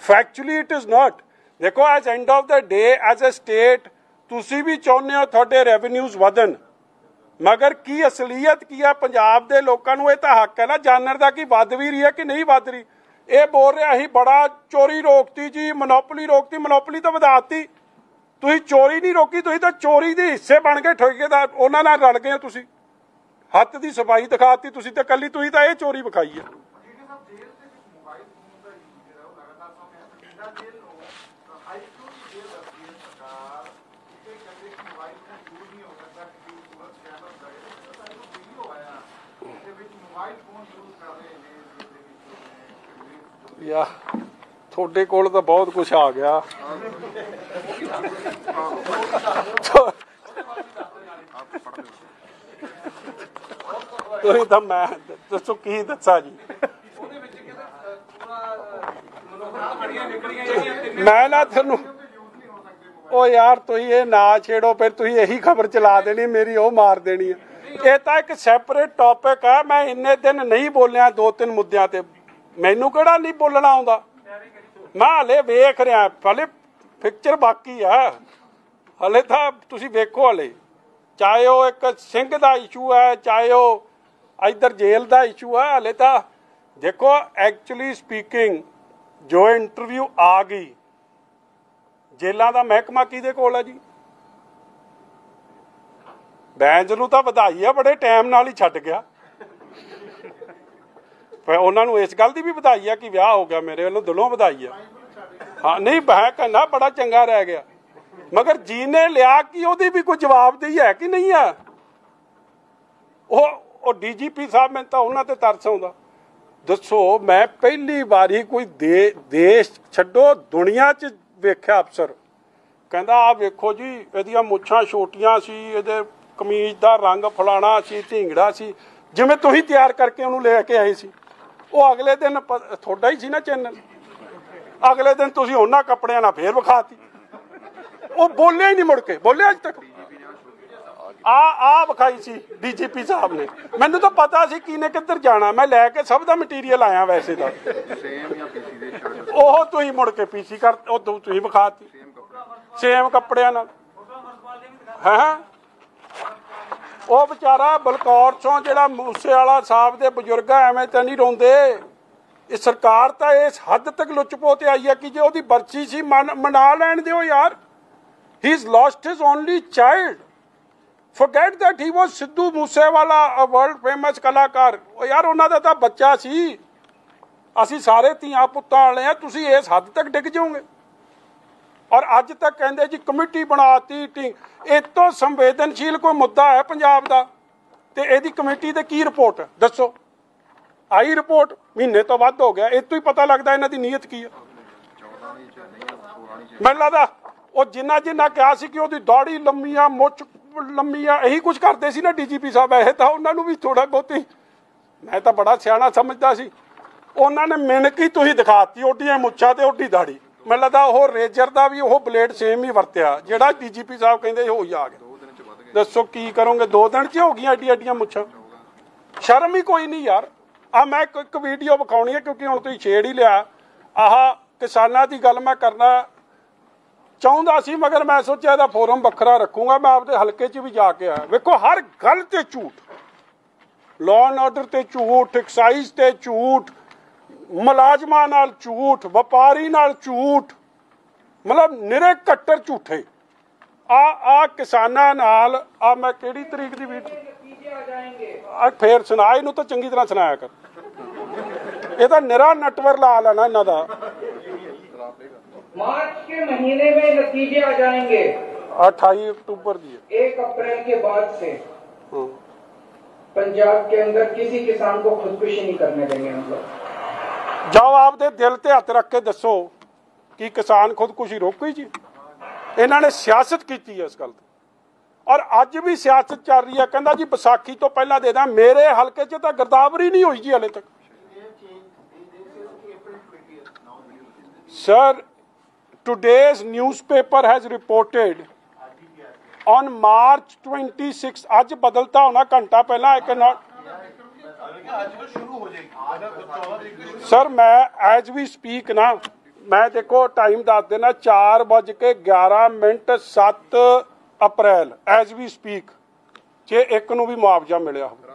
Speaker 1: factually it is not ਦੇਖੋ as end of the day as a state ਤੁਸੀਂ ਵੀ ਚਾਹੁੰਦੇ ਹੋ ਤੁਹਾਡੇ ਰੈਵਨਿਊਜ਼ ਵਧਣ ਮਗਰ ਕੀ ਅਸਲੀਅਤ ਕੀ ਆ ਪੰਜਾਬ ਦੇ ਲੋਕਾਂ ਨੂੰ ਇਹ ਤਾਂ ਹੱਕ ਹੈ ਨਾ ਜਾਣਨ ਦਾ ਕਿ ਵੱਧ ਵੀ ਰਹੀ ਹੈ ਕਿ ਨਹੀਂ ਵੱਧ ਰਹੀ ਇਹ ਬੋਲ ਰਿਹਾ ਸੀ, ਬੜਾ ਚੋਰੀ ਰੋਕਤੀ ਜੀ, ਮੋਨੋਪੋਲੀ ਰੋਕਤੀ, ਮੋਨੋਪੋਲੀ ਤਾਂ ਵਧਾਤੀ। ਤੁਸੀਂ ਚੋਰੀ ਨਹੀਂ ਰੋਕੀ, ਤੁਸੀਂ ਤਾਂ ਚੋਰੀ ਦੇ ਹਿੱਸੇ ਬਣ ਕੇ ਠੇਕੇਦਾਰ, ਉਹਨਾਂ ਨਾਲ ਰਲ ਗਏ ਤੁਸੀਂ। ਹੱਥ ਦੀ ਸਫ਼ਾਈ ਦਿਖਾਤੀ ਤੁਸੀਂ ਤਾਂ ਕੱਲੀ ਤੁਸੀਂ ਤਾਂ ਇਹ ਚੋਰੀ ਵਿਖਾਈ ਹੈ ਯਾ, ਤੁਹਾਡੇ ਕੋਲ ਤਾਂ ਬਹੁਤ ਕੁਝ ਆ ਗਿਆ। ਤੁਸੀਂ ਤਾਂ ਮੈਂ, ਦੱਸੋ ਕੀ ਦੱਸਾਂ ਜੀ? ਮੈਂ ਨਾ ਤੁਹਾਨੂੰ ਉਹ ਯਾਰ ਤੁਸੀਂ ਇਹ ਨਾ ਛੇੜੋ, ਫਿਰ ਤੁਸੀਂ ਇਹੀ ਖਬਰ ਚਲਾ ਦੇਣੀ, ਮੇਰੀ ਉਹ ਮਾਰ ਦੇਣੀ ਹੈ। ਇਹ ਤਾਂ ਇੱਕ ਸੈਪਰੇਟ ਟੌਪਿਕ ਹੈ ਮੈਂ ਇੰਨੇ ਦਿਨ ਨਹੀਂ ਬੋਲਿਆ, ਦੋ ਤਿੰਨ ਮੁੱਦਿਆਂ ਤੇ। ਮੈਨੂੰ ਕਿਹੜਾ ਨਹੀਂ ਬੋਲਣਾ ਆਉਂਦਾ? ਮੈਂ ਹਲੇ ਵੇਖ ਰਿਹਾ, ਹਲੇ ਪਿਕਚਰ ਬਾਕੀ ਆ। ਹਲੇ ਤਾਂ ਤੁਸੀਂ ਵੇਖੋ ਹਲੇ। ਚਾਹੇ ਉਹ ਇੱਕ ਸਿੰਘ ਦਾ ਇਸ਼ੂ ਹੈ, ਚਾਹੇ ਉਹ ਇਧਰ ਜੇਲ੍ਹ ਦਾ ਇਸ਼ੂ ਹੈ, ਹਲੇ ਤਾਂ ਦੇਖੋ ਐਕਚੁਅਲੀ ਸਪੀਕਿੰਗ ਜੋ ਇੰਟਰਵਿਊ ਆ ਗਈ ਜੇਲਾਂ ਦਾ ਮਹਿਕਮਾ ਕਿਹਦੇ ਕੋਲ ਹੈ ਜੀ? ਬੈਂਜ ਨੂੰ ਤਾਂ ਵਧਾਈ ਆ, ਬੜੇ ਟਾਈਮ ਨਾਲ ਹੀ ਛੱਡ ਗਿਆ। ਉਹਨਾਂ ਨੂੰ ਇਸ ਗੱਲ ਦੀ ਵੀ ਵਧਾਈ ਆ ਕਿ ਵਿਆਹ ਹੋ ਗਿਆ ਮੇਰੇ ਵੱਲੋਂ, ਦਿਲੋਂ ਵਧਾਈ ਆ। ਹਾਂ, ਨਹੀਂ, ਮੈਂ ਕਹਿੰਦਾ ਬੜਾ ਚੰਗਾ ਰਹਿ ਗਿਆ। ਮਗਰ ਜੀ ਨੇ ਲਿਆ ਕਿ, ਉਹਦੀ ਵੀ ਕੋਈ ਜਵਾਬਦੇਹੀ ਹੈ ਕਿ ਨਹੀਂ ਹੈ ਉਹ ਉਹ ਡੀਜੀਪੀ ਸਾਹਿਬ, ਮੈਨੂੰ ਤਾਂ ਉਹਨਾਂ ਤੇ ਤਰਸ ਆਉਂਦਾ। ਦੱਸੋ, ਮੈਂ ਪਹਿਲੀ ਵਾਰੀ ਕੋਈ ਦੇ- ਦੇਸ਼ ਛੱਡੋ, ਦੁਨੀਆ 'ਚ ਵੇਖਿਆ ਅਫਸਰ। ਕਹਿੰਦਾ ਆ ਵੇਖੋ ਜੀ, ਇਹਦੀਆਂ ਮੁੱਛਾਂ ਛੋਟੀਆਂ ਸੀ, ਇਹਦੇ ਕਮੀਜ਼ ਦਾ ਰੰਗ ਫਲਾਣਾ ਸੀ, ਢੀਂਗੜਾ ਸੀ। ਜਿਵੇਂ ਤੁਸੀਂ ਤਿਆਰ ਕਰਕੇ ਉਹਨੂੰ ਲੈ ਕੇ ਆਏ ਸੀ। ਉਹ ਅਗਲੇ ਦਿਨ ਤੁਹਾਡਾ ਹੀ ਸੀ ਨਾ ਚੈਨਲ ਅਗਲੇ ਦਿਨ ਤੁਸੀਂ ਉਹਨਾਂ ਕੱਪੜਿਆਂ ਨਾਲ ਫੇਰ ਵਿਖਾਤੀ। ਉਹ ਬੋਲਿਆ ਹੀ ਨਹੀਂ ਮੁੜ ਕੇ ਬੋਲਿਆ ਅੱਜ ਤੱਕ। ਆ ਆ ਵਿਖਾਈ ਸੀ ਡੀਜੀਪੀ ਸਾਹਿਬ ਨੇ। ਮੈਨੂੰ ਤਾਂ ਪਤਾ ਸੀ ਕਿਨੇ ਕਿੱਧਰ ਜਾਣਾ। ਮੈਂ ਲੈ ਕੇ ਸਭ ਦਾ ਮਟੀਰੀਅਲ ਆਇਆ ਵੈਸੇ ਤਾਂ। ਉਹ ਤੁਸੀਂ ਮੁੜ ਕੇ ਪੀਸੀ ਕਰ ਉਹ ਤੁ- ਤੁਸੀਂ ਵਿਖਾਤੀ। ਸੇਮ ਕੱਪੜਿਆਂ ਨਾਲ। ਹਾਂ? ਉਹ ਵਿਚਾਰਾ ਬਲਕੌਰ ਚੋਂ ਜਿਹੜਾ ਮੂਸੇ ਵਾਲਾ ਸਾਹਿਬ ਦੇ ਬਜ਼ੁਰਗ ਐਵੇਂ ਤਾਂ ਨਹੀਂ ਰੋਂਦੇ। ਇਹ ਸਰਕਾਰ ਤਾਂ ਇਸ ਹੱਦ ਤੱਕ ਲੁੱਚਪੋ ਤੇ ਆਈ ਹੈ ਕਿ ਜੇ ਉਹਦੀ ਬਰਸੀ ਸੀ, ਮਨ- ਮਨਾ ਲੈਣ ਦਿਓ ਯਾਰ। He is lost his only child forget that he was Sidhu Moosewala, a world famous ਕਲਾਕਾਰ। ਉਹ ਯਾਰ, ਉਹਨਾਂ ਦਾ ਤਾਂ ਬੱਚਾ ਸੀ। ਅਸੀਂ ਸਾਰੇ ਧੀਆਂ ਪੁੱਤਾਂ ਵਾਲੇ ਆ, ਤੁਸੀਂ ਇਸ ਹੱਦ ਤੱਕ ਡਿੱਗ ਜਾਓਗੇ। ਔਰ ਅੱਜ ਤੱਕ ਕਹਿੰਦੇ ਜੀ ਕਮੇਟੀ ਬਣਾਤੀ ਟੀ। ਇਹ ਤੋਂ ਸੰਵੇਦਨਸ਼ੀਲ ਕੋਈ ਮੁੱਦਾ ਹੈ ਪੰਜਾਬ ਦਾ? ਤੇ ਇਹਦੀ ਕਮੇਟੀ ਤੇ ਕੀ ਰਿਪੋਰਟ? ਦੱਸੋ। ਆਈ ਰਿਪੋਰਟ ਮਹੀਨੇ ਤੋਂ ਵੱਧ ਹੋ ਗਿਆ। ਇਹ ਤੋਂ ਹੀ ਪਤਾ ਲੱਗਦਾ ਇਹਨਾਂ ਦੀ ਨੀਅਤ ਕੀ ਹੈ। ਮੈਨੂੰ ਲੱਗਦਾ ਉਹ ਜਿੰਨਾ ਜਿੰਨਾ ਕਿਹਾ ਸੀ ਕਿ ਉਹਦੀ ਦਾੜੀ ਲੰਮੀ ਆ ਮੁੱਛ ਲੰਮੀ ਆ ਇਹੀ ਕੁਝ ਕਰਦੇ ਸੀ ਨਾ ਡੀਜੀਪੀ ਸਾਹਿਬ। ਇਹ ਤਾਂ ਉਹਨਾਂ ਨੂੰ ਵੀ ਥੋੜਾ ਬਹੁਤੀ ਮੈਂ ਤਾਂ ਬੜਾ ਸਿਆਣਾ ਸਮਝਦਾ ਸੀ। ਉਹਨਾਂ ਨੇ ਮਿਣਕ ਹੀ ਤੁਸੀਂ ਦਿਖਾਤੀ ਓਡੀਆਂ ਮੁੱਛਾਂ ਤੇ ਓਡੀ ਦਾੜੀ ਮੈਨੂੰ ਲੱਗਦਾ ਉਹ ਰੇਜਰ ਦਾ ਵੀ ਉਹ ਬਲੇਡ ਸੇਮ ਹੀ ਵਰਤਿਆ ਜਿਹੜਾ ਡੀਜੀਪੀ ਸਾਹਿਬ ਕਹਿੰਦੇ ਹੋ ਹੀ ਆ ਗਿਆ। ਦੱਸੋ ਕੀ ਕਰੋਗੇ? ਦੋ ਦਿਨ ਚ ਹੋ ਗਈਆਂ ਏਡੀ ਏਡੀਆਂ ਮੁੱਛਾਂ? ਸ਼ਰਮ ਹੀ ਕੋਈ ਨਹੀਂ ਯਾਰ। ਆ ਮੈਂ ਇੱਕ- ਇੱਕ ਵੀਡੀਓ ਵਿਖਾਉਣੀ ਹੈ ਕਿਉਂਕਿ ਹੁਣ ਤੁਸੀਂ ਛੇੜ ਹੀ ਲਿਆ। ਆਹ ਕਿਸਾਨਾਂ ਦੀ ਗੱਲ ਮੈਂ ਕਰਨਾ ਚਾਹੁੰਦਾ ਸੀ ਮਗਰ ਮੈਂ ਸੋਚਿਆ ਇਹਦਾ ਫੋਰਮ ਵੱਖਰਾ ਰੱਖੂੰਗਾ ਮੈਂ ਆਪਦੇ ਹਲਕੇ 'ਚ ਵੀ ਜਾ ਕੇ ਆਇਆ। ਵੇਖੋ ਹਰ ਗੱਲ ਤੇ ਝੂਠ। ਲਾਅ ਐਂਡ ਆਰਡਰ ਤੇ ਝੂਠ ਐਕਸਾਈਜ਼ ਤੇ ਝੂਠ। ਮੁਲਾਜ਼ਮਾਂ ਨਾਲ ਝੂਠ ਵਪਾਰੀ ਨਾਲ ਝੂਠ ਮਤਲਬ ਨਿਰੇ ਕੱਟਰ ਝੂਠੇ ਆ ਆ ਕਿਸਾਨਾਂ ਨਾਲ ਆ ਮੈਂ ਕਿਹੜੀ ਤਰੀਕ ਦੀ ਵੀਡੀਓ ਆ ਫੇਰ ਸੁਣਾ ਇਹਨੂੰ ਤਾਂ ਚੰਗੀ ਤਰ੍ਹਾਂ ਸੁਣਾਇਆ ਕਰ ਇਹ ਤਾਂ ਨਿਰਾ ਨਟਵਰ ਲਾ ਲੈਣਾ ਇਹਨਾਂ ਦਾ
Speaker 9: मार्च के महीने में नतीजे आ जाएंगे
Speaker 1: 28 अक्टूबर ਦੀ ਹੈ
Speaker 9: एक अप्रैल के बाद से
Speaker 1: ਹਾਂ।
Speaker 9: पंजाब के अंदर किसी किसान को खुदकुशी नहीं करने देंगे हम लोग
Speaker 1: ਜਾਓ ਆਪਦੇ ਦਿਲ ਤੇ ਹੱਥ ਰੱਖ ਕੇ ਦੱਸੋ ਕਿ ਕਿਸਾਨ ਖੁਦਕੁਸ਼ੀ ਰੋਕੀ ਜੀ? ਇਹਨਾਂ ਨੇ ਸਿਆਸਤ ਕੀਤੀ ਹੈ ਇਸ ਗੱਲ ਤੇ। ਔਰ ਅੱਜ ਵੀ ਸਿਆਸਤ ਚੱਲ ਰਹੀ ਹੈ। ਕਹਿੰਦਾ ਜੀ, ਵਿਸਾਖੀ ਤੋਂ ਪਹਿਲਾਂ ਦੇ ਦਾਂ, ਮੇਰੇ ਹਲਕੇ 'ਚ ਤਾਂ ਗਰਦਾਵਰੀ ਨਹੀਂ ਹੋਈ ਜੀ ਹਲੇ ਤੱਕ। Sir today's newspaper has reported on March 26 ਅੱਜ ਬਦਲਤਾ ਹੋਣਾ ਘੰਟਾ ਪਹਿਲਾਂ I cannot
Speaker 5: ਅੱਜ ਸਰ,
Speaker 1: ਮੈਂ ਐਜ ਵੀ ਸਪੀਕ ਨਾ, ਮੈਂ ਦੇਖੋ ਟਾਈਮ ਦੱਸ ਦੇਣਾ 4 ਵੱਜ ਕੇ 11 minute 7 April as we speak ਜੇ ਇੱਕ ਨੂੰ ਵੀ ਮੁਆਵਜ਼ਾ ਮਿਲਿਆ ਹੋਵੇ।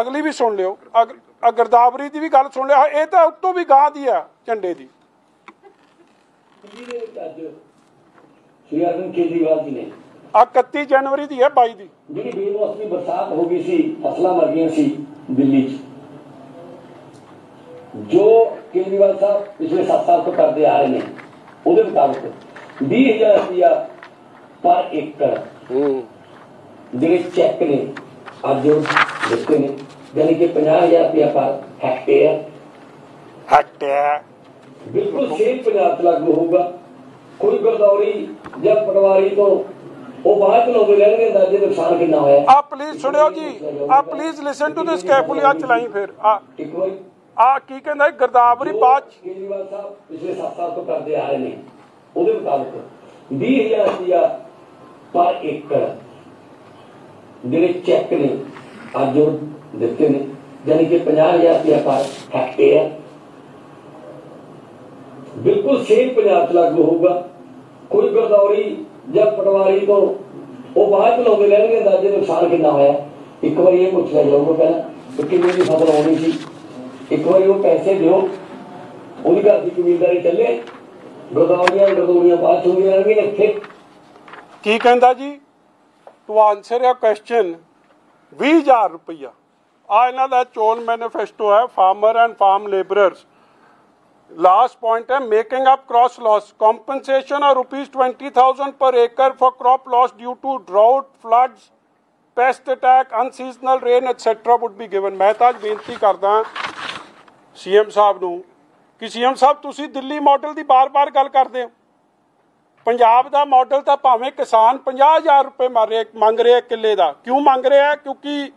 Speaker 1: ਅਗਲੀ ਵੀ ਸੁਣ ਲਿਓ। ਅਗ- ਦੀ ਵੀ ਗੱਲ ਸੁਣ ਲਿਆ ਇਹ ਤਾਂ ਉਤੋਂ ਵੀ ਗਾਂ ਦੀ ਆ, ਝੰਡੇ ਦੀ।
Speaker 10: ਸ਼੍ਰੀ ਅਰਵਿੰਦ ਕੇਜਰੀਵਾਲ ਜੀ ਨੇ
Speaker 1: ਆ 31 ਜਨਵਰੀ ਦੀ ਹੈ 22 ਦੀ।
Speaker 10: ਜਿਹੜੀ ਬੇਮੌਸਮੀ ਬਰਸਾਤ ਹੋ ਗਈ ਸੀ ਫਸਲਾਂ ਮਰ ਗਈਆਂ ਸੀ ਦਿੱਲੀ 'ਚ। ਜੋ ਕੇਜਰੀਵਾਲ ਸਾਹਿਬ ਪਿਛਲੇ 7 ਸਾਲ ਤੋਂ ਕਰਦੇ ਆ ਰਹੇ ਨੇ ਉਹਦੇ ਮੁਤਾਬਕ 20000 ਰੁਪਇਆ ਪਰ ਏਕੜ। ਜਿਹੜੇ ਚੈੱਕ ਨੇ ਅੱਜ ਉਹ ਦਿੱਤੇ ਨੇ ਯਾਨੀ ਕਿ 50000 ਰੁਪਇਆ ਪਰ ਹੈਕਟੇਅਰ
Speaker 1: ਹਟਿਆ
Speaker 10: ਬਿਲਕੁਲ ਸੇਮ ਪੰਜਾਬ ਲਾਗੂ ਹੋਊਗਾ। ਕੋਈ ਗਰਦੌਰੀ ਜਾਂ ਪਟਵਾਰੀ ਤੋਂ ਉਹ ਬਾਅਦ ਚ ਲਾਉਂਦੇ ਰਹਿਣਗੇ ਅੰਦਾਜ਼ੇ ਨੁਕਸਾਨ ਕਿੰਨਾ ਹੋਇਆ।
Speaker 1: ਆ ਪਲੀਜ਼ ਸੁਣਿਓ ਜੀ ਆ please listen to this carefully ਆ ਚਲਾਈ ਫਿਰ ਆ। ਆ ਕੀ ਕਹਿੰਦਾ ਗਰਦਾਵਰੀ ਬਾਅਦ
Speaker 10: ਕੇਜਰੀਵਾਲ ਸਾਹਿਬ ਪਿਛਲੇ 7 ਸਾਲ ਤੋਂ ਕਰਦੇ ਆ ਰਹੇ ਨੇ। ਉਹਦੇ ਮੁਤਾਬਕ 20000 ਰੁਪਇਆ ਪਰ ਏਕੜ ਜਿਹੜੇ ਚੈੱਕ ਨੇ ਅੱਜ ਉਹ ਦਿੱਤੇ ਨੇ। ਯਾਨੀ ਕਿ 50000 ਰੁਪਇਆ ਪਰ ਹੈਕਟੇਅਰ ਬਿਲਕੁਲ ਸੇਮ ਪੰਜਾਬ 'ਚ ਲਾਗੂ ਹੋਊਗਾ। ਕੋਈ ਗਰਦੌਰੀ ਜਾਂ ਪਟਵਾਰੀ ਤੋਂ ਉਹ ਬਾਅਦ ਚ ਲਾਉਂਦੇ ਰਹਿਣਗੇ ਅੰਦਾਜ਼ੇ ਨੁਕਸਾਨ ਕਿੰਨਾ ਹੋਇਆ। ਇੱਕ ਵਾਰੀ ਇਹ ਪੁੱਛ ਲਿਆ ਜਾਊਗਾ ਪਹਿਲਾਂ ਕਿ ਕਿੰਨੀ ਦੀ ਫਸਲ ਆਉਣੀ ਸੀ। ਇੱਕ ਵਾਰੀ ਉਹ ਪੈਸੇ ਦਿਓ। ਉਹਦੀ ਘਰ ਦੀ ਕਬੀਲਦਾਰੀ ਚੱਲੇ। ਗਰਦੌਰੀਆਂ ਗਰਦੌਰੀਆਂ ਬਾਅਦ ਚ ਹੁੰਦੀਆਂ ਰਹਿਣਗੀਆਂ ਇੱਥੇ।
Speaker 1: ਕੀ ਕਹਿੰਦਾ ਜੀ? ਟੂ ਆਨਸਰ ਯਰ ਕੁਐਸਚਨ 20000 ਰੁਪਇਆ ਆ ਇਹਨਾਂ ਦਾ ਚੋਣ ਮੈਨੀਫੈਸਟੋ ਹੈ farmer and farm labourers Last point, I'm making up cross loss. Compensation of rupees 20,000 per acre for crop loss due to drought, floods, pest attack, unseasonal rain, etc. would be given. ਮੈਂ ਤਾਂ ਬੇਨਤੀ ਕਰਦਾ CM ਸਾਹਿਬ ਨੂੰ ਕਿ CM ਸਾਹਿਬ ਤੁਸੀਂ Delhi model ਦੀ ਬਾਰ-ਬਾਰ ਗੱਲ ਕਰਦੇ ਹੋ ਪੰਜਾਬ ਦਾ ਮਾਡਲ ਤਾਂ ਭਾਵੇਂ ਕਿਸਾਨ 50000 ਰੁਪਏ ਮੰਗ ਰਿਹਾ ਕਿੱਲੇ ਦਾ ਕਿਉਂ ਮੰਗ ਰਿਹਾ ਕਿਉਂਕਿ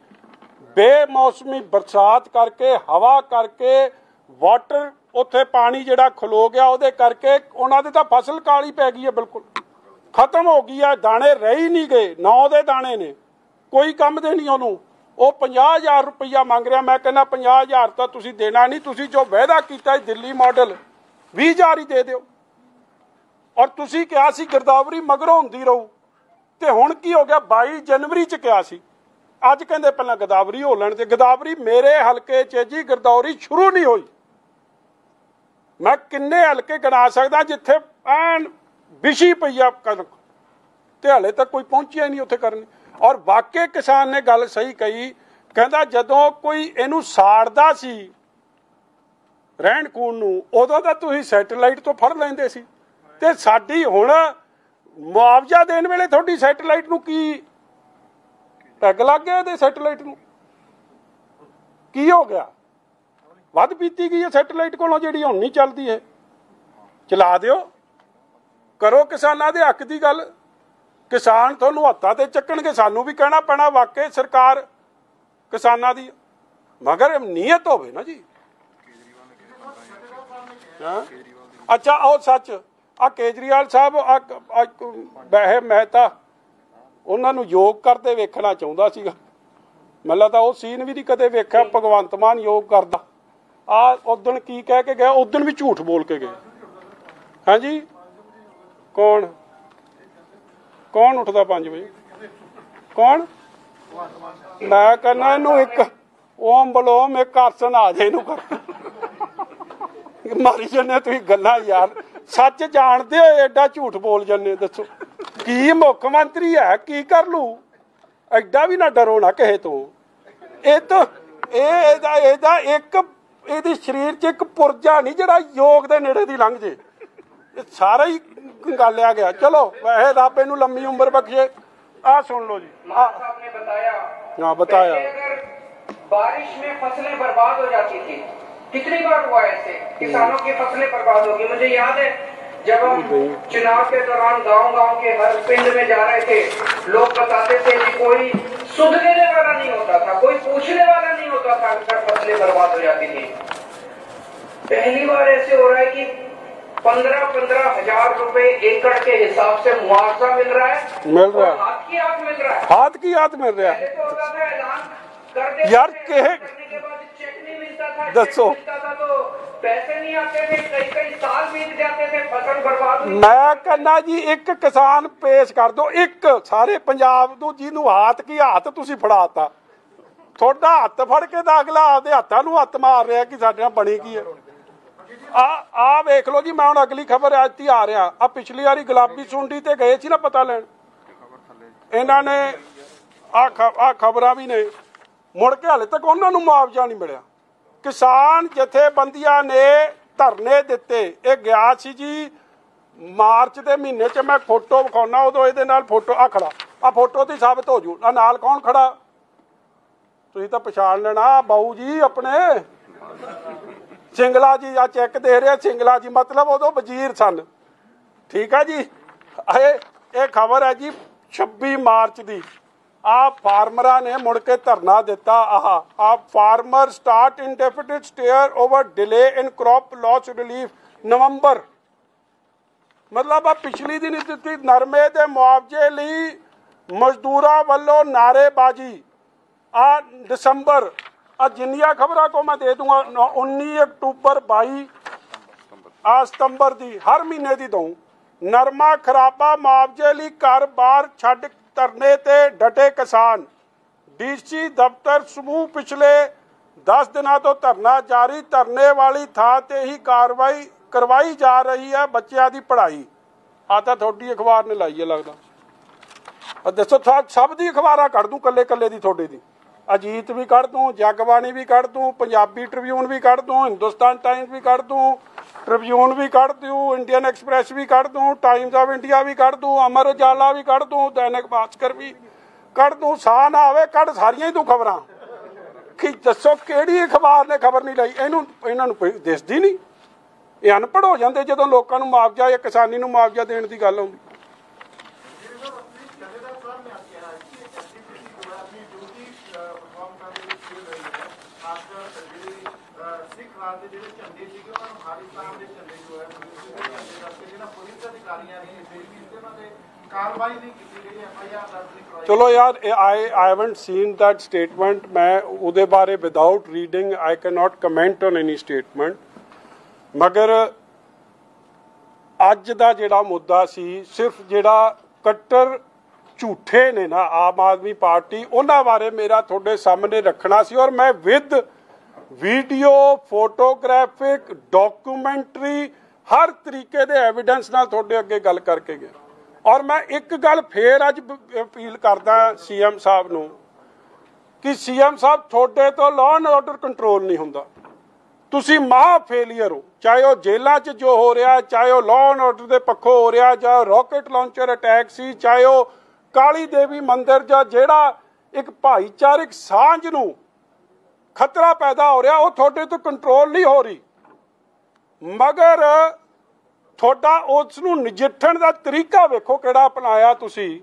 Speaker 1: ਬੇਮੌਸਮੀ ਬਰਸਾਤ ਕਰਕੇ ਹਵਾ ਕਰਕੇ ਵਾਟਰ ਉੱਥੇ ਪਾਣੀ ਜਿਹੜਾ ਖਲੋ ਗਿਆ ਉਹਦੇ ਕਰਕੇ ਉਹਨਾਂ ਦੀ ਤਾਂ ਫਸਲ ਕਾਲੀ ਪੈ ਗਈ ਹੈ ਬਿਲਕੁਲ। ਖਤਮ ਹੋ ਗਈ ਹੈ, ਦਾਣੇ ਰਹਿ ਹੀ ਨਹੀਂ ਗਏ, ਨੌ ਦੇ ਦਾਣੇ ਨੇ। ਕੋਈ ਕੰਮ ਦੇ ਨਹੀਂ ਉਹਨੂੰ। ਉਹ 50000 ਰੁਪਈਆ ਮੰਗ ਰਿਹਾ, ਮੈਂ ਕਹਿੰਦਾ 50000 ਤਾਂ ਤੁਸੀਂ ਦੇਣਾ ਨਹੀਂ, ਤੁਸੀਂ ਜੋ ਵਾਅਦਾ ਕੀਤਾ ਦਿੱਲੀ ਮਾਡਲ 20000 ਹੀ ਦੇ ਦਿਓ। ਔਰ ਤੁਸੀਂ ਕਿਹਾ ਸੀ ਗਿਰਦਾਵਰੀ ਮਗਰੋਂ ਹੁੰਦੀ ਰਹੂ। ਤੇ ਹੁਣ ਕੀ ਹੋ ਗਿਆ? 22 ਜਨਵਰੀ ਚ ਕਿਹਾ ਸੀ। ਅੱਜ ਕਹਿੰਦੇ ਪਹਿਲਾਂ ਗਦਾਵਰੀ ਹੋ ਲੈਣ ਤੇ ਗਦਾਵਰੀ ਮੇਰੇ ਹਲਕੇ 'ਚ ਜੀ ਗਿਰਦੌਰੀ ਸ਼ੁਰੂ ਨਹੀਂ ਹੋਈ। ਮੈਂ ਕਿੰਨੇ ਹਲਕੇ ਗਣਾ ਸਕਦਾ ਜਿੱਥੇ ਐਨ ਵਿਸ਼ੀ ਪਈਆ ਕਣਕ। ਤੇ ਹਲੇ ਤੱਕ ਕੋਈ ਪਹੁੰਚਿਆ ਨਹੀਂ ਉੱਥੇ ਕਰਨ। ਔਰ ਵਾਕਈ ਕਿਸਾਨ ਨੇ ਗੱਲ ਸਹੀ ਕਹੀ, ਕਹਿੰਦਾ ਜਦੋਂ ਕੋਈ ਇਹਨੂੰ ਸਾੜਦਾ ਸੀ ਰਹਿਣ ਖੂਨ ਨੂੰ, ਉਦੋਂ ਤਾਂ ਤੁਸੀਂ ਸੈਟੇਲਾਈਟ ਤੋਂ ਫੜ ਲੈਂਦੇ ਸੀ। ਤੇ ਸਾਡੀ ਹੁਣ ਮੁਆਵਜ਼ਾ ਦੇਣ ਵੇਲੇ ਤੁਹਾਡੀ ਸੈਟੇਲਾਈਟ ਨੂੰ ਕੀ ਟੈਗ ਲੱਗ ਗਿਆ ਇਹਦੇ ਸੈਟੇਲਾਈਟ ਨੂੰ? ਕੀ ਹੋ ਗਿਆ? ਵੱਧ ਪੀਤੀ ਗਈ ਹੈ, ਸੈਟੇਲਾਈਟ ਕੋਲੋਂ ਜਿਹੜੀ ਹੁਣ ਨਹੀਂ ਚੱਲਦੀ ਹੈ ਚਲਾ ਦਿਓ। ਕਰੋ ਕਿਸਾਨਾਂ ਦੇ ਹੱਕ ਦੀ ਗੱਲ। ਕਿਸਾਨ ਤੁਹਾਨੂੰ ਹੱਥਾਂ ਤੇ ਚੱਕਣਗੇ, ਸਾਨੂੰ ਵੀ ਕਹਿਣਾ ਪੈਣਾ, ਵਾਕਈ ਸਰਕਾਰ ਕਿਸਾਨਾਂ ਦੀ। ਮਗਰ ਨੀਅਤ ਹੋਵੇ ਨਾ ਜੀ। ਅੱਛਾ ਉਹ ਸੱਚ। ਆ ਕੇਜਰੀਵਾਲ ਸਾਹਿਬ ਆ ਬਹਿ ਮਹਿਤਾ ਉਹਨਾਂ ਨੂੰ ਯੋਗ ਕਰਦੇ ਵੇਖਣਾ ਚਾਹੁੰਦਾ ਸੀਗਾ। ਮੈਨੂੰ ਲੱਗਦਾ ਉਹ ਸੀਨ ਵੀ ਨਹੀਂ ਕਦੇ ਵੇਖਿਆ, ਭਗਵੰਤ ਮਾਨ ਯੋਗ ਕਰਦਾ। ਆ ਉਦਣ ਕੀ ਕਹਿ ਕੇ ਗਿਆ? ਉਦਣ ਵੀ ਝੂਠ ਬੋਲ ਕੇ ਗਏ ਹਾਂਜੀ ਕੌਣ? ਕੌਣ ਉੱਠਦਾ 5 ਵਜੇ? ਕੌਣ? ਮੈਂ ਕਹਿੰਦਾ ਇਹਨੂੰ ਇੱਕ ਓਮ ਬਲੋਮ, ਇੱਕ ਆਸਨ ਆ ਜਾਏ ਇਹਨੂੰ ਕਰ ਮਾਰੀ ਜੰਨੇ ਤੁਸੀਂ ਗੱਲਾਂ ਯਾਰ। ਸੱਚ ਜਾਣਦੇ ਹੋ, ਐਡਾ ਝੂਠ ਬੋਲ ਜੰਨੇ ਦੱਸੋ। ਕੀ ਮੁੱਖ ਮੰਤਰੀ ਹੈ? ਕੀ ਕਰ ਲੂ? ਐਡਾ ਵੀ ਨਾ ਡਰੋ ਨਾ ਕਹੇ ਤੋਂ। ਇਹ ਤਾਂ, ਇਹ ਇਹਦਾ ਇਹਦਾ ਇੱਕ ਇਹਦੀ ਸਰੀਰ 'ਚ ਇੱਕ ਪੁਰਜਾ ਨਹੀਂ ਜਿਹੜਾ ਯੋਗ ਦੇ ਨੇੜੇ ਦੀ ਲੰਘ ਜੇ ਇਹ ਸਾਰਾ ਹੀ ਗਾਲਿਆ ਗਿਆ ਚਲੋ ਵੈਸੇ ਰੱਬ ਇਹਨੂੰ ਲੰਮੀ ਉਮਰ ਬਖਸ਼ੇ ਆ ਸੁਣ ਲਓ ਜੀ ਆ
Speaker 9: साहब ने बताया
Speaker 1: ਹਾਂ ਬਤਾਇਆ
Speaker 9: पहले अगर बारिश में फसलें बर्बाद हो जाती थी कितनी बार हुआ ऐसे किसानों की फसलें बर्बाद होगी मुझे याद है जब हम चुनाव के दौरान गाँव गाँव के हर पिंड में जा रहे थे लोग बताते थे कि कोई सुध लेने वाला नहीं होता था कोई पूछने वाला नहीं होता था अगर फ़सलें बर्बाद हो जाती थी। पहली बार ऐसे हो रहा है कि पंद्रह पंद्रह हज़ार रूपए एकड़ के हिसाब से मुआवजा मिल रहा है
Speaker 1: मिल रहा है।
Speaker 9: हाथ की हाथ मिल रहा है।
Speaker 1: हाथ की हाथ मिल रहा है।
Speaker 9: तो ऐलान कर देते
Speaker 1: यार,
Speaker 9: थे,
Speaker 1: के-
Speaker 9: के बाद चेक नहीं मिलता था
Speaker 1: दसो।
Speaker 9: चेक मिलता था तो पैसे नहीं आते थे कई कई साल बीत जाते थे फसल बर्बाद हुई
Speaker 1: ਮੈਂ ਕਹਿੰਦਾ ਜੀ ਇੱਕ ਕਿਸਾਨ ਪੇਸ਼ ਕਰ ਦਿਓ ਇੱਕ ਸਾਰੇ ਪੰਜਾਬ ਨੂੰ ਜਿਹਨੂੰ ਹੱਥ ਕੀ ਹੱਥ ਤੁਸੀਂ ਫੜਾਤਾ ਤੁਹਾਡਾ ਹੱਥ ਫੜ ਕੇ ਤਾਂ ਅਗਲਾ ਆਪਦੇ ਹੱਥਾਂ ਨੂੰ ਹੱਥ ਮਾਰ ਰਿਹਾ ਕਿ ਸਾਡੇ ਨਾਲ ਬਣੀ ਕੀ ਹੈ ਆ ਆ ਵੇਖ ਲਓ ਜੀ ਮੈਂ ਹੁਣ ਅਗਲੀ ਖਬਰ ਅੱਜ ਤੀ ਆ ਰਿਹਾ ਆ ਪਿਛਲੀ ਵਾਰੀ ਗੁਲਾਬੀ ਸੁੰਡੀ ਤੇ ਗਏ ਸੀ ਨਾ ਪਤਾ ਲੈਣ ਇਹਨਾਂ ਨੇ ਆ ਆ ਖਬਰਾਂ ਵੀ ਨੇ ਮੁੜ ਕੇ ਹਲੇ ਤੱਕ ਉਹਨਾਂ ਨੂੰ ਮੁਆਵਜ਼ਾ ਨਹੀਂ ਮਿਲਿਆ। ਕਿਸਾਨ ਜਥੇਬੰਦੀਆਂ ਨੇ ਧਰਨੇ ਦਿੱਤੇ। ਇਹ ਗਿਆ ਸੀ ਜੀ ਮਾਰਚ ਦੇ ਮਹੀਨੇ 'ਚ ਮੈਂ ਫੋਟੋ ਵਿਖਾਉਣਾ, ਉਦੋਂ ਇਹਦੇ ਨਾਲ ਫੋਟੋ ਆ ਖੜਾ। ਆ ਫੋਟੋ ਤੇ ਸਾਬਤ ਹੋ ਜੂ। ਆ ਨਾਲ ਕੌਣ ਖੜਾ? ਤੁਸੀਂ ਤਾਂ ਪਛਾਣ ਲੈਣਾ ਬਾਊ ਜੀ ਆਪਣੇ। ਸਿੰਗਲਾ ਜੀ ਆ ਚੈੱਕ ਦੇ ਰਿਹਾ ਸਿੰਗਲਾ ਜੀ ਮਤਲਬ ਉਦੋਂ ਵਜ਼ੀਰ ਸਨ। ਠੀਕ ਆ ਜੀ? ਇਹ ਇਹ ਖਬਰ ਹੈ ਜੀ 26 ਮਾਰਚ ਦੀ। ਆ ਫਾਰਮਰਾਂ ਨੇ ਮੁੜ ਕੇ ਧਰਨਾ ਦਿੱਤਾ, ਆਹ, ਆ farmer start indefinite stir over delay in crop loss relief November. ਮਤਲਬ ਆ ਪਿਛਲੀ ਦਿਨ ਦਿੱਤੀ, ਨਰਮੇ ਦੇ ਮੁਆਵਜ਼ੇ ਲਈ ਮਜ਼ਦੂਰਾਂ ਵੱਲੋਂ ਨਾਰੇਬਾਜ਼ੀ ਆ ਦਸੰਬਰ, ਆ ਜਿੰਨੀਆਂ ਖਬਰਾਂ ਕੋ ਮੈਂ ਦੇ ਦੂੰਗਾ, ਨੌ- 19 ਅਕਤੂਬਰ 22 ਆ ਸਤੰਬਰ ਦੀ, ਹਰ ਮਹੀਨੇ ਦੀ ਦਊਂ। ਨਰਮਾ ਖਰਾਬਾ ਮੁਆਵਜ਼ੇ ਲਈ ਘਰ-ਬਾਰ ਛੱਡ ਧਰਨੇ ਤੇ ਡਟੇ ਕਿਸਾਨ। ਡੀਸੀ ਦਫ਼ਤਰ ਸਮੂਹ ਪਿਛਲੇ 10 ਦਿਨਾਂ ਤੋਂ ਧਰਨਾ ਜਾਰੀ, ਧਰਨੇ ਵਾਲੀ ਥਾਂ ਤੇ ਹੀ ਕਾਰਵਾਈ ਕਰਵਾਈ ਜਾ ਰਹੀ ਹੈ ਬੱਚਿਆਂ ਦੀ ਪੜ੍ਹਾਈ। ਆ ਤਾਂ ਤੁਹਾਡੀ ਅਖਬਾਰ ਨੇ ਲਾਈ ਹੈ ਲੱਗਦਾ। ਦੱਸੋ ਸਭ ਦੀ ਅਖਬਾਰਾਂ ਕੱਢ ਦੂੰ ਕੱਲੇ ਕੱਲੇ ਦੀ, ਤੁਹਾਡੇ ਦੀ। ਅਜੀਤ ਵੀ ਕੱਢ ਦੂੰ, ਜਗਬਾਣੀ ਵੀ ਕੱਢ ਦੂੰ, ਪੰਜਾਬੀ ਟ੍ਰਿਬਿਊਨ ਵੀ ਕੱਢ ਦੂੰ, ਹਿੰਦੁਸਤਾਨ ਟਾਈਮਸ ਵੀ ਕੱਢ ਦੂੰ ਟ੍ਰਿਬਿਊਨ ਵੀ ਕੱਢ ਦੂੰ ਇੰਡੀਅਨ ਐਕਸਪ੍ਰੈਸ ਵੀ ਕੱਢ ਦੂੰ ਟਾਈਮਜ਼ ਆਫ ਇੰਡੀਆ ਵੀ ਕੱਢ ਦੂੰ ਅਮਰ ਉਜਾਲਾ ਵੀ ਕੱਢ ਦੂੰ ਦੈਨਿਕ ਭਾਸਕਰ ਵੀ ਕੱਢ ਦੂੰ ਸਾਹ ਨਾ ਆਵੇ, ਕੱਢ ਸਾਰੀਆਂ ਹੀ ਤੂੰ ਖਬਰਾਂ। ਕਿ ਦੱਸੋ ਕਿਹੜੀ ਅਖਬਾਰ ਨੇ ਖਬਰ ਨਹੀਂ ਲਈ? ਇਹਨੂੰ, ਇਹਨਾਂ ਨੂੰ ਕੋਈ ਦਿਸਦੀ ਨਹੀਂ। ਇਹ ਅਨਪੜ੍ਹ ਹੋ ਜਾਂਦੇ ਜਦੋਂ ਲੋਕਾਂ ਨੂੰ ਮੁਆਵਜ਼ਾ ਜਾਂ ਕਿਸਾਨੀ ਨੂੰ ਮੁਆਵਜ਼ਾ ਦੇਣ ਦੀ ਗੱਲ ਆਉਂਦੀ।
Speaker 8: ਸਿੱਖ ਰਾਜ ਦੇ ਜਿਹੜੇ
Speaker 1: ਚਲੋ ਯਾਰ I I haven't seen that statement ਮੈਂ ਉਹਦੇ ਬਾਰੇ without reading I can not comment on any statement ਮਗਰ ਅੱਜ ਦਾ ਜਿਹੜਾ ਮੁੱਦਾ ਸੀ, ਸਿਰਫ ਜਿਹੜਾ ਕੱਟਰ ਝੂਠੇ ਨੇ ਨਾ, ਆਮ ਆਦਮੀ ਪਾਰਟੀ, ਉਹਨਾਂ ਬਾਰੇ ਮੇਰਾ ਤੁਹਾਡੇ ਸਾਹਮਣੇ ਰੱਖਣਾ ਸੀ ਔਰ ਮੈਂ ਵਿਦ ਵੀਡੀਓ, ਫੋਟੋਗ੍ਰਾਫਿਕ, ਡਾਕੂਮੈਂਟਰੀ, ਹਰ ਤਰੀਕੇ ਦੇ ਐਵੀਡੈਂਸ ਨਾਲ ਤੁਹਾਡੇ ਅੱਗੇ ਗੱਲ ਕਰਕੇ ਗਿਆ। ਔਰ ਮੈਂ ਇੱਕ ਗੱਲ ਫੇਰ ਅੱਜ ਅਪੀਲ ਕਰਦਾ ਸੀਐਮ ਸਾਹਿਬ ਨੂੰ ਕਿ ਸੀਐਮ ਸਾਹਿਬ, ਤੁਹਾਡੇ ਤੋਂ ਲਾਅ ਐਂਡ ਆਰਡਰ ਕੰਟਰੋਲ ਨਹੀਂ ਹੁੰਦਾ। ਤੁਸੀਂ ਮਹਾ ਫੇਲੀਅਰ ਹੋ, ਚਾਹੇ ਉਹ ਜੇਲ੍ਹਾਂ 'ਚ ਜੋ ਹੋ ਰਿਹਾ, ਚਾਹੇ ਉਹ ਲਾਅ ਐਂਡ ਆਰਡਰ ਦੇ ਪੱਖੋਂ ਹੋ ਰਿਹਾ ਜਾਂ ਰਾਕਟ ਲਾਂਚਰ ਅਟੈਕ ਸੀ, ਚਾਹੇ ਉਹ ਕਾਲੀ ਦੇਵੀ ਮੰਦਿਰ ਜਾਂ ਜਿਹੜਾ ਇੱਕ ਭਾਈਚਾਰਕ ਸਾਂਝ ਨੂੰ ਖਤਰਾ ਪੈਦਾ ਹੋ ਰਿਹਾ, ਉਹ ਤੁਹਾਡੇ ਤੋਂ ਕੰਟਰੋਲ ਨਹੀਂ ਹੋ ਰਹੀ। ਮਗਰ ਤੁਹਾਡਾ ਉਸ ਨੂੰ ਨਜਿੱਠਣ ਦਾ ਤਰੀਕਾ ਵੇਖੋ ਕਿਹੜਾ ਅਪਣਾਇਆ ਤੁਸੀਂ।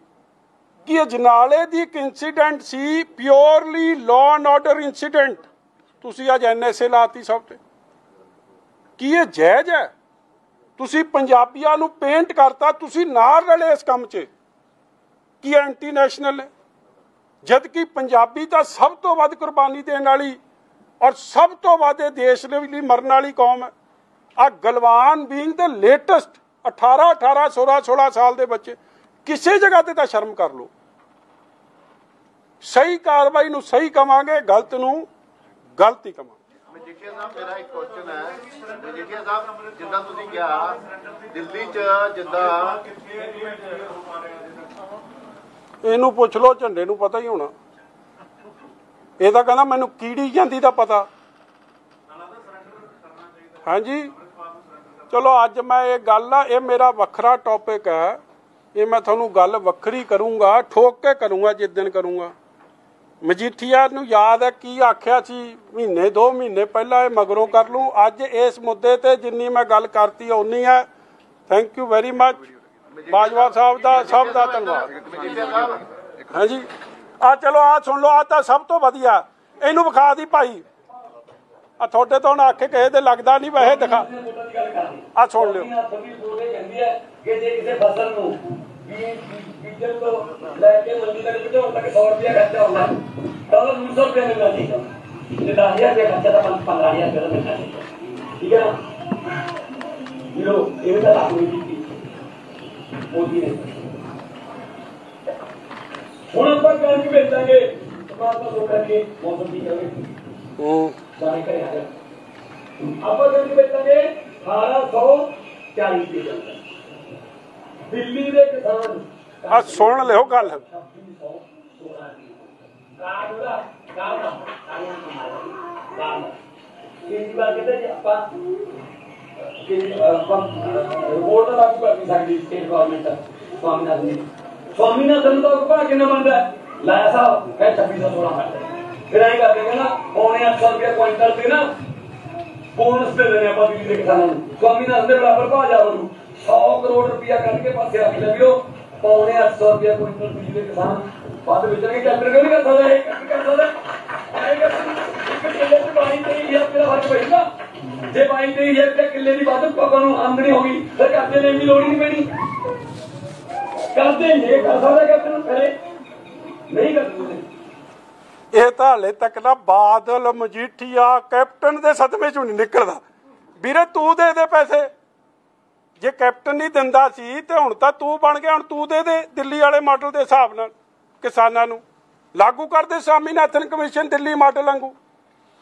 Speaker 1: ਕਿ ਇਹ ਜਨਾਲੇ ਦੀ ਇੱਕ incident C purely law and order incident ਤੁਸੀਂ ਅੱਜ ਐਨਐਸਏ ਲਾਤੀ ਸਭ ਤੇ। ਕੀ ਇਹ ਜਾਇਜ਼ ਹੈ? ਤੁਸੀਂ ਪੰਜਾਬੀਆਂ ਨੂੰ ਪੇਂਟ ਕਰਤਾ, ਤੁਸੀਂ ਨਾਲ ਰਲੇ ਇਸ ਕੰਮ 'ਚ। ਕੀ ਐਂਟੀ ਨੈਸ਼ਨਲ ਹੈ? ਜਦ ਕਿ ਪੰਜਾਬੀ ਤਾਂ ਸਭ ਤੋਂ ਵੱਧ ਕੁਰਬਾਨੀ ਦੇਣ ਵਾਲੀ ਔਰ ਸਭ ਤੋਂ ਵੱਧ ਇਹ ਦੇਸ਼ ਦੇ ਲਈ ਮਰਨ ਵਾਲੀ ਕੌਮ ਹੈ। ਆ ਗਲਵਾਨ ਬੀਇੰਗ ਦ ਲੇਟੈਸਟ 18 18 16 16 ਸਾਲ ਦੇ ਬੱਚੇ, ਕਿਸੇ ਜਗ੍ਹਾ ਤੇ ਤਾਂ ਸ਼ਰਮ ਕਰ ਲਓ। ਸਹੀ ਕਾਰਵਾਈ ਨੂੰ ਸਹੀ ਕਵਾਂਗੇ, ਗਲਤ ਨੂੰ ਗਲਤ ਹੀ ਕਵਾਂਗੇ।
Speaker 2: ਮਜੀਠੀਆ ਸਾਹਿਬ, ਮੇਰਾ ਇੱਕ ਕੁਐਸਚਨ ਹੈ। ਮਜੀਠੀਆ ਸਾਹਿਬ, ਜਿੱਦਾਂ ਤੁਸੀਂ ਕਿਹਾ, ਦਿੱਲੀ 'ਚ ਜਿੱਦਾਂ
Speaker 1: ਇਹਨੂੰ ਪੁੱਛ ਲਓ, ਝੰਡੇ ਨੂੰ ਪਤਾ ਹੀ ਹੋਣਾ। ਇਹ ਤਾਂ ਕਹਿੰਦਾ ਮੈਨੂੰ ਕੀੜੀ ਜਾਂਦੀ ਦਾ ਪਤਾ। ਹਾਂਜੀ। ਚਲੋ, ਅੱਜ ਮੈਂ ਇਹ ਗੱਲ ਆ, ਇਹ ਮੇਰਾ ਵੱਖਰਾ ਟੌਪਿਕ ਹੈ ਇਹ ਮੈਂ ਤੁਹਾਨੂੰ ਗੱਲ ਵੱਖਰੀ ਕਰੂੰਗਾ, ਠੋਕ ਕੇ ਕਰੂੰਗਾ, ਜਿਸ ਦਿਨ ਕਰੂੰਗਾ। ਮਜੀਠੀਆ ਨੂੰ ਯਾਦ ਹੈ ਕੀ ਆਖਿਆ ਸੀ? ਮਹੀਨੇ, ਦੋ ਮਹੀਨੇ ਪਹਿਲਾਂ ਇਹ ਮਗਰੋਂ ਕਰ ਲੂੰ ਅੱਜ ਇਸ ਮੁੱਦੇ ਤੇ ਜਿੰਨੀ ਮੈਂ ਗੱਲ ਕਰਤੀ, ਓਨੀ ਹੈ। Thank you very much Bajwa Sahib ਦਾ ਸਭ ਦਾ ਧੰਨਵਾਦ। ਹਾਂਜੀ। ਆ ਚਲੋ ਆ ਸੁਣ ਲਓ ਆ ਤਾਂ ਸਭ ਤੋਂ ਵਧੀਆ। ਇਹਨੂੰ ਵਿਖਾ ਦੀ ਭਾਈ। ਆ ਤੁਹਾਡੇ ਤੋਂ ਹੁਣ ਆਖੇ ਕਿਸੇ ਦੇ ਲੱਗਦਾ ਨਹੀਂ ਵੈਸੇ ਦਿਖਾ। ਆ ਸੁਣ ਲਿਓ।
Speaker 10: ਕਿ ਜੇ ਕਿਸੇ ਫਸਲ ਨੂੰ ਬੀਜ ਬੀਜਣ ਤੋਂ ਲੈ ਕੇ ਮੰਡੀ ਤੱਕ ਪਹੁੰਚਾਉਣ ਤੱਕ 100 ਰੁਪਏ ਖਰਚਾ ਹੁੰਦਾ ਤਾਂ ਉਹ 200 ਰੁਪਏ ਮਿਲਣਾ ਚਾਹੀਦਾ ਜੇ 10000 ਰੁਪਏ ਖਰਚਾ ਤਾਂ 15000 ਰੁਪਏ ਦਾ ਮਿਲਣਾ ਚਾਹੀਦਾ ਠੀਕ ਹੈ ਨਾ? ਇਹ ਤਾਂ ਲਾਗੂ ਨਹੀਂ ਕੀਤੀ ਮੋਦੀ ਨੇ। ਹੁਣ ਆਪਾਂ ਕਣਕ ਵੇਚਾਂਗੇ ਟਮਾਟਰ ਤੋਂ ਕਰਕੇ ਮੌਸਮ ਦੀ ਕਰੇ
Speaker 1: ਹੂੰ
Speaker 10: ਸਾਰੇ ਘਰੇ ਆ ਆਪਾਂ ਕਣਕ ਵੇਚਾਂਗੇ 1840 ਰੁਪਏ ਦਾ ਦਿੱਲੀ ਦੇ ਕਿਸਾਨ
Speaker 1: ਆ ਸੁਣ ਲਿਓ ਗੱਲ।
Speaker 10: ਕੇਜਰੀਵਾਲ ਕਹਿੰਦਾ ਜੀ ਆਪਾਂ ਕਿ ਆਪਾਂ ਰਿਪੋਰਟ ਲਾਗੂ ਕਰ ਨਹੀਂ ਸਕਦੀ ਸਟੇਟ ਗਵਰਨਮੈਂਟ ਸਵਾਮੀਨਾਥਨ ਦੀ ਸਵਾਮੀਨਾਥਨ ਦਾ ਉਪਾ ਕਿੰਨਾ ਬਣਦਾ ਲਾਇਆ ਸਾਹਿਬ ਕਹੇ 2616 ਬਣਦਾ ਫਿਰ ਐਂ ਕਰਕੇ ਕਹਿੰਦਾ ਪੌਣੇ 800 ਰੁਪਏ ਕੁਇੰਟਲ ਤੇ ਨਾ ਬੋਨਸ ਦੇ ਦੇਣੇ ਆਪਾਂ ਦਿੱਲੀ ਦੇ ਕਿਸਾਨਾਂ ਨੂੰ ਸਵਾਮੀਨਾਥਨ ਦੇ ਬਰਾਬਰ ਭਾਅ ਜਾ ਉਹਨੂੰ 100 ਕਰੋੜ ਰੁਪਇਆ ਕੱਢ ਕੇ ਪਾਸੇ ਰੱਖ ਲਿਓ ਪੌਣੇ 800 ਰੁਪਏ ਕੁਇੰਟਲ ਬਿਜਲੀ ਦੇ ਕਿਸਾਨ। ਬਾਅਦ ਵਿੱਚ ਕਿ ਕੈਪਟਨ ਕਿਉਂ ਨਹੀਂ ਕਰ ਸਕਦਾ ਇਹ? ਕਰ ਸਕਦਾ? ਐਂ ਕਰ ਇੱਕ ਕਿੱਲੇ ਤੇ ਬਾਈ ਤੇ ਇਹ ਰੁਪਏ ਫ਼ਰਕ ਪੈਂਦਾ ਜੇ ਬਾਈ ਤੇ ਇਹ ਰੁਪਏ ਕਿੱਲੇ ਦੀ ਵੱਧ ਆਪਾਂ ਨੂੰ ਆਮਦਨੀ ਹੋ ਗਈ, ਫਿਰ ਕਰਦੇ ਨੇ ਵੀ ਲੋੜ ਨਹੀਂ ਪੈਣੀ। ਕਰਦੇ ਨੇ, ਕਰ ਸਕਦਾ ਕੈਪਟਨ ਕਰੇ। ਨਹੀਂ ਕਰ
Speaker 1: ਇਹ ਤਾਂ ਹਲੇ ਤੱਕ ਨਾ ਬਾਦਲ, ਮਜੀਠੀਆ, ਕੈਪਟਨ ਦੇ ਸਦਮੇ ਚੋਂ ਨਹੀਂ ਨਿਕਲਦਾ। ਵੀਰੇ, ਤੂੰ ਦੇ ਦੇ ਪੈਸੇ। ਜੇ ਕੈਪਟਨ ਨਹੀਂ ਦਿੰਦਾ ਸੀ ਤੇ ਹੁਣ ਤਾਂ ਤੂੰ ਬਣ ਗਿਆ, ਹੁਣ ਤੂੰ ਦੇ ਦੇ ਦਿੱਲੀ ਵਾਲੇ ਮਾਡਲ ਦੇ ਹਿਸਾਬ ਨਾਲ। ਕਿਸਾਨਾਂ ਨੂੰ। ਲਾਗੂ ਕਰਦੇ ਸਵਾਮੀਨਾਥਨ ਕਮਿਸ਼ਨ ਦਿੱਲੀ ਮਾਡਲ ਵਾਂਗੂ।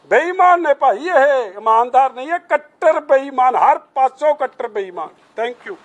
Speaker 1: ਬੇਈਮਾਨ ਨੇ ਭਾਈ, ਇਹ ਇਮਾਨਦਾਰ ਨਹੀਂ ਹੈ ਕੱਟਰ ਬੇਈਮਾਨ, ਹਰ ਪਾਸੋਂ ਕੱਟਰ ਬੇਈਮਾਨ। Thank you